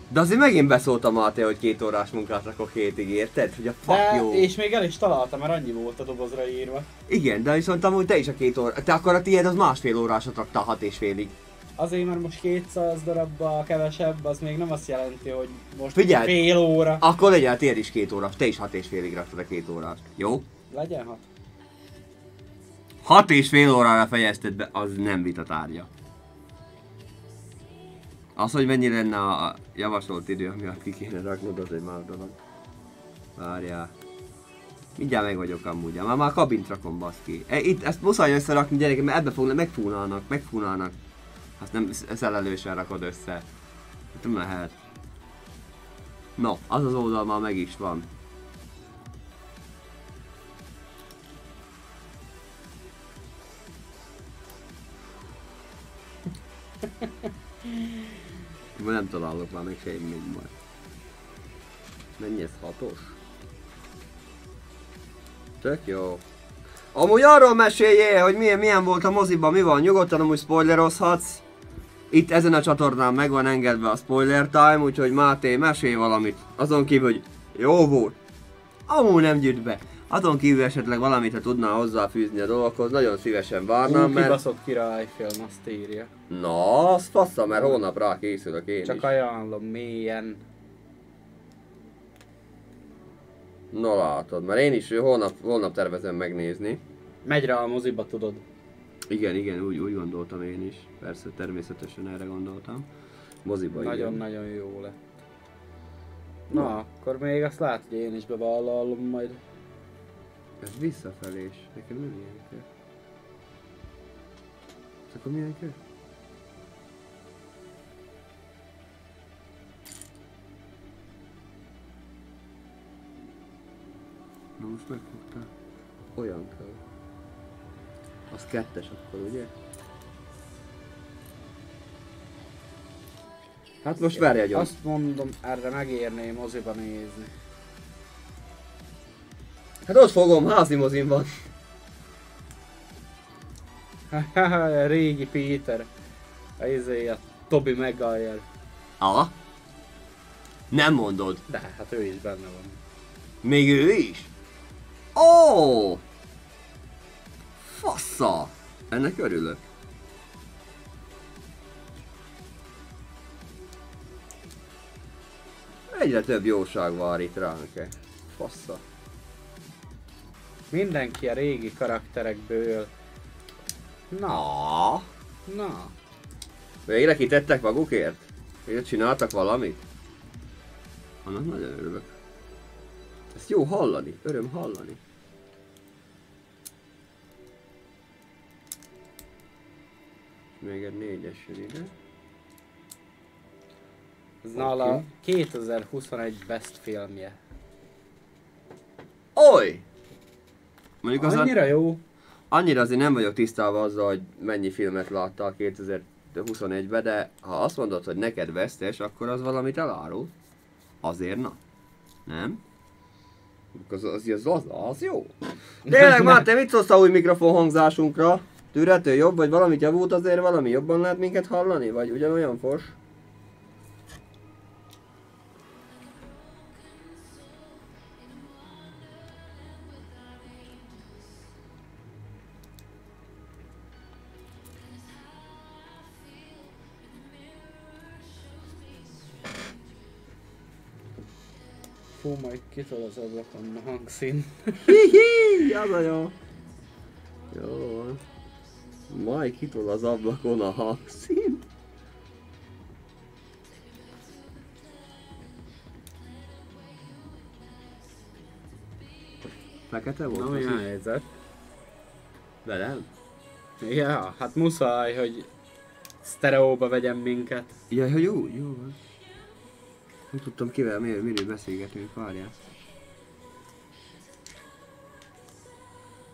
De azért megint beszóltam Máté, hogy két órás munkát rakok hétig, érted? Hogy a fuck De, jó. és még el is találtam, mert annyi volt a dobozra írva. Igen, de viszont amúgy te is a két óra... Te akkor a tiéd az másfél órásat raktál hat és félig. Azért, mert most 200 darabba kevesebb, az még nem azt jelenti, hogy most Figyelj! fél óra. Akkor legyen a tiéd is két órás, te is hat és félig raktad a két órát. Jó? Legyen hat. Hat és fél órára fejezted be, az nem vita tárgya. Az, hogy mennyi lenne a javasolt idő, ami alatt ki kéne raknod, az egy más dolog. Várjál. Mindjárt meg vagyok amúgy, már már kabint rakom baszki. E, itt ezt muszáj összerakni gyerekek, mert ebbe fognak, megfúnálnak, megfúnálnak. Azt nem sz- szelelősen rakod össze. Hát nem lehet. No, az az oldal már meg is van. Már nem találok már meg semmi majd. Mennyi ez hatos? Tök jó. Amúgy arról meséljél, hogy milyen, milyen volt a moziban, mi van, nyugodtan amúgy spoilerozhatsz. Itt ezen a csatornán meg van engedve a spoiler time, úgyhogy Máté, mesélj valamit. Azon kívül, hogy jó volt. Amúgy nem gyűjt be. Azon kívül esetleg valamit, ha tudnál hozzáfűzni a dolgokhoz, nagyon szívesen várnám, Ú, mert... kibaszott királyfilm, azt írja. Na, az fassa, mert holnap rá készülök én Csak is. ajánlom mélyen. Na látod, mert én is holnap, holnap tervezem megnézni. Megy rá a moziba, tudod. Igen, igen, úgy, úgy gondoltam én is. Persze, természetesen erre gondoltam. Moziba. Nagyon-nagyon jó lett. Na, akkor még azt látod, hogy én is bevállalom majd. Ez visszafelés. Nekem nem ilyen kell. Ez akkor milyen kell? Na most megfogtál. Olyan kell. Az kettes akkor, ugye? Hát most várj egy Azt mondom, erre megérné moziba nézni. Hát ott fogom, házi mozim van. Régi Péter. A izé, a Toby Maguire. Aha. Nem mondod. De hát ő is benne van. Még ő is? Ó! Fassa! Ennek örülök. Egyre több jóság vár itt ránk. Fassa. Mindenki a régi karakterekből. Na, Ah. na. Végre kitettek magukért? Végre csináltak valamit? Annak nagyon örülök. Ezt jó hallani, öröm hallani. Még egy négyes jön ide. Ez nála 2021 best filmje. Oly! Mondjuk az Annyira jó. annyira azért nem vagyok tisztában azzal, hogy mennyi filmet láttál 2021-ben, de ha azt mondod, hogy neked vesztes, akkor az valamit elárul. Azért na. Nem? Az, az, az, az, az jó. Tényleg, már te mit szólsz a új mikrofon hangzásunkra? Tűrető jobb, vagy valamit javult azért, valami jobban lehet minket hallani? Vagy ugyanolyan fos? Fú, majd kitol az ablakon a hangszín. Hihi, az a jó. Jó. Majd kitol az ablakon a hangszín. Fekete volt? Na, mi a helyzet? Velem? Ja, hát muszáj, hogy sztereóba vegyem minket. Ja, hogy jó, jó van. Nem tudtam kivel, miről, miről beszélgetünk, várjál.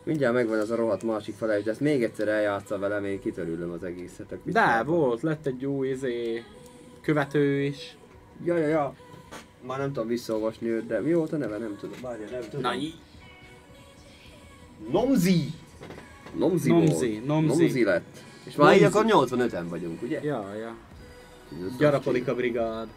Mindjárt megvan az a rohadt másik fele, de ezt még egyszer eljátsza velem, én kitörülöm az egészet. De, picsába. volt, lett egy új izé, követő is. Ja, ja, ja. Már nem tudom visszaolvasni őt, de mi volt a neve? Nem tudom. Várja, nem tudom. Na, í- Nomzi! Nomzi, Nomzi, volt. Nomzi. Nomzi lett. És már így akkor 85-en vagyunk, ugye? Ja, ja. Gyarapodik a brigád.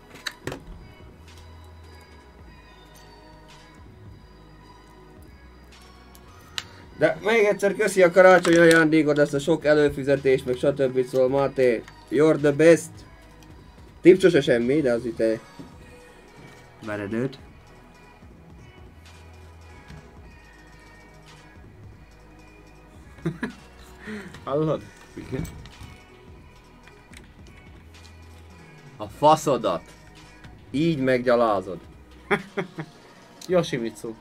De még egyszer köszi a karácsony ajándékot, ezt a sok előfizetés, meg stb. Szóval Máté, you're the best. Tipp sose semmi, de az itt egy veredőt. Hallod? Igen. A faszodat. Így meggyalázod. Yoshimitsu.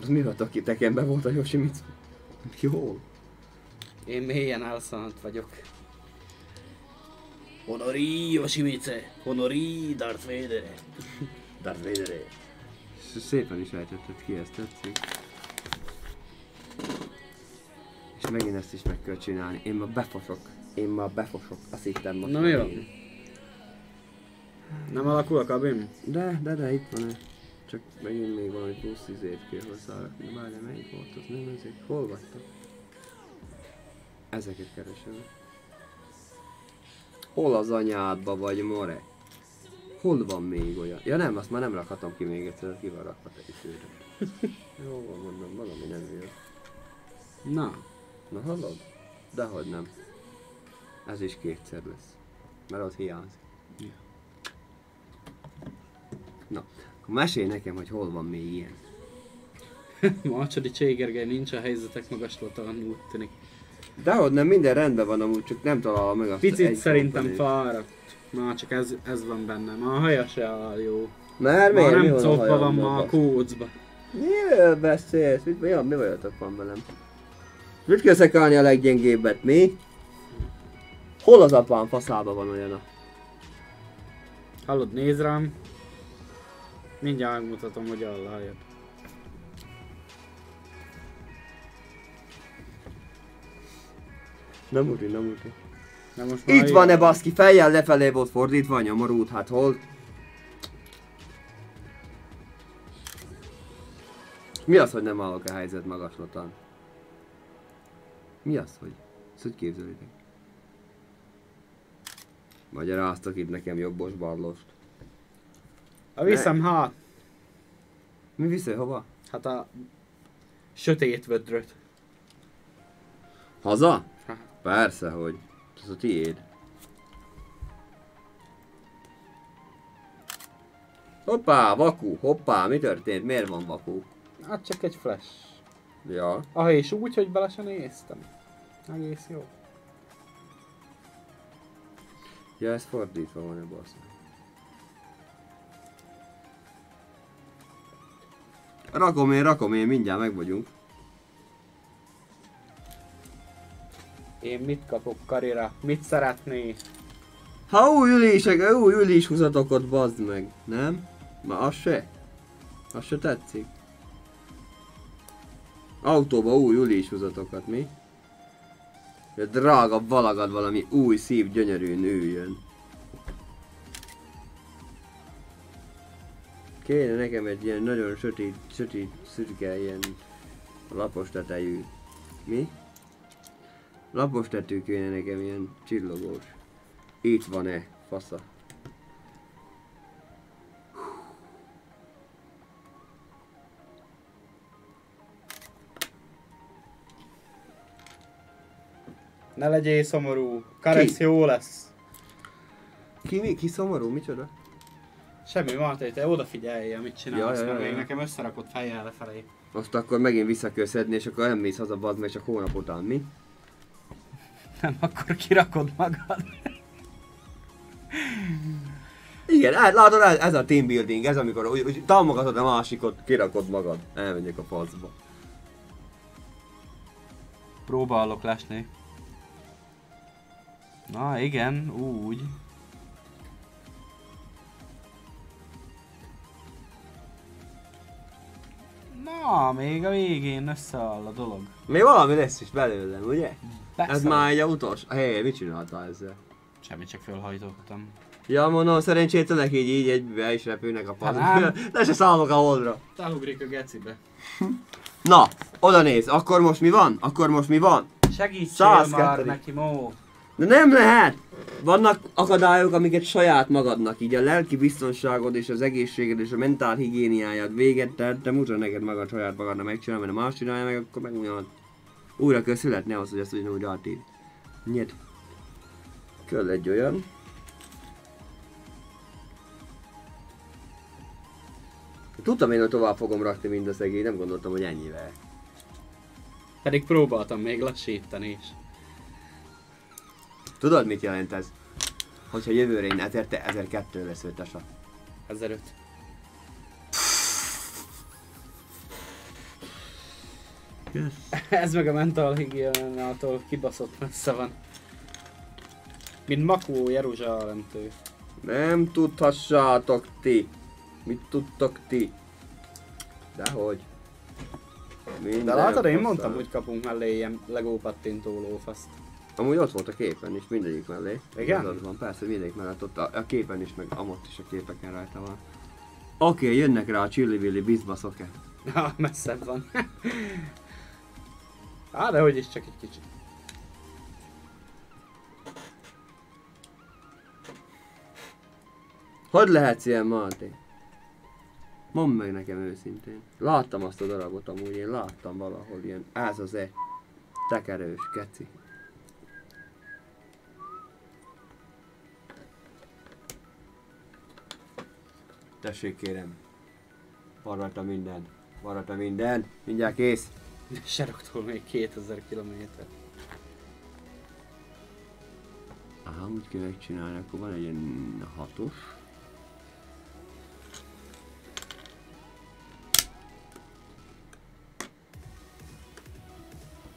Az mi volt, aki tekembe volt a Yoshimitsu? Jó. Én mélyen elszállt vagyok. Honori Yoshimitsu. Honori Darth Vader. Darth Vader. Szépen is ejtetted ki, ezt tetszik. És megint ezt is meg kell csinálni. Én ma befosok. Én ma befosok. Azt hittem most. Na mi van? én. Nem alakul a kabin? De, de, de, itt van -e. Csak megint még valami plusz izét kell hozzárakni. Várj, melyik volt az? Nem ezek. Hol vagytok? Ezeket keresem. Hol az anyádba vagy, more? Hol van még olyan? Ja nem, azt már nem rakhatom ki még egyszer, ki van rakva te is őre. Jó van, mondom, valami nem jön. Na. Na hallod? Dehogy nem. Ez is kétszer lesz. Mert ott hiányzik. Ja. Na, mesélj nekem, hogy hol van még ilyen. Macsodi Cségergely nincs a helyzetek magaslaton, úgy tűnik. Dehogy nem, minden rendben van amúgy, csak nem találom meg azt Picit egy szerintem fáradt. Már csak ez, ez van bennem. A haja se áll jó. Mert Ma miért? Mi nem a coppa van ma a kócba. Miről beszélsz? Mit, mi, mi vagyok van velem? Mit kell szekálni a leggyengébbet, mi? Hol az apám faszába van olyan a... Hallod, néz rám. Mindjárt megmutatom, hogy áll a hajad. Nem úri, nem úri. Na most már Itt van-e baszki, fejjel lefelé volt fordítva a nyomorút, hát hol? Mi az, hogy nem állok a helyzet magaslaton? Mi az, hogy? Ezt hogy képzelitek? Magyaráztak itt nekem jobbos barlost. A viszem hát. Mi vissza, hova? Hát a sötét vödröt. Haza? Hát. Persze, hogy. Ez a tiéd. Hoppá, vaku, hoppá, mi történt? Miért van vaku? Hát csak egy flash. Ja. Ah, és úgy, hogy bele se néztem. Egész jó. Ja, ez fordítva van a basz. Rakom én, rakom én, mindjárt meg vagyunk. Én mit kapok karira? Mit szeretné? Ha új ülések, új ülés húzatok ott, bazd meg, nem? Ma az se? Az se tetszik? Autóba új ülés húzatokat, mi? Ja, drága valagad valami új szív gyönyörű nő jön. Kéne nekem egy ilyen nagyon sötét, sötét, szürke, ilyen lapos tetejű. Mi? Lapos tetű kéne nekem ilyen csillogós. Itt van-e, fasza? Ne legyél szomorú. Karesz jó lesz. Ki, mi? Ki szomorú? Micsoda? Semmi, Marta, te odafigyelj, amit csinálsz, Ja, ja, ja, még ja. nekem összerakott fejjel lefelé. Azt akkor megint vissza kell szedni, és akkor nem mész haza, bazd meg, csak hónap után, mi? Nem, akkor kirakod magad. Igen, hát látod, ez, ez a team building, ez amikor úgy, úgy támogatod a másikot, kirakod magad. Elmegyek a faszba. Próbálok lesni. Na igen, úgy. Na, még a végén összeáll a dolog. Még valami lesz is belőlem, ugye? Persze. Ez már egy utolsó. Hé, mit csináltál ezzel? Semmit, csak fölhajtottam. Ja, mondom, szerencsétlenek így, így egybe is repülnek a Hát nem. Le se szállok a holdra. Elugrik a gecibe. Na, oda néz, akkor most mi van? Akkor most mi van? Segítsél 102. már neki, Mó! De nem lehet! Vannak akadályok, amiket saját magadnak, így a lelki biztonságod és az egészséged és a mentál higiéniájad véget tett, te mutatod neked magad saját magadnak megcsinálni, mert ha más csinálja meg, akkor meg újra kell születni ahhoz, hogy ezt ugyanúgy átíd. Nyit. Kell egy olyan. Tudtam én, hogy tovább fogom rakni mind a szegély, nem gondoltam, hogy ennyivel. Pedig próbáltam még lassítani is. Tudod, mit jelent ez? Hogyha jövőre én ezért te 1002 lesz tesa. 1005. Yes. Ez meg a mental higiénától kibaszott messze van. Mint Makó Jeruzsálemtől. Nem tudhassátok ti. Mit tudtok ti? Dehogy. Minden De látod, én mondtam, hogy kapunk mellé ilyen Lego pattintó lófaszt. Amúgy ott volt a képen is, mindegyik mellé. Igen? Igazad van, persze, mindegyik mellett ott a, a képen is, meg amott is a képeken rajta van. Oké, okay, jönnek rá a csillivilli bizbaszok-e. Ha, messzebb van. Á, de hogy is csak egy kicsit. Hogy lehetsz ilyen, Máté? Mondd meg nekem őszintén. Láttam azt a darabot amúgy, én láttam valahol ilyen, ez az e tekerős keci. Tessék kérem. Van rajta minden. Van rajta minden. Mindjárt kész. Seroktól még 2000 kilométer. Aha, úgy kell megcsinálni, akkor van egy ilyen hatos.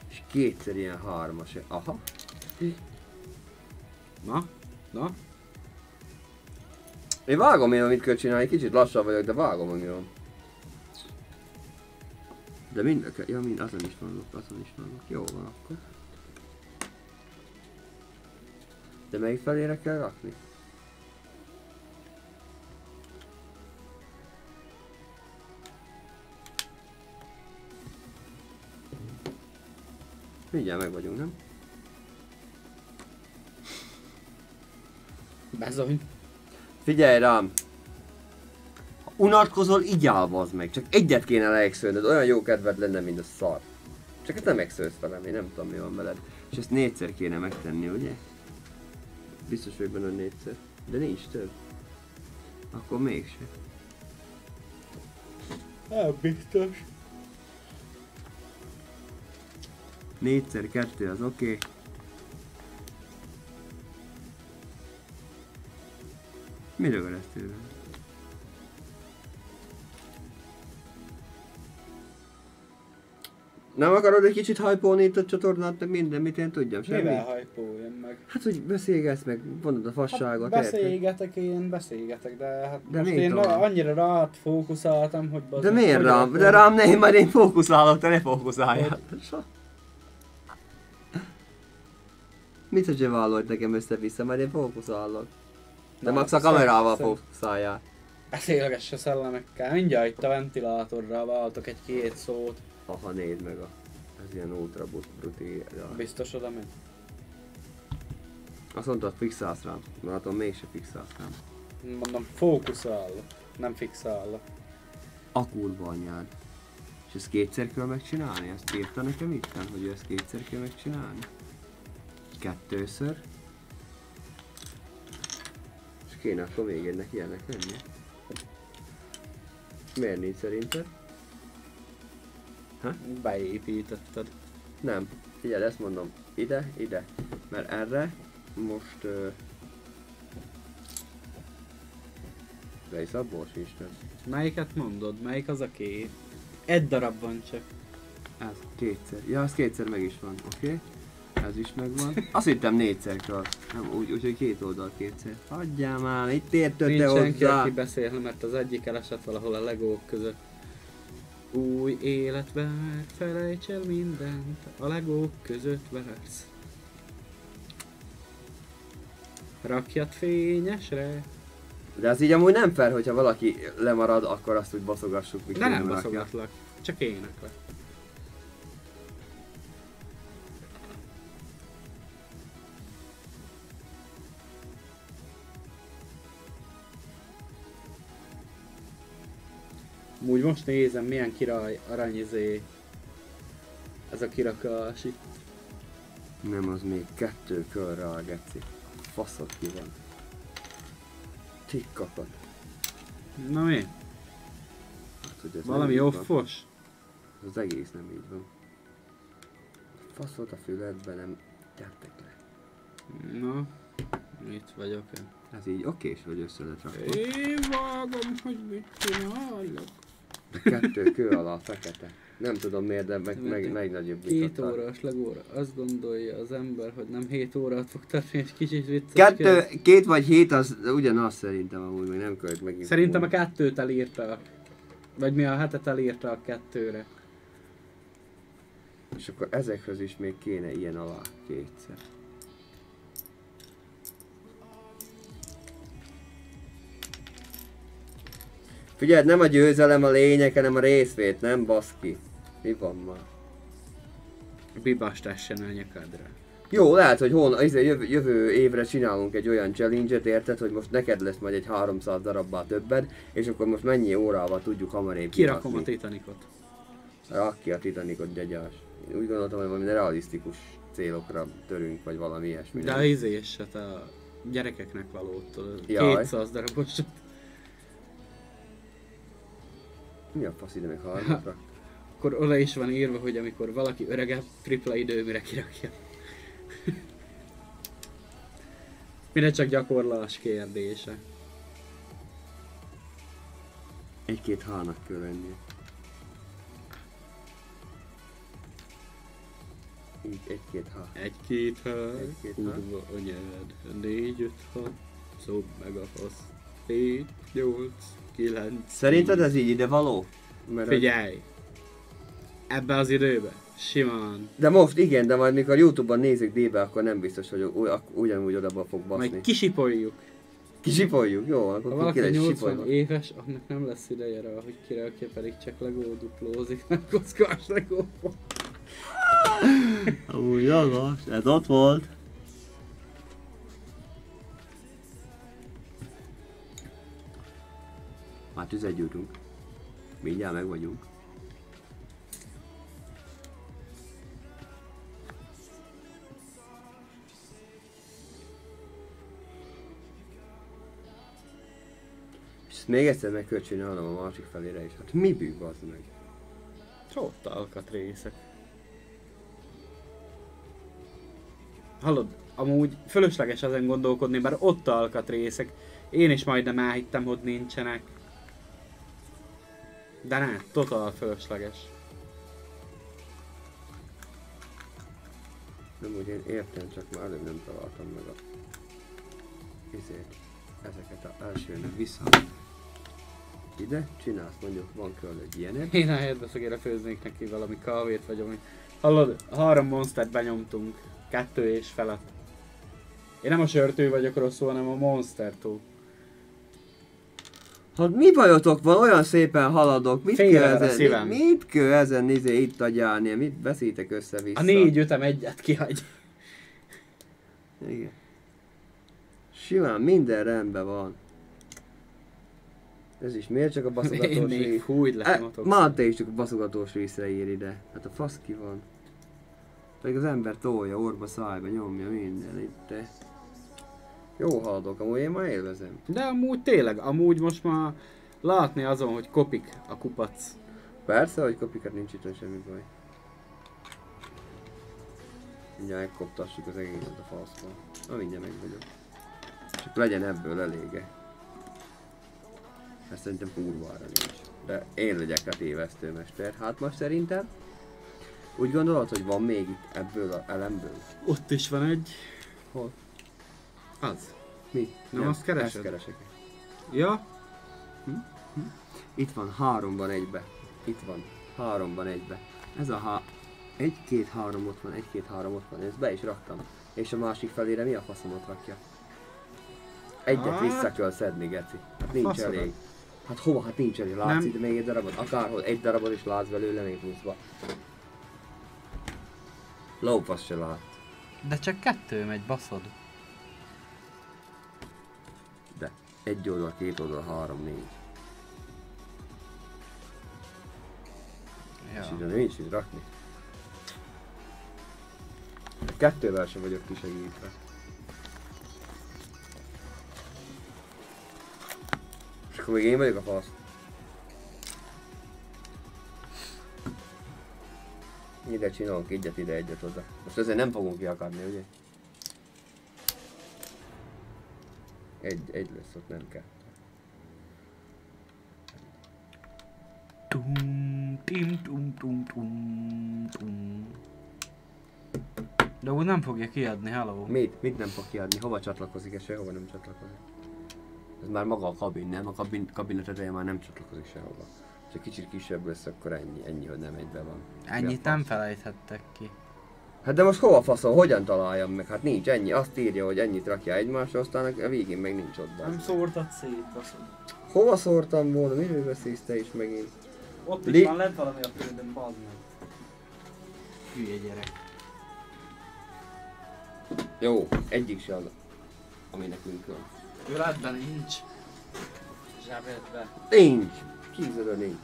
És kétszer ilyen hármas. Aha. Na? Na? Én vágom én, amit kell csinálni, kicsit lassabb vagyok, de vágom, ami van. De mind, ja, mind, azon is vannak, azon is vannak. Jó van akkor. De melyik felére kell rakni? Mindjárt meg vagyunk, nem? Bezony. Figyelj rám! Ha unatkozol, így az meg. Csak egyet kéne leegszölnöd, olyan jó kedved lenne, mint a szar. Csak ezt nem egszölsz velem, én nem tudom mi van veled. És ezt négyszer kéne megtenni, ugye? Biztos vagyok benne, hogy négyszer. De nincs több. Akkor mégse. Nem biztos. Négyszer kettő az oké. Okay. Miről lesz tőle? Nem akarod egy kicsit hypolni itt a csatornát, meg minden, mit én tudjam, semmi? Mivel hajpóljam meg? Hát, hogy beszélgetsz meg, mondod a fasságot, Hát érted? beszélgetek én, beszélgetek, de hát De most én tovább? annyira rád fókuszáltam, hogy bazd De miért hogy rám? akkor- De rám ne, majd én fókuszálok, te ne fókuszáljál. Mit, hogy vállalod nekem össze-vissza, majd én fókuszálok. De max a kamerával fókuszáljál. Beszélgess a szellemekkel. Mindjárt itt a ventilátorral váltok egy-két szót. Aha, nézd meg a... Ez ilyen ultra bruti. Biztos oda megy. Azt mondtad, fixálsz rám. Látom, mégse fixálsz rám. Mondom, fókuszálok. Nem fixálok. A kurva anyád. És ezt kétszer kell megcsinálni? Ezt írta nekem itt, hogy ezt kétszer kell megcsinálni? Kettőször. Kéne akkor még ennek ilyenek lenni. Miért nincs szerinted? Beépítetted. Nem. Figyelj, ezt mondom. Ide, ide. Mert erre most... Uh, de is abból sincs több. Melyiket mondod? Melyik az a kép? Egy darab van csak. Ez kétszer. Ja, az kétszer meg is van, oké? Okay? Ez is megvan. Azt hittem négyszer kell. Nem, úgy, úgyhogy két oldal kétszer. Hagyjál már, itt érted Nincs te senki, hozzá. aki beszélne, mert az egyik elesett valahol a legók között. Új életbe felejts el mindent, a legók között versz. Rakjad fényesre. De az így amúgy nem fel, hogyha valaki lemarad, akkor azt úgy baszogassuk, hogy De nem baszogatlak, csak éneklek. Úgy most nézem, milyen király aranyizé. Ez a kirakás itt. Nem, az még kettő körre a geci. Faszot ki van. Tikkakat. Na mi? Hát, hogy ez Valami offos? Az egész nem így van. Faszot a füledbe, nem gyertek le. Na, itt vagyok én. Ez így okés, hogy össze lett rakva. Én vágom, hogy mit csinálok. De kettő kő alá fekete. Nem tudom miért, de meg, meg, meg nagyobb Két órás legóra. Azt gondolja az ember, hogy nem 7 órát fog tartani, és kicsit vicces. Kettő, két vagy hét, az ugyanaz szerintem amúgy, meg nem költ meg. Szerintem a kettőt elírta. Vagy mi a hetet elírta a kettőre. És akkor ezekhez is még kéne ilyen alá kétszer. Figyeld, nem a győzelem a lényeg, hanem a részvét, nem baszki. Mi van ma? Bibást essen el nyakadra. Jó, lehet, hogy hol, izé, jövő, jövő évre csinálunk egy olyan challenge-et, érted, hogy most neked lesz majd egy 300 darabbal többed, és akkor most mennyi órával tudjuk hamarébb Kirakom a. Titanicot. Rak ki a Titanicot, gyegyás. Én úgy gondoltam, hogy valami realisztikus célokra törünk, vagy valami ilyesmi. De nem? izés, hát a gyerekeknek való tudod. Jaj. 200 darabos. Mi a fasz ide még harmadra? Akkor oda is van írva, hogy amikor valaki öregebb, tripla időmire kirakja. Mire csak gyakorlás kérdése. Egy-két hálnak kell lennie. Így egy-két hál. Egy-két hál, Egy-két hál. kurva anyád, négy, öt, hat, szob meg a fasz. Hét, nyolc, kilenc. Szerinted ez így ide való? Mert Figyelj! Ebbe az időbe? Simán. De most igen, de majd mikor Youtube-on nézik D-be, akkor nem biztos, hogy ugyanúgy oda fog baszni. Majd kisipoljuk. Kisipoljuk? Jó, Ha akkor ki valaki lesz 80 sipolva. éves, annak nem lesz ideje rá, hogy kirakja, pedig csak legó duplózik, nem kockás legó. Amúgy jogos, ez ott volt. Már tüzet gyújtunk. Mindjárt meg vagyunk. És még egyszer meg kell csinálnom a másik felére is. Hát mi bűv az meg? Ott alkatrészek. Hallod, amúgy fölösleges ezen gondolkodni, mert ott alkatrészek. Én is majdnem elhittem, hogy nincsenek. De ne, totál fölösleges. Nem úgy én értem, csak már előbb nem találtam meg a... Ezért ezeket a elsőnek vissza. Ide csinálsz mondjuk, van kell egy ilyenet. Én a helyetbe szögére főznék neki valami kávét, vagy ami... Hallod, három monstert benyomtunk. Kettő és felett. Én nem a sörtő vagyok rosszul, hanem a monstertó. Hát mi bajotok van, olyan szépen haladok, mit Félre kell ezen, szívem. mit kell ezen izé itt agyálni, mit beszéltek össze-vissza? A négy ötem egyet kihagy. Igen. Simán minden rendben van. Ez is miért csak a baszogatós rész? fújt le E, te is csak a baszogatós részre ír ide. Hát a fasz ki van. Pedig az ember tolja, orba, szájba, nyomja minden itt. Jó haladok, amúgy én már élvezem. De amúgy tényleg, amúgy most már látni azon, hogy kopik a kupac. Persze, hogy kopikat nincs itt semmi baj. Mindjárt megkoptassuk az egészet a faszban. Na mindjárt meg vagyok. Csak legyen ebből elége. Ezt szerintem kurvára nincs. De én legyek a tévesztőmester. Hát most szerintem úgy gondolod, hogy van még itt ebből a elemből? Ott is van egy. Hol? Az. Mi? Nem azt keresed? Ezt keresek. Ja? Itt van, háromban egybe. Itt van, háromban egybe. Ez a há... Egy, két, három ott van, egy, két, három ott van. Ezt be is raktam. És a másik felére mi a faszomat rakja? Egyet Hát- vissza kell szedni, geci. Hát nincs Faszodat. elég. Hát hova? Hát nincs elég. Látsz Nem. itt még egy darabot? Akárhol egy darabot is látsz belőle még pluszba. Lófasz se lát. De csak kettő megy, baszod. Egy oldal, két oldal, három, négy. Ja. És ide nincs mit rakni. Kettővel sem vagyok kisegítve. És akkor még én vagyok a fasz. Ide csinálunk egyet, ide egyet oda. Most ezért nem fogunk kiakadni, ugye? Egy, egy lesz ott, nem kell. Tum, tim, tum, tum, tum, tum. De úgy nem fogja kiadni, hello. Mit? Mit nem fog kiadni? Hova csatlakozik és sehova nem csatlakozik? Ez már maga a kabin, nem? A kabin, kabin teteje már nem csatlakozik sehova. Ha kicsit kisebb lesz, akkor ennyi, ennyi, hogy nem egybe van. Ennyit nem felejthettek ki. Hát de most hova faszol, hogyan találjam meg? Hát nincs ennyi, azt írja, hogy ennyit rakja egymásra, aztán a végén meg nincs ott Nem be. szórtad szét, baszod. Hova szórtam volna? Miről beszélsz te is megint? Ott is Li- van lent valami a földön, bazd meg. Hülye gyerek. Jó, egyik se az, ami nekünk van. Öletben nincs. Zsebedben. Nincs! Kívülről nincs.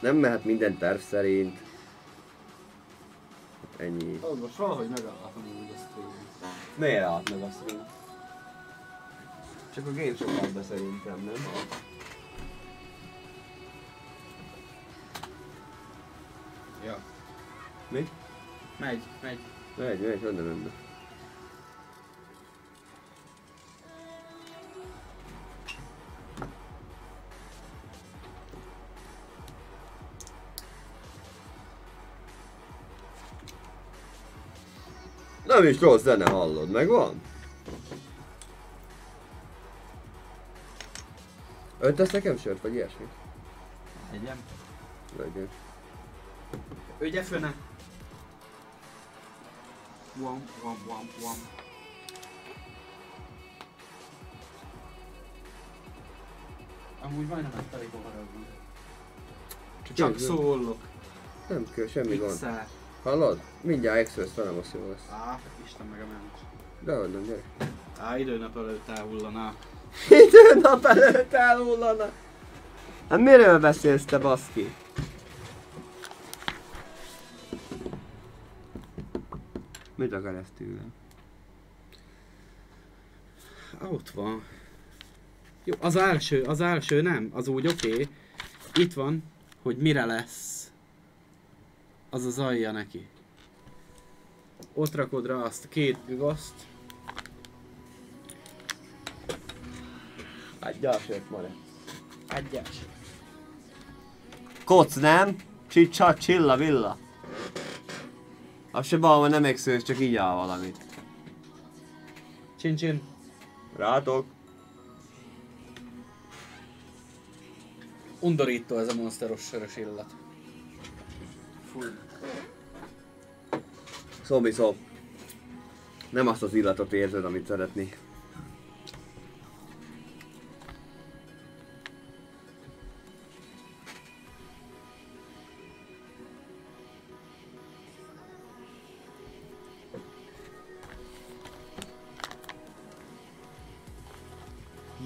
Nem mehet minden terv szerint. Ennyi. Az most valahogy megállhatom úgy a stream. Miért állt meg a stream? Csak a game sokat be szerintem, nem? Ja. Mi? Megy, megy. Megy, megy, rendben, rendben. Nem is rossz zene hallod, megvan? Öntesz nekem sört, vagy ilyesmi? Egyem. Legyen. Ügye föne. Wam, wam, wam, wam. Amúgy majdnem egy teli poharagban. Csak jó. szólok. Nem kell, semmi gond. Hallod? Mindjárt express velem, azt jó lesz. Á, Isten meg a ments. De hogy nem, gyere. Á, időnap előtt elhullaná. Időnap előtt elhullana. Hát miről beszélsz te baszki? Mit akar ezt tőlem? Ott van. Jó, az első, az első nem, az úgy oké. Okay. Itt van, hogy mire lesz. Az az alja neki. Ott rakod rá azt a két vigaszt. Adjál sört, Mare. Adjás. Koc, nem? Csicsa, csilla, villa. Az se bal, nem exősz, csak így áll valamit. Csin csin. Rátok. Undorító ez a monsteros sörös illat. Fúj. Szombi szob. Nem azt az illatot érzed, amit szeretnék.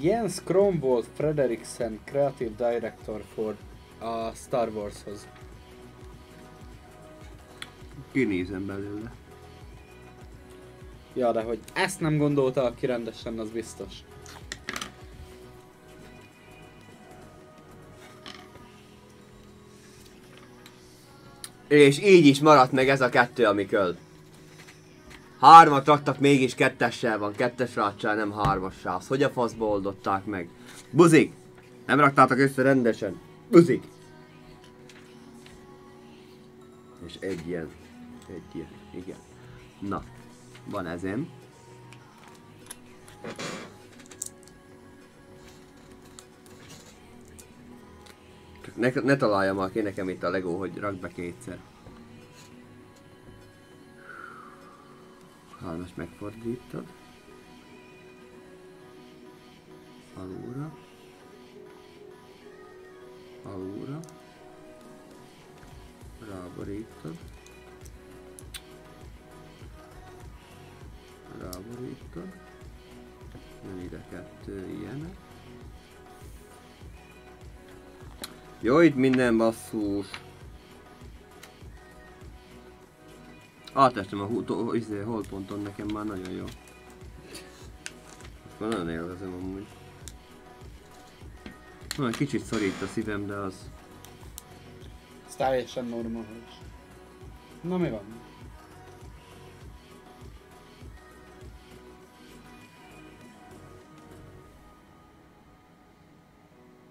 Jens Kronbold Frederiksen, Creative Director for a Star Warshoz. Kinézem belőle. Ja, de hogy ezt nem gondolta, aki rendesen, az biztos. És így is maradt meg ez a kettő, ami köld. Hármat raktak, mégis kettessel van, kettes ráccsal, nem hármassal. Azt hogy a faszba oldották meg? Buzik! Nem raktátok össze rendesen. Buzik! És egy ilyen. Egy ilyen, igen. Na, van ezen. Csak ne, ne találjam már ki nekem itt a Lego, hogy rak be kétszer. Most megfordítod. Alulra. Alulra. Ráborítod. Ráborítod. Jön ide kettő ilyenek. Jó, itt minden basszus. Átestem a izé, holdponton, nekem már nagyon jó. Most már nagyon élvezem amúgy. Na, egy kicsit szorít a szívem, de az... Ez teljesen normális. Na mi van?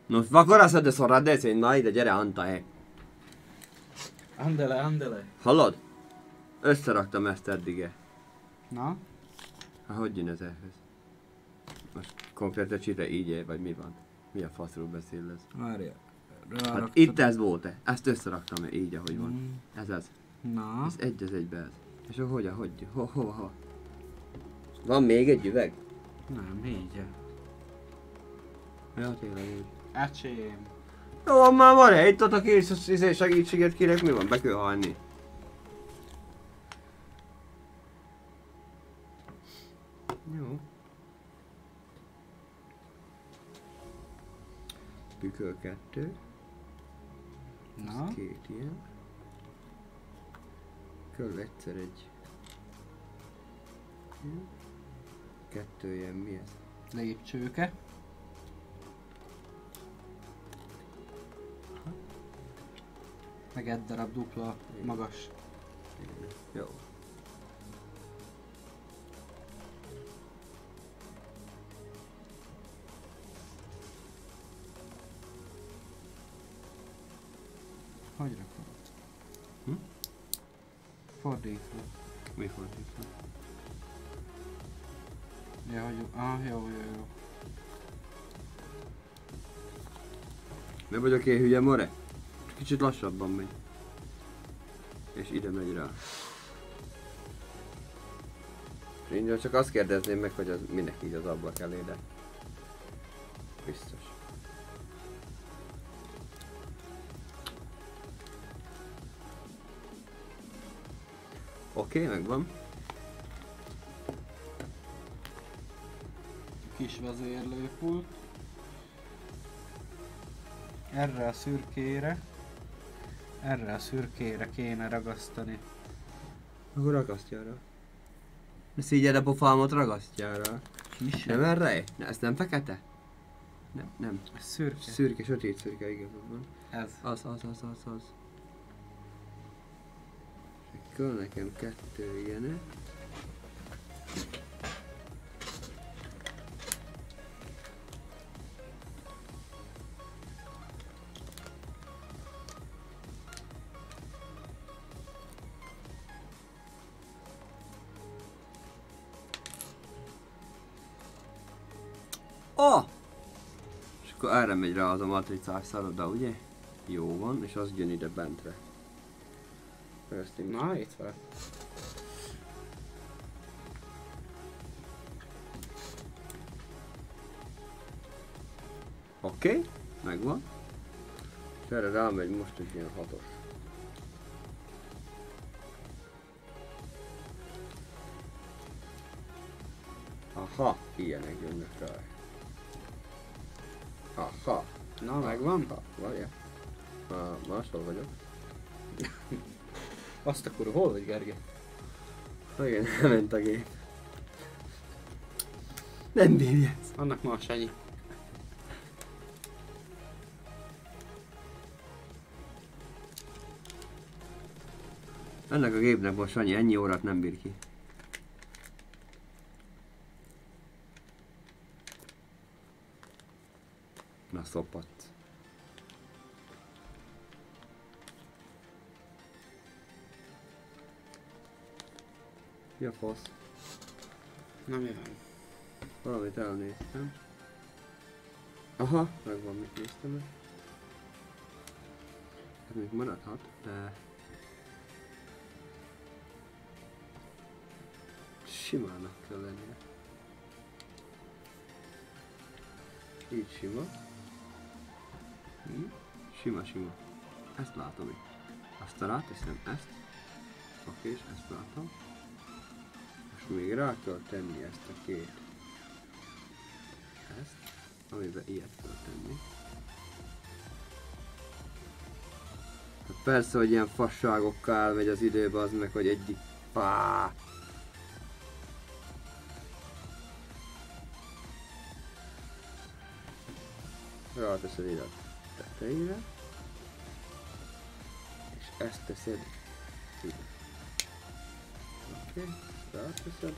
No, akkor azt de szorra, de szén, na ide, gyere Anta, he. Andele, andele. Hallod? Összeraktam ezt eddig. Na? Hát hogy jön ez ehhez? Most konkrétan csire így vagy mi van? Mi a faszról beszél ez? Várja. Hát itt ez volt-e? Ezt összeraktam -e így, ahogy van. Mm. Ez az. Na? Ez egy az egybe ez. És hogy, hogy, ho, hova, hova? Van még egy üveg? Nem, így. Ja, tényleg úgy. Ecsém. Jó, van már van egy, ott a kész izé, segítséget kérek, mi van? Be kell halni. Jó. Büköl kettő, Na? két ilyen. Kell egyszer egy. Kettő ilyen, mi ez? Lépcsőke. Meg egy darab dupla magas. Jó. Hogy rakod? Hm? Fordítva. Mi fordítva? Ja, hogy... Ah, jó, jó, jó. Nem vagyok én hülye, more? Kicsit lassabban megy. És ide megy rá. Én csak azt kérdezném meg, hogy az minek így az ablak elé, de... Biztos. Oké, okay, megvan. Kis vezérlőpult. Erre a szürkére. Erre a szürkére kéne ragasztani. Akkor ragasztja rá. Ezt így a pofámot ragasztja rá. Kis. Nem erre? Ne, ez nem fekete? Nem, nem. Ez szürke. Szürke, sötét szürke, van. Ez. Az, az, az, az, az. Kell nekem kettő ilyenek. Erre megy rá az a matricás szaroda, ugye? Jó van, és az jön ide bentre. Én Na, itt van. Oké, okay, megvan. És erre rámegy most egy ilyen hatos. Aha, ilyenek jönnek rá. Aha, Na, megvan? ha, várjál. Ah, máshol vagyok. Azt a kurva, hol vagy Gergely? Igen, elment a gép. Nem bírja. Annak ma ennyi. Ennek a gépnek most annyi, ennyi órát nem bír ki. Na szopadt. Mi a fasz? Na, mi van? Valamit elnéztem. Aha, megvan mit néztem meg. Ez még maradhat, de... Simának kell lennie. Így sima. Így. Sima, sima. Ezt látom itt. Aztán ráteszem ezt. Oké, és ezt látom. És még rá kell tenni ezt a két. Ezt. Amiben ilyet kell tenni. persze, hogy ilyen fasságokkal megy az időbe, az meg, hogy egyik... Pá. Ráteszed ide tetejére. És ezt teszed ide. Oké, okay. ráteszed.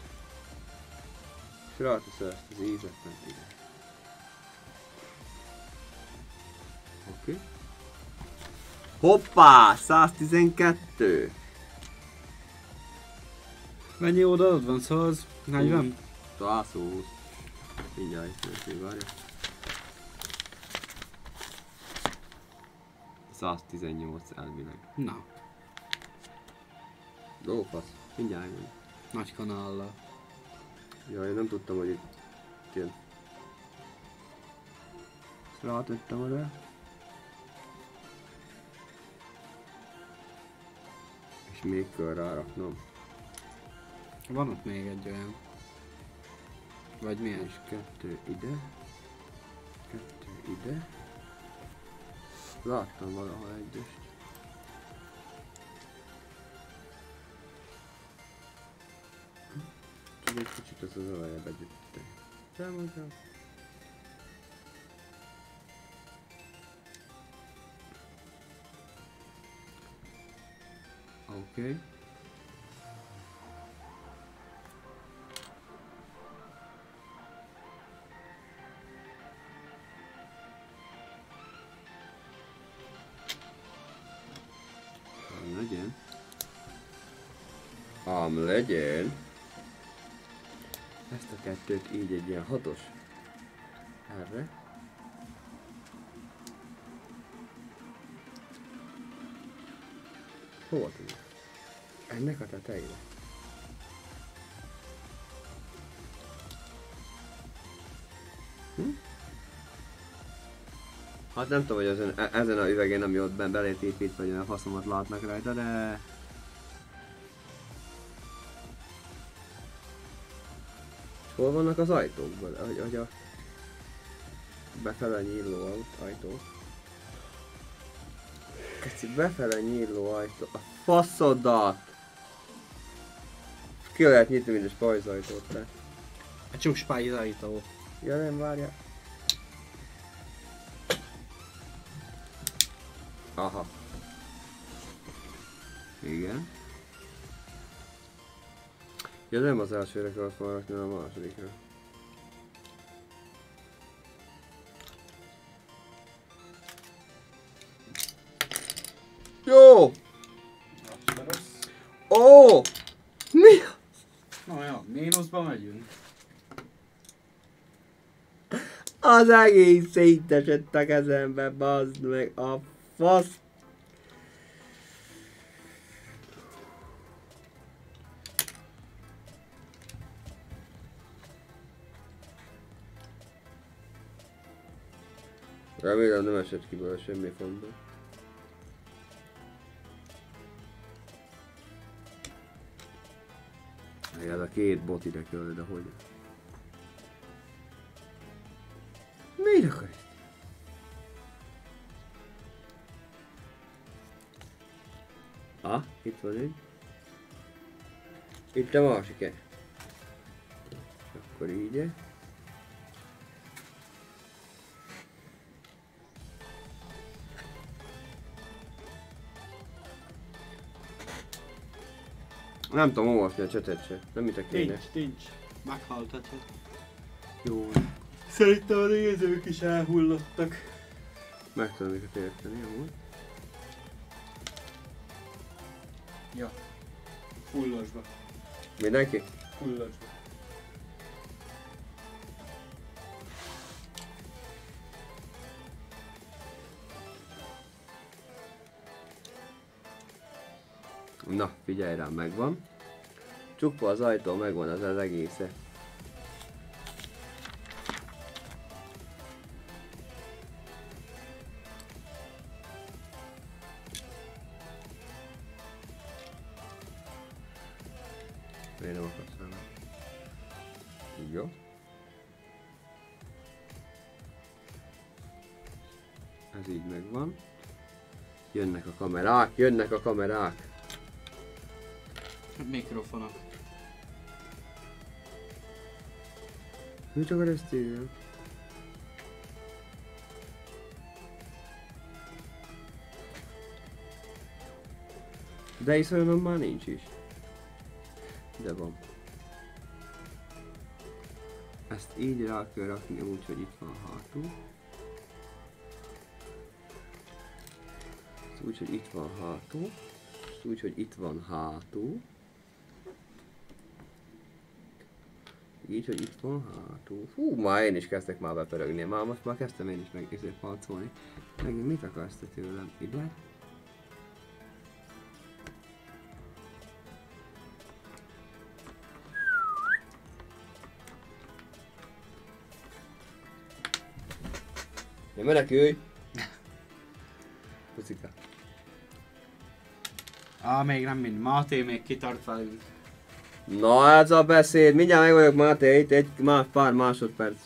És ráteszed ezt az ízet meg ide. Oké. Okay. Hoppá! 112! Mennyi oldalad van? 140? 120. Mindjárt itt 118 elvileg. Na, Lófasz. Mindjárt megmondom. nagy kanállal. Jaj, én nem tudtam, hogy itt jön. Ezt rátettem oda. És még kell ráraknom. Van ott még egy olyan. Vagy milyen? És kettő ide. Kettő ide. Láttam valahol egyest. Csak egy kicsit az az alaját begyűjtöttem. Elmondjam. Oké. Okay. Ám legyen. Ezt a kettőt így egy ilyen hatos. Erre. Hova tudja? Ennek a tetejére. Hm? Hát nem tudom, hogy ezen, e- ezen a üvegen, ami ott benne belét vagy olyan faszomat látnak rajta, de... hol vannak az ajtókban? Hogy, hogy a... Befele nyíló ajtók. Keci, befele nyíló ajtó. A faszodat! Ki lehet nyitni, mint a spajzajtót le. A csúcspályzajtó. Ja nem, várja. Aha. Ja nem az elsőre kellett volna rakni, hanem a másodikra. Jó! Ó! Mi? Na jó, mínuszba megyünk. Az egész szétesett a kezembe, bazd meg a fasz. Remélem nem esett ki belőle semmi fontos. Ez a két bot ide kell, de hogy? Miért akar itt? Ah, itt van egy. Itt a másik -e. Akkor így -e. Nem tudom olvasni a csetet se. Nem mit kéne. Nincs, nincs. Meghalt a chat. Jó. Szerintem a nézők is elhullottak. Meg tudom őket érteni, amúgy. Ja. Fullosba. Mindenki? Fullosba. Na, figyelj rám, megvan. Csukva az ajtó, megvan az az egésze. Jó. Ez így megvan. Jönnek a kamerák, jönnek a kamerák. Mikrofonok. Mi csak ezt írja? De iszolyanom már nincs is. De van. Ezt így rá kell rakni úgy, hogy itt van hátul. Ezt úgy, hogy itt van hátul. Ezt úgy, hogy itt van hátul. Így, hogy itt van hátul. Hú, már én is kezdtek már bepörögni. Már most már kezdtem én is meg ezért harcolni. Megint mit akarsz te tőlem? Ide? Ja, menekülj! Pucika. Ah, még nem mind. Máté még kitart velünk. Na ez a beszéd, mindjárt meg vagyok Máté, itt egy más, pár másodperc.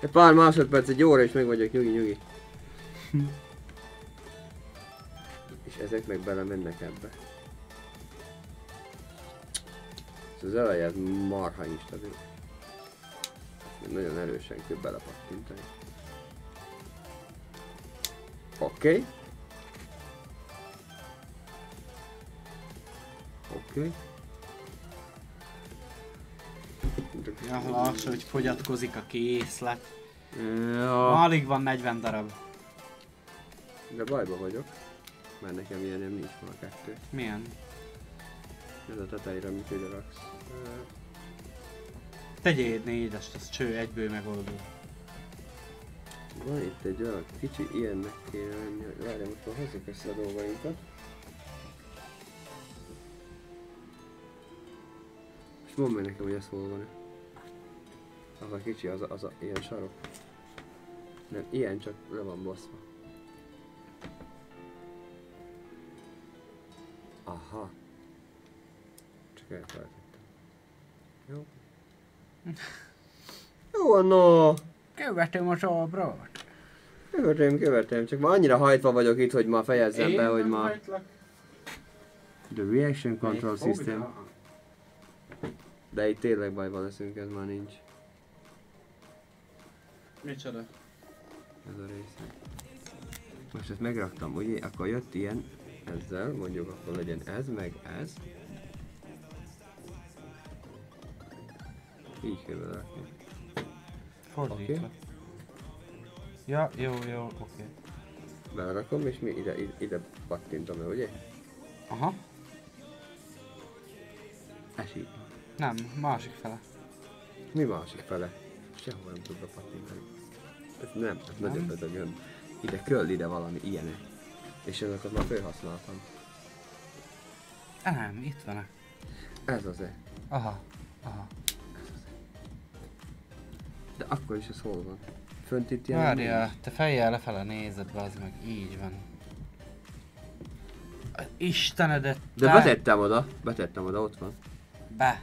Egy pár másodperc, egy óra és meg vagyok, nyugi, nyugi. és ezek meg bele mennek ebbe. Ez az eleje, ez marha instabil. Nagyon erősen kell belepattintani. Oké. Okay. Okay. Ja, lassú, hogy fogyatkozik a készlet. Ja, Alig van 40 darab. de bajba vagyok. Mert nekem ilyen nem nincs már kettő. Milyen? Ez a tetejére, amit ide raksz. Tegyél négyest, az cső, egyből megoldó. Van itt egy olyan kicsi ilyennek kéne lenni, hogy várjál, most már hozzuk össze a dolgainkat. És mondd meg nekem, hogy ez hol van Az a kicsi, az a, az a ilyen sarok. Nem, ilyen csak le van baszva. Aha. Csak elfelejtettem. Jó. Jó, no. Követem az ábrát. Követem, követem, csak már annyira hajtva vagyok itt, hogy már fejezzem be, hogy már... hajtlak. The reaction control Ó, system. ja. De itt tényleg bajban leszünk, ez már nincs. Micsoda? Ez a része. Most ezt megraktam, ugye? Akkor jött ilyen ezzel, mondjuk akkor legyen ez, meg ez. Így kell berakni. Fordítva. Oké. Ja, jó, jó, oké. Belerakom, és mi ide, ide, ide pattintom el, ugye? Aha. Esik. Nem, másik fele. Mi másik fele? Sehol nem tud bepattintani. Ez nem, ez Nem? nagyon bedögön. Ide köll ide valami ilyenek. És ezeket már felhasználtam. Nem, itt van. Ez az-e. Aha, aha. De akkor is ez hol van? Fönt itt ilyen... Várja, te fejjel lefele nézed, az meg így van. Istenedet, De te- betettem oda, betettem oda, ott van. Be.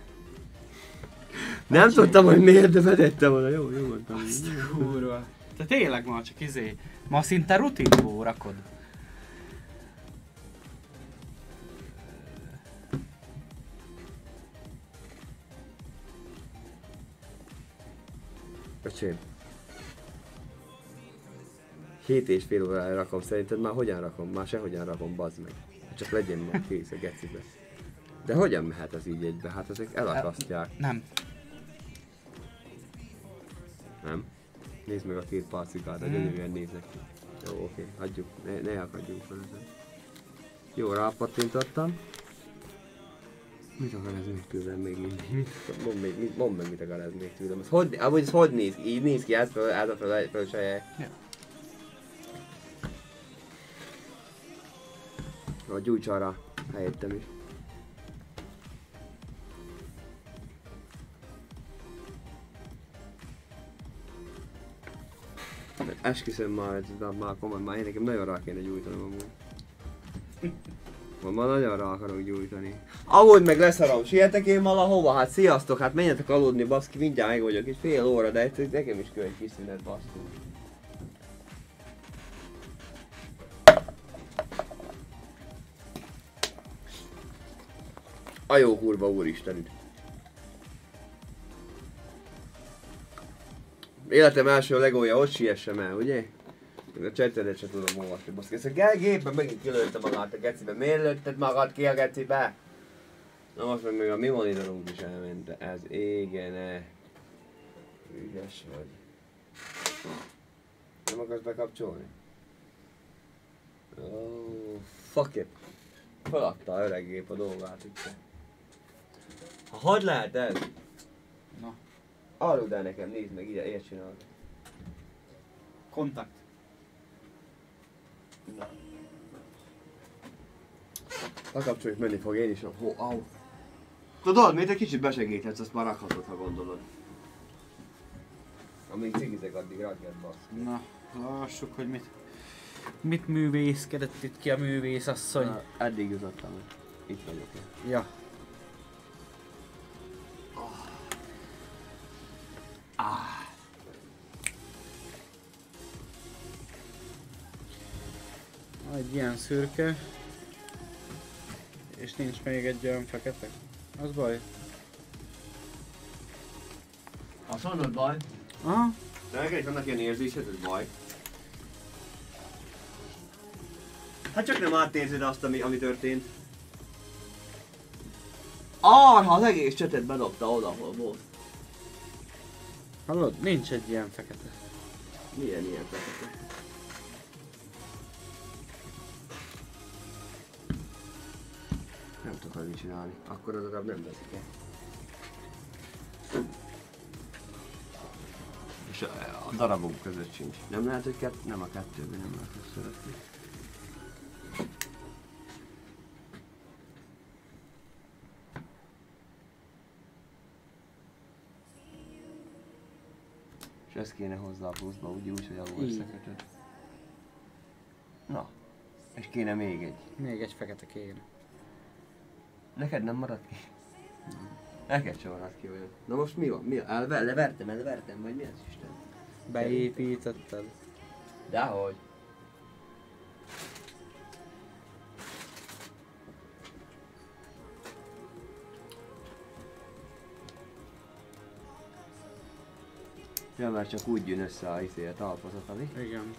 Nem tudtam, hogy miért, de betettem oda, jó, jó mondtam. Kurva. Te tényleg ma csak izé, ma szinte rutinból rakod. Öcsém. Hét és fél órára rakom, szerinted már hogyan rakom? Már sehogyan rakom, bazd meg. Csak legyen már kész a gecibe. De hogyan mehet ez így egybe? Hát ezek elakasztják, Nem. Nem? Nézd meg a két palcikát, de Hmm. gyönyörűen néznek ki. Jó, oké, hagyjuk, ne, ne akadjunk fel ezen. Jó, rápattintottam. Mit akar ez még tőlem még mindig? Mondd, még, mit, mondd meg, mit akar ez még tőlem. Ez hogy, amúgy ez hogy néz? Így néz ki, ez fel, ez a fel, fel, fel Ja. A gyújtsarra helyettem is. Esküszöm már, de már komolyan, már én nekem nagyon rá kéne gyújtanom amúgy. Ma, ma nagyon rá akarok gyújtani. Amúgy meg leszarom, sietek én valahova, hát sziasztok, hát menjetek aludni, baszki, mindjárt meg vagyok, egy fél óra, de itt nekem is kell egy kis szünet, baszki. A jó kurva úristenit. Életem első legója, ott siessem el, ugye? Még a csetedet sem tudom olvasni. Baszki, ezt a gépben megint kilőtte magát a gecibe. Miért lőtted magad ki a gecibe? Na most meg még a mi monitorunk is elment. Ez égene. Ügyes vagy. Nem akarsz bekapcsolni? Oh, fuck it. Feladta a öreg gép a dolgát itt. Ha hogy lehet ez? Na. Alud el nekem, nézd meg, ide, ilyet csinálod. Kontakt. Lekapcsoljuk, menni fog én is. Hó, au. Tudod, még egy kicsit besegíthetsz, azt már rakhatod, ha gondolod. Amíg cigizek, addig rakjad basz. Na, lássuk, hogy mit, mit művészkedett itt ki a művész asszony. Na, Eddig jutottam. Itt vagyok én. Ja. Ah. Egy ilyen szürke. És nincs még egy olyan fekete. Az baj. Azt mondod baj? Aha. De neked is vannak ilyen érzésed, hogy baj. Hát csak nem átérzed azt, ami, ami történt. Arha az egész csetet bedobta oda, hol volt. Hallod? Nincs egy ilyen fekete. Milyen ilyen fekete? Nem tudok mit csinálni. Akkor az darab nem veszik el. És a, darabok között sincs. Nem lehet, hogy kett, nem a kettőben nem lehet összerakni. Ez kéne hozzá a pluszba, úgy, úgy hogy alul összekötöd. Na, és kéne még egy. Még egy fekete kéne. Neked nem maradt ki? Neked sem maradt ki olyan. Na most mi van? Mi? Elve, levertem, elvertem, vagy mi az Isten? Beépítetted. Dehogy. Ja, mert csak úgy jön össze a izé, a talpazat, ami. Igen.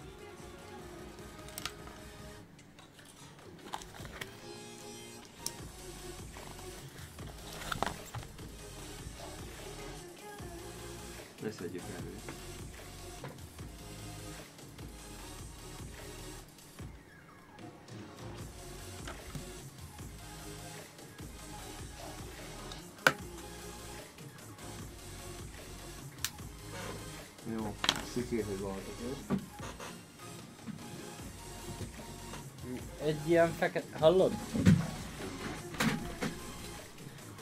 Ilyen fekete... Hallod?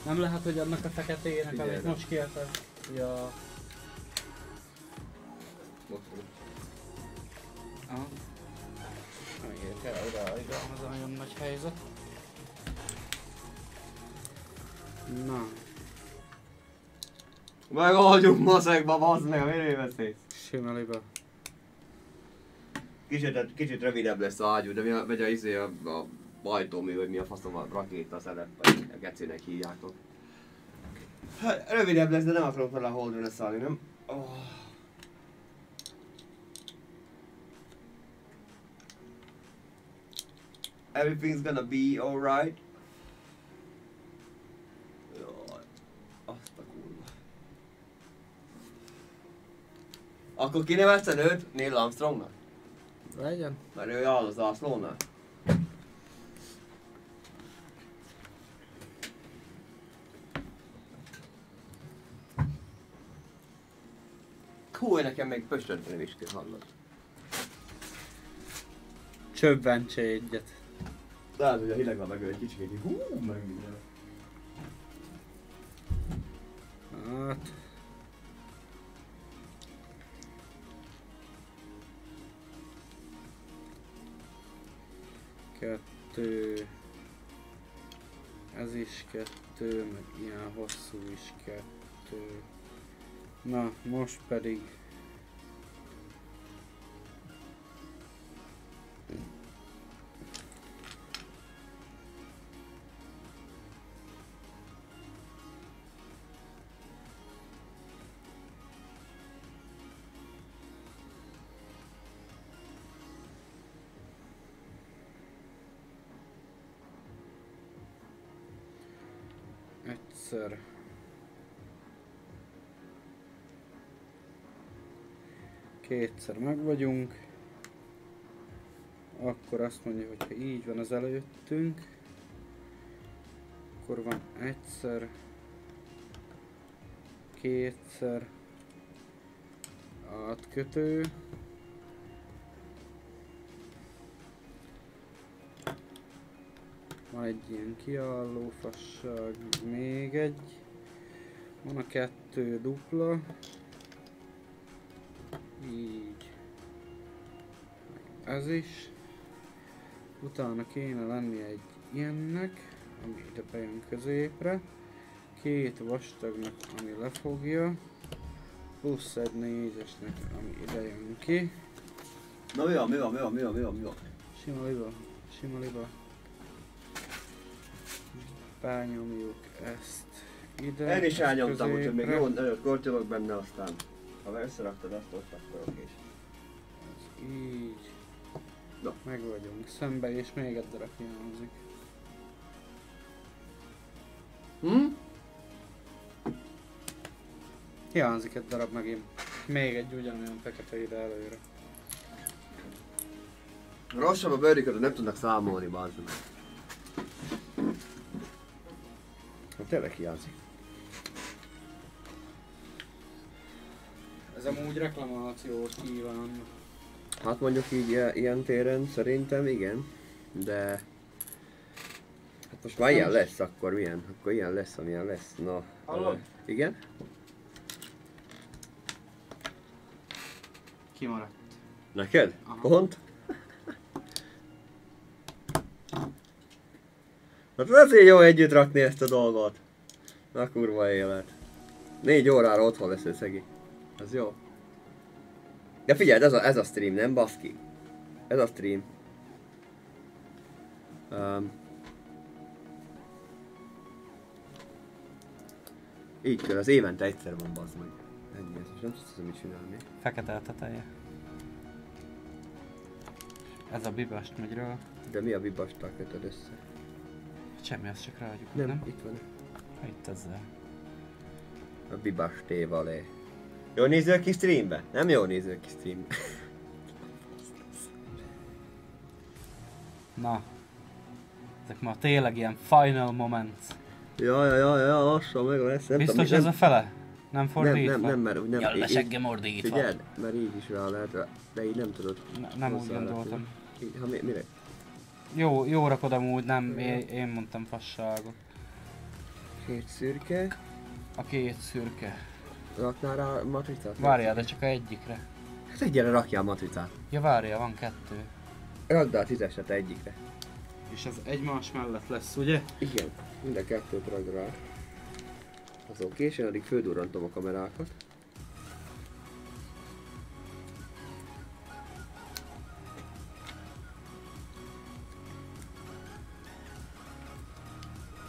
Nem lehet, hogy annak a feketének, Figyelj amit most kiadtad. Ja. Most Aha. Még kell oda, ide, az a nagyon nagy helyzet. Na, Megoldjuk maszekba, bazd meg, miről beszélsz? simelibe. Kicsit, kicsit rövidebb lesz a ágyú, de mi a, megy a izé a, a ajtómű, vagy mi a faszom a rakéta szerep, vagy a gecinek hívjátok. Hát, rövidebb lesz, de nem akarok vele holdra szállni, nem? Oh. Everything's gonna be alright. A. Akkor kinevezted őt Neil Armstrongnak? Legyen. Mert ő áll az ászlónál. Hú, nekem még pöstönteni is kell hallod. Csöbbentse egyet. Lehet, hogy a hideg van meg egy kicsit, hú, meg minden. Hát. Kettő. Ez is kettő, meg ilyen hosszú is kettő. Na, most pedig Egyszer. Kétszer meg vagyunk. Akkor azt mondja, hogy ha így van az előttünk, akkor van egyszer, kétszer, átkötő, egy ilyen kiálló fasság, még egy. Van a kettő dupla. Így. Ez is. Utána kéne lenni egy ilyennek, ami ide bejön középre. Két vastagnak, ami lefogja. Plusz egy négyesnek, ami ide jön ki. Na mi van, mi van, mi van, mi van, mi van? Sima liba, sima liba. Benyomjuk ezt ide. Én is elnyomtam, úgyhogy még jó nagyot kortyolok benne, aztán ha összeraktad azt ott, akkor oké. Ez Így. Na. Meg vagyunk szembe, és még egy darab hiányzik. Hm? Hiányzik egy darab megint. Még egy ugyanolyan fekete ide előre. Rosszabb a bőriköt, nem tudnak számolni, meg. Tényleg hiányzik. Ez amúgy reklamációt kíván. Hát mondjuk így ilyen- téren szerintem igen, de... Hát most már ilyen lesz, akkor milyen? Akkor ilyen lesz, amilyen lesz. Na, Hallod? igen? Kimaradt. Neked? Aha. Pont? Hát ezért jó együtt rakni ezt a dolgot. Na kurva élet. Négy órára otthon lesz szegi. Az jó. De figyeld, ez a, ez a stream, nem baszki? Ez a stream. Um, így kell, az évente egyszer van bazd meg. Ennyi, ez most nem tudsz mit csinálni. Fekete a teteje. Ez a bibast megy rá. De mi a bibastal kötöd össze? Semmi, azt csak ráadjuk, Nem, nem? itt van. Itt ezzel. A bibas tévalé. Jó néző ki streambe? Nem jó néző ki streambe. Na. Ezek ma tényleg ilyen final moments. ja, ja, ja, ja, lassan meg lesz. Nem Biztos tudom, ez nem, a fele? Nem nem, fordítva? nem, nem, mert nem, Jaj, így- seggem ordítva. Figyeld, mert így is rá lehet, de így nem tudod. Ne, nem úgy gondoltam. Így, ha mi, mire? Jó, jó rakod amúgy, nem, én, én mondtam fasságot. Két szürke. A két szürke. Raknál rá a matricát? Várjál, de csak a egyikre. Hát egyre rakjál a matricát. Ja várjál, van kettő. Rakd a tízeset egyikre. És ez egymás mellett lesz, ugye? Igen, mind a kettőt rakd rá. Az oké, és én addig földurrantom a kamerákat.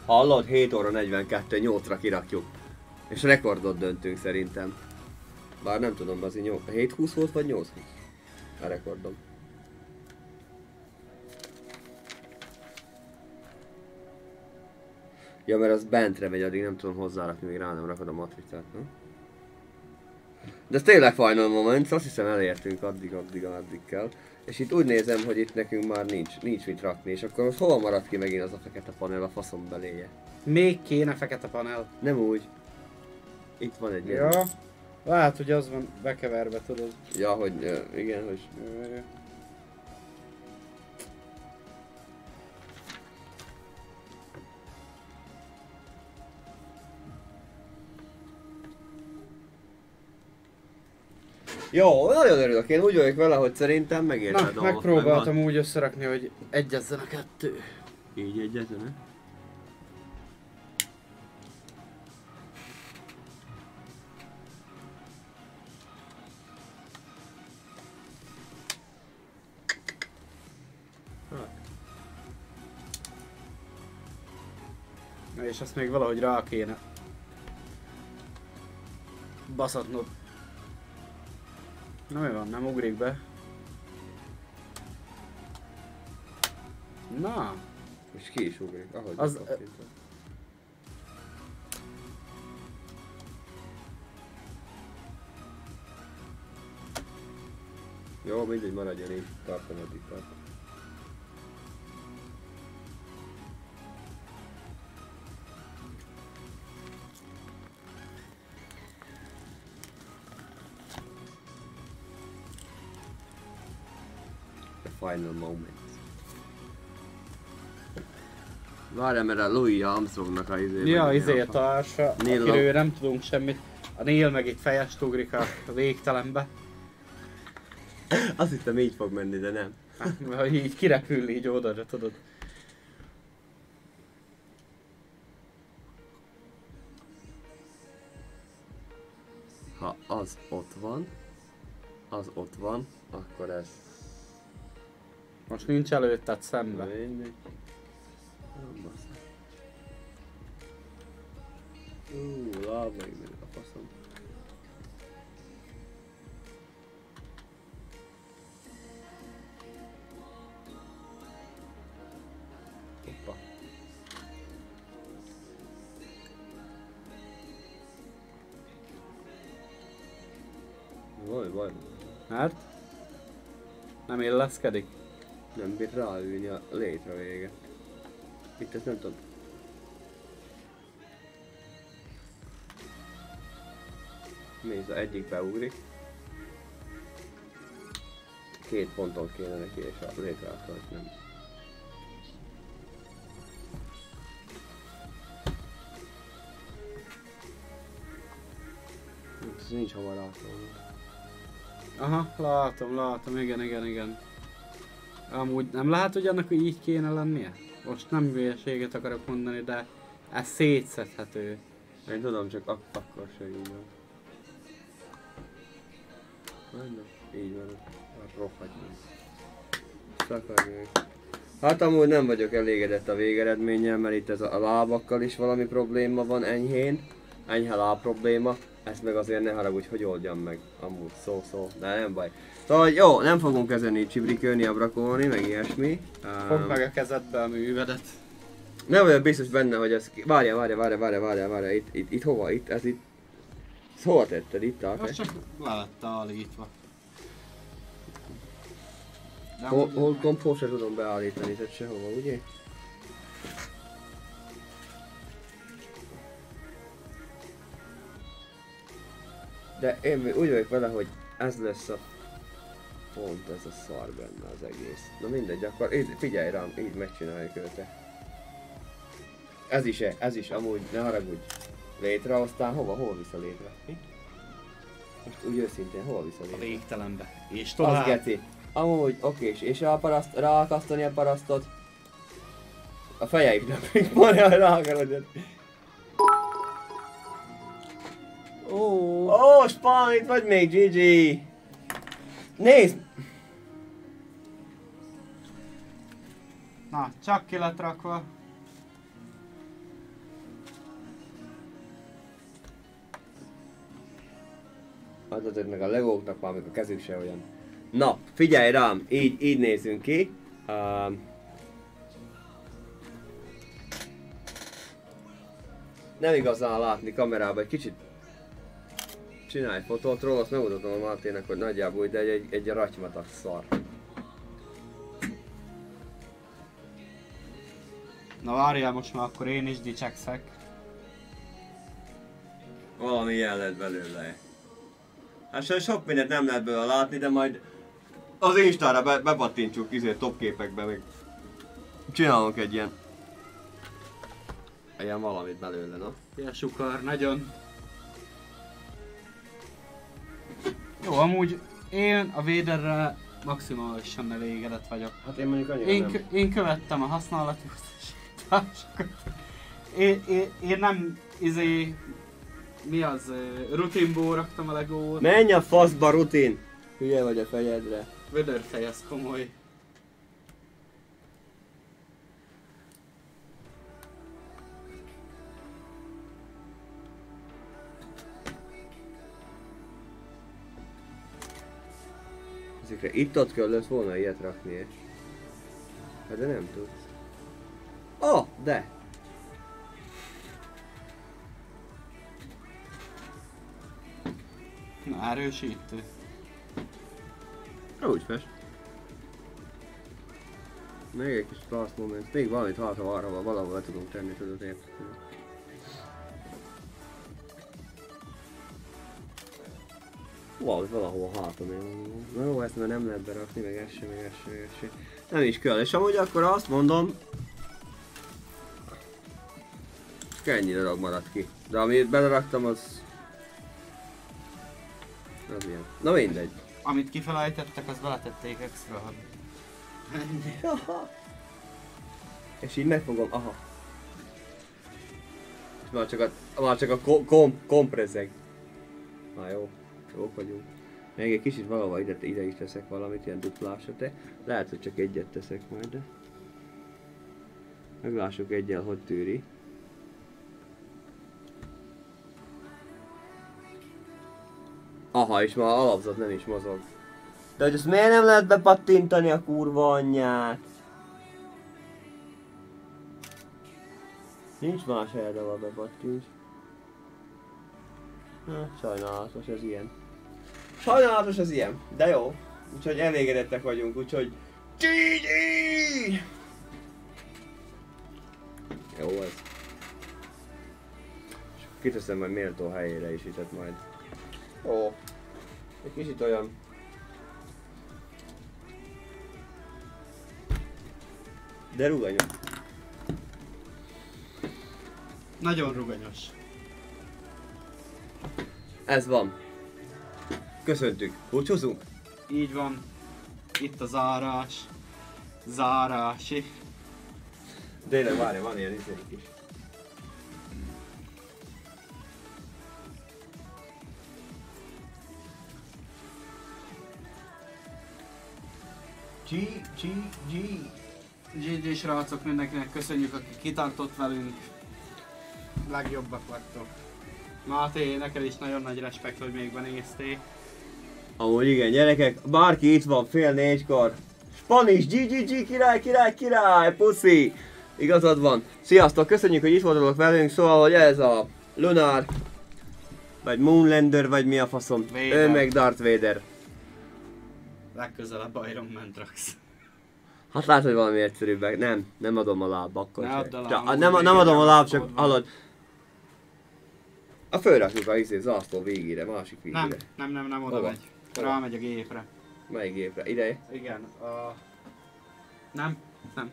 Hallod? 7 óra 42, 8-ra kirakjuk. És rekordot döntünk szerintem. Bár nem tudom, az 7-20 volt vagy 8 A rekordom. Ja, mert az bentre megy, addig nem tudom hozzárakni, még rá nem rakod a matricát, nem? De ez tényleg final moment, azt hiszem elértünk addig, addig, addig kell. És itt úgy nézem, hogy itt nekünk már nincs, nincs mit rakni, és akkor most hova maradt ki megint az a fekete panel a faszom beléje? Még kéne fekete panel. Nem úgy. Itt van egy ilyen. Ja. Lehet, hogy az van bekeverve, tudod. Ja, hogy igen, hogy Jó, nagyon örülök, én úgy vagyok vele, hogy szerintem megérte a Na, dolgot, megpróbáltam megvan. úgy összerakni, hogy egyezzen a kettő. Így egyezzen? Na és azt még valahogy rá kéne. Baszatnod. Na mi van, nem ugrik be? Na! És ki is ugrik, ahogy az... Jó, mindegy, maradjon így, tartom a tippet. Final moment. Várjál, mert a Louis Armstrongnak a izé... Ja, izé a társa, Neil akiről nem tudunk semmit. A Neil meg itt fejest ugrik a végtelenbe. Azt hittem így fog menni, de nem. Hát, Mert így kirepül így oda, tudod. Ha az ott van, az ott van, akkor ez... Most nincs előtted szembe. Mindegy. Ú, láb meg a faszom. Hoppa. Vaj, vaj, Mert? Nem illeszkedik? Nem bír ráülni a létre véget. Itt ezt nem tudom. Nézd, egyik beugrik. Két ponton kéne neki, és a létre nem. Ez nincs hova látolni. Aha, látom, látom, igen, igen, igen. Amúgy nem lehet, hogy annak így kéne lennie? Most nem hülyeséget akarok mondani, de ez szétszedhető. Én tudom, csak ak- akkor se így van. Így van. Rohagy meg. Szakadj meg. Hát amúgy nem vagyok elégedett a végeredménnyel, mert itt ez a, lábakkal is valami probléma van enyhén. Enyhe láb probléma. Ezt meg azért ne haragudj, hogy oldjam meg. Amúgy szó szó, de nem baj. Szóval jó, nem fogunk ezen így csibrikölni, abrakolni, meg ilyesmi. Fogd Um, meg a kezedbe a művedet. nem vagyok biztos benne, hogy ez... Várjál, várjál, várjál, várjál, várjál, várjál, itt, itt, itt hova? Itt, ez itt... Ezt hova tetted? Itt a... Most csak le lett állítva. De Hol, hol se tudom beállítani, tehát sehova, ugye? De én úgy vagyok vele, hogy ez lesz a pont ez a szar benne az egész. Na mindegy, akkor így, figyelj rám, így megcsináljuk őt. Ez is, -e, ez is, amúgy, ne haragudj. Létre, aztán hova, hol visz a létre? Mi? Most úgy őszintén, hol visz a A létre? végtelenbe. És Az tovább. geci. Amúgy, okés, és a paraszt, ráakasztani a parasztot. A fejeiknek még van, hogy rá akarod jönni. Ó, oh, Spán, itt vagy még, GG! Nézd! Na, csak ki lett rakva. Adod meg a legóknak valamik a kezük se olyan. Na, figyelj rám, így, így nézünk ki. Um, nem igazán látni kamerába, egy kicsit csinálj fotót róla, azt megmutatom a Martének, hogy nagyjából ide egy, egy, egy ratymatas szar. Na várjál, most már akkor én is dicsekszek. Valami ilyen lett belőle. Hát se sok mindent nem lehet belőle látni, de majd az Instára be, bepattintsuk izé top képekbe, meg csinálunk egy ilyen ilyen valamit belőle, na. Ilyen sukar, nagyon. Jó, amúgy én a Vaderrel maximálisan elégedett vagyok. Hát én mondjuk annyira Én, nem. kö- én követtem a használati utasításokat. Én, én, én nem izé, mi az, rutinból raktam a legót. Menj a faszba rutin! Hülye vagy a fejedre. Vödörfej, ez komoly. Ezekre itt-ott kellett volna ilyet rakni. eh? Hát de nem tudsz. Oh, de! Na, erősítő. Úgy fest. Még egy kis last moment. Még valamit hátra arra van, valahol le tudunk tenni, tudod én. Valahogy valahol hátra még. Na jó, ezt már nem lehet berakni, meg ez sem, meg ez sem, meg ez sem. Nem is kell, és amúgy akkor azt mondom... Ennyi darab maradt ki. De amit beleraktam az... Az ilyen. Na mindegy. Amit kifelejtettek, az beletették extra. És így megfogom, aha. És már csak a, már csak a ko, kom, komprezeg. Na jó, jók vagyunk. Még egy kicsit valahol ide, ide is teszek valamit, ilyen duplásra, de lehet, hogy csak egyet teszek majd, de... Meglássuk egyel, hogy tűri. Aha, és már alapzat nem is mozog. De hogy ezt miért nem lehet bepattintani a kurva anyját? Nincs más helyre, ahol bepattints. Na, sajnálatos ez ilyen. Sajnálatos ez ilyen, de jó. Úgyhogy elégedettek vagyunk, úgyhogy... GG! Jó ez. És kiteszem majd méltó helyére is itt majd. Ó. Egy kicsit olyan De ruganyos. Nagyon ruganyos. Ez van. Köszöntük. Búcsúzunk? Így van. Itt a zárás. Zárási. Tényleg, várj, van ilyen izék is. G, G, G. GG srácok, mindenkinek köszönjük, aki kitartott velünk. Legjobbak vagytok. Máté, neked is nagyon nagy respekt, hogy még benéztél. Amúgy igen, gyerekek, bárki itt van fél négykor. Spanish, GGG, király, király, király, puszi! Igazad van. Sziasztok, köszönjük, hogy itt voltatok velünk, szóval, hogy ez a Lunar, vagy Moonlander, vagy mi a faszom. Vader. Ő meg Darth Vader. Legközelebb Iron Man Trax. Hát látod, hogy valami egyszerűbbek. Nem, nem adom a láb, akkor Ne add a Csak- lábam, nem, nem adom a láb, csak hallod. A fölrakjuk a izé, zászló végére, másik végére. Nem, nem, nem, nem oda Hova? megy. Rámegy a gépre. Melyik gépre? Ide? Igen, a... Nem, nem.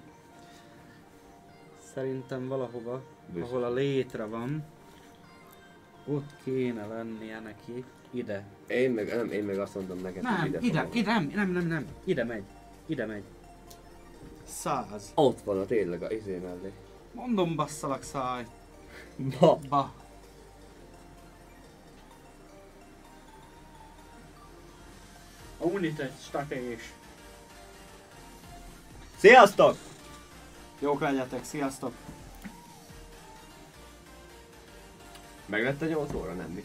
Szerintem valahova, Biztos. ahol a létre van, ott kéne lennie neki. Ide. Én meg, nem, én meg azt mondom neked, hogy Nem, ide. ide, fogom. ide, nem, nem, nem, nem. Ide megy. Ide megy. Száz. Ott van a tényleg a izé mellé. Mondom basszalak száj. Ba. Ba. A United statés. Sziasztok! Jók legyetek, sziasztok! Meg lett a 8 óra, nem mi?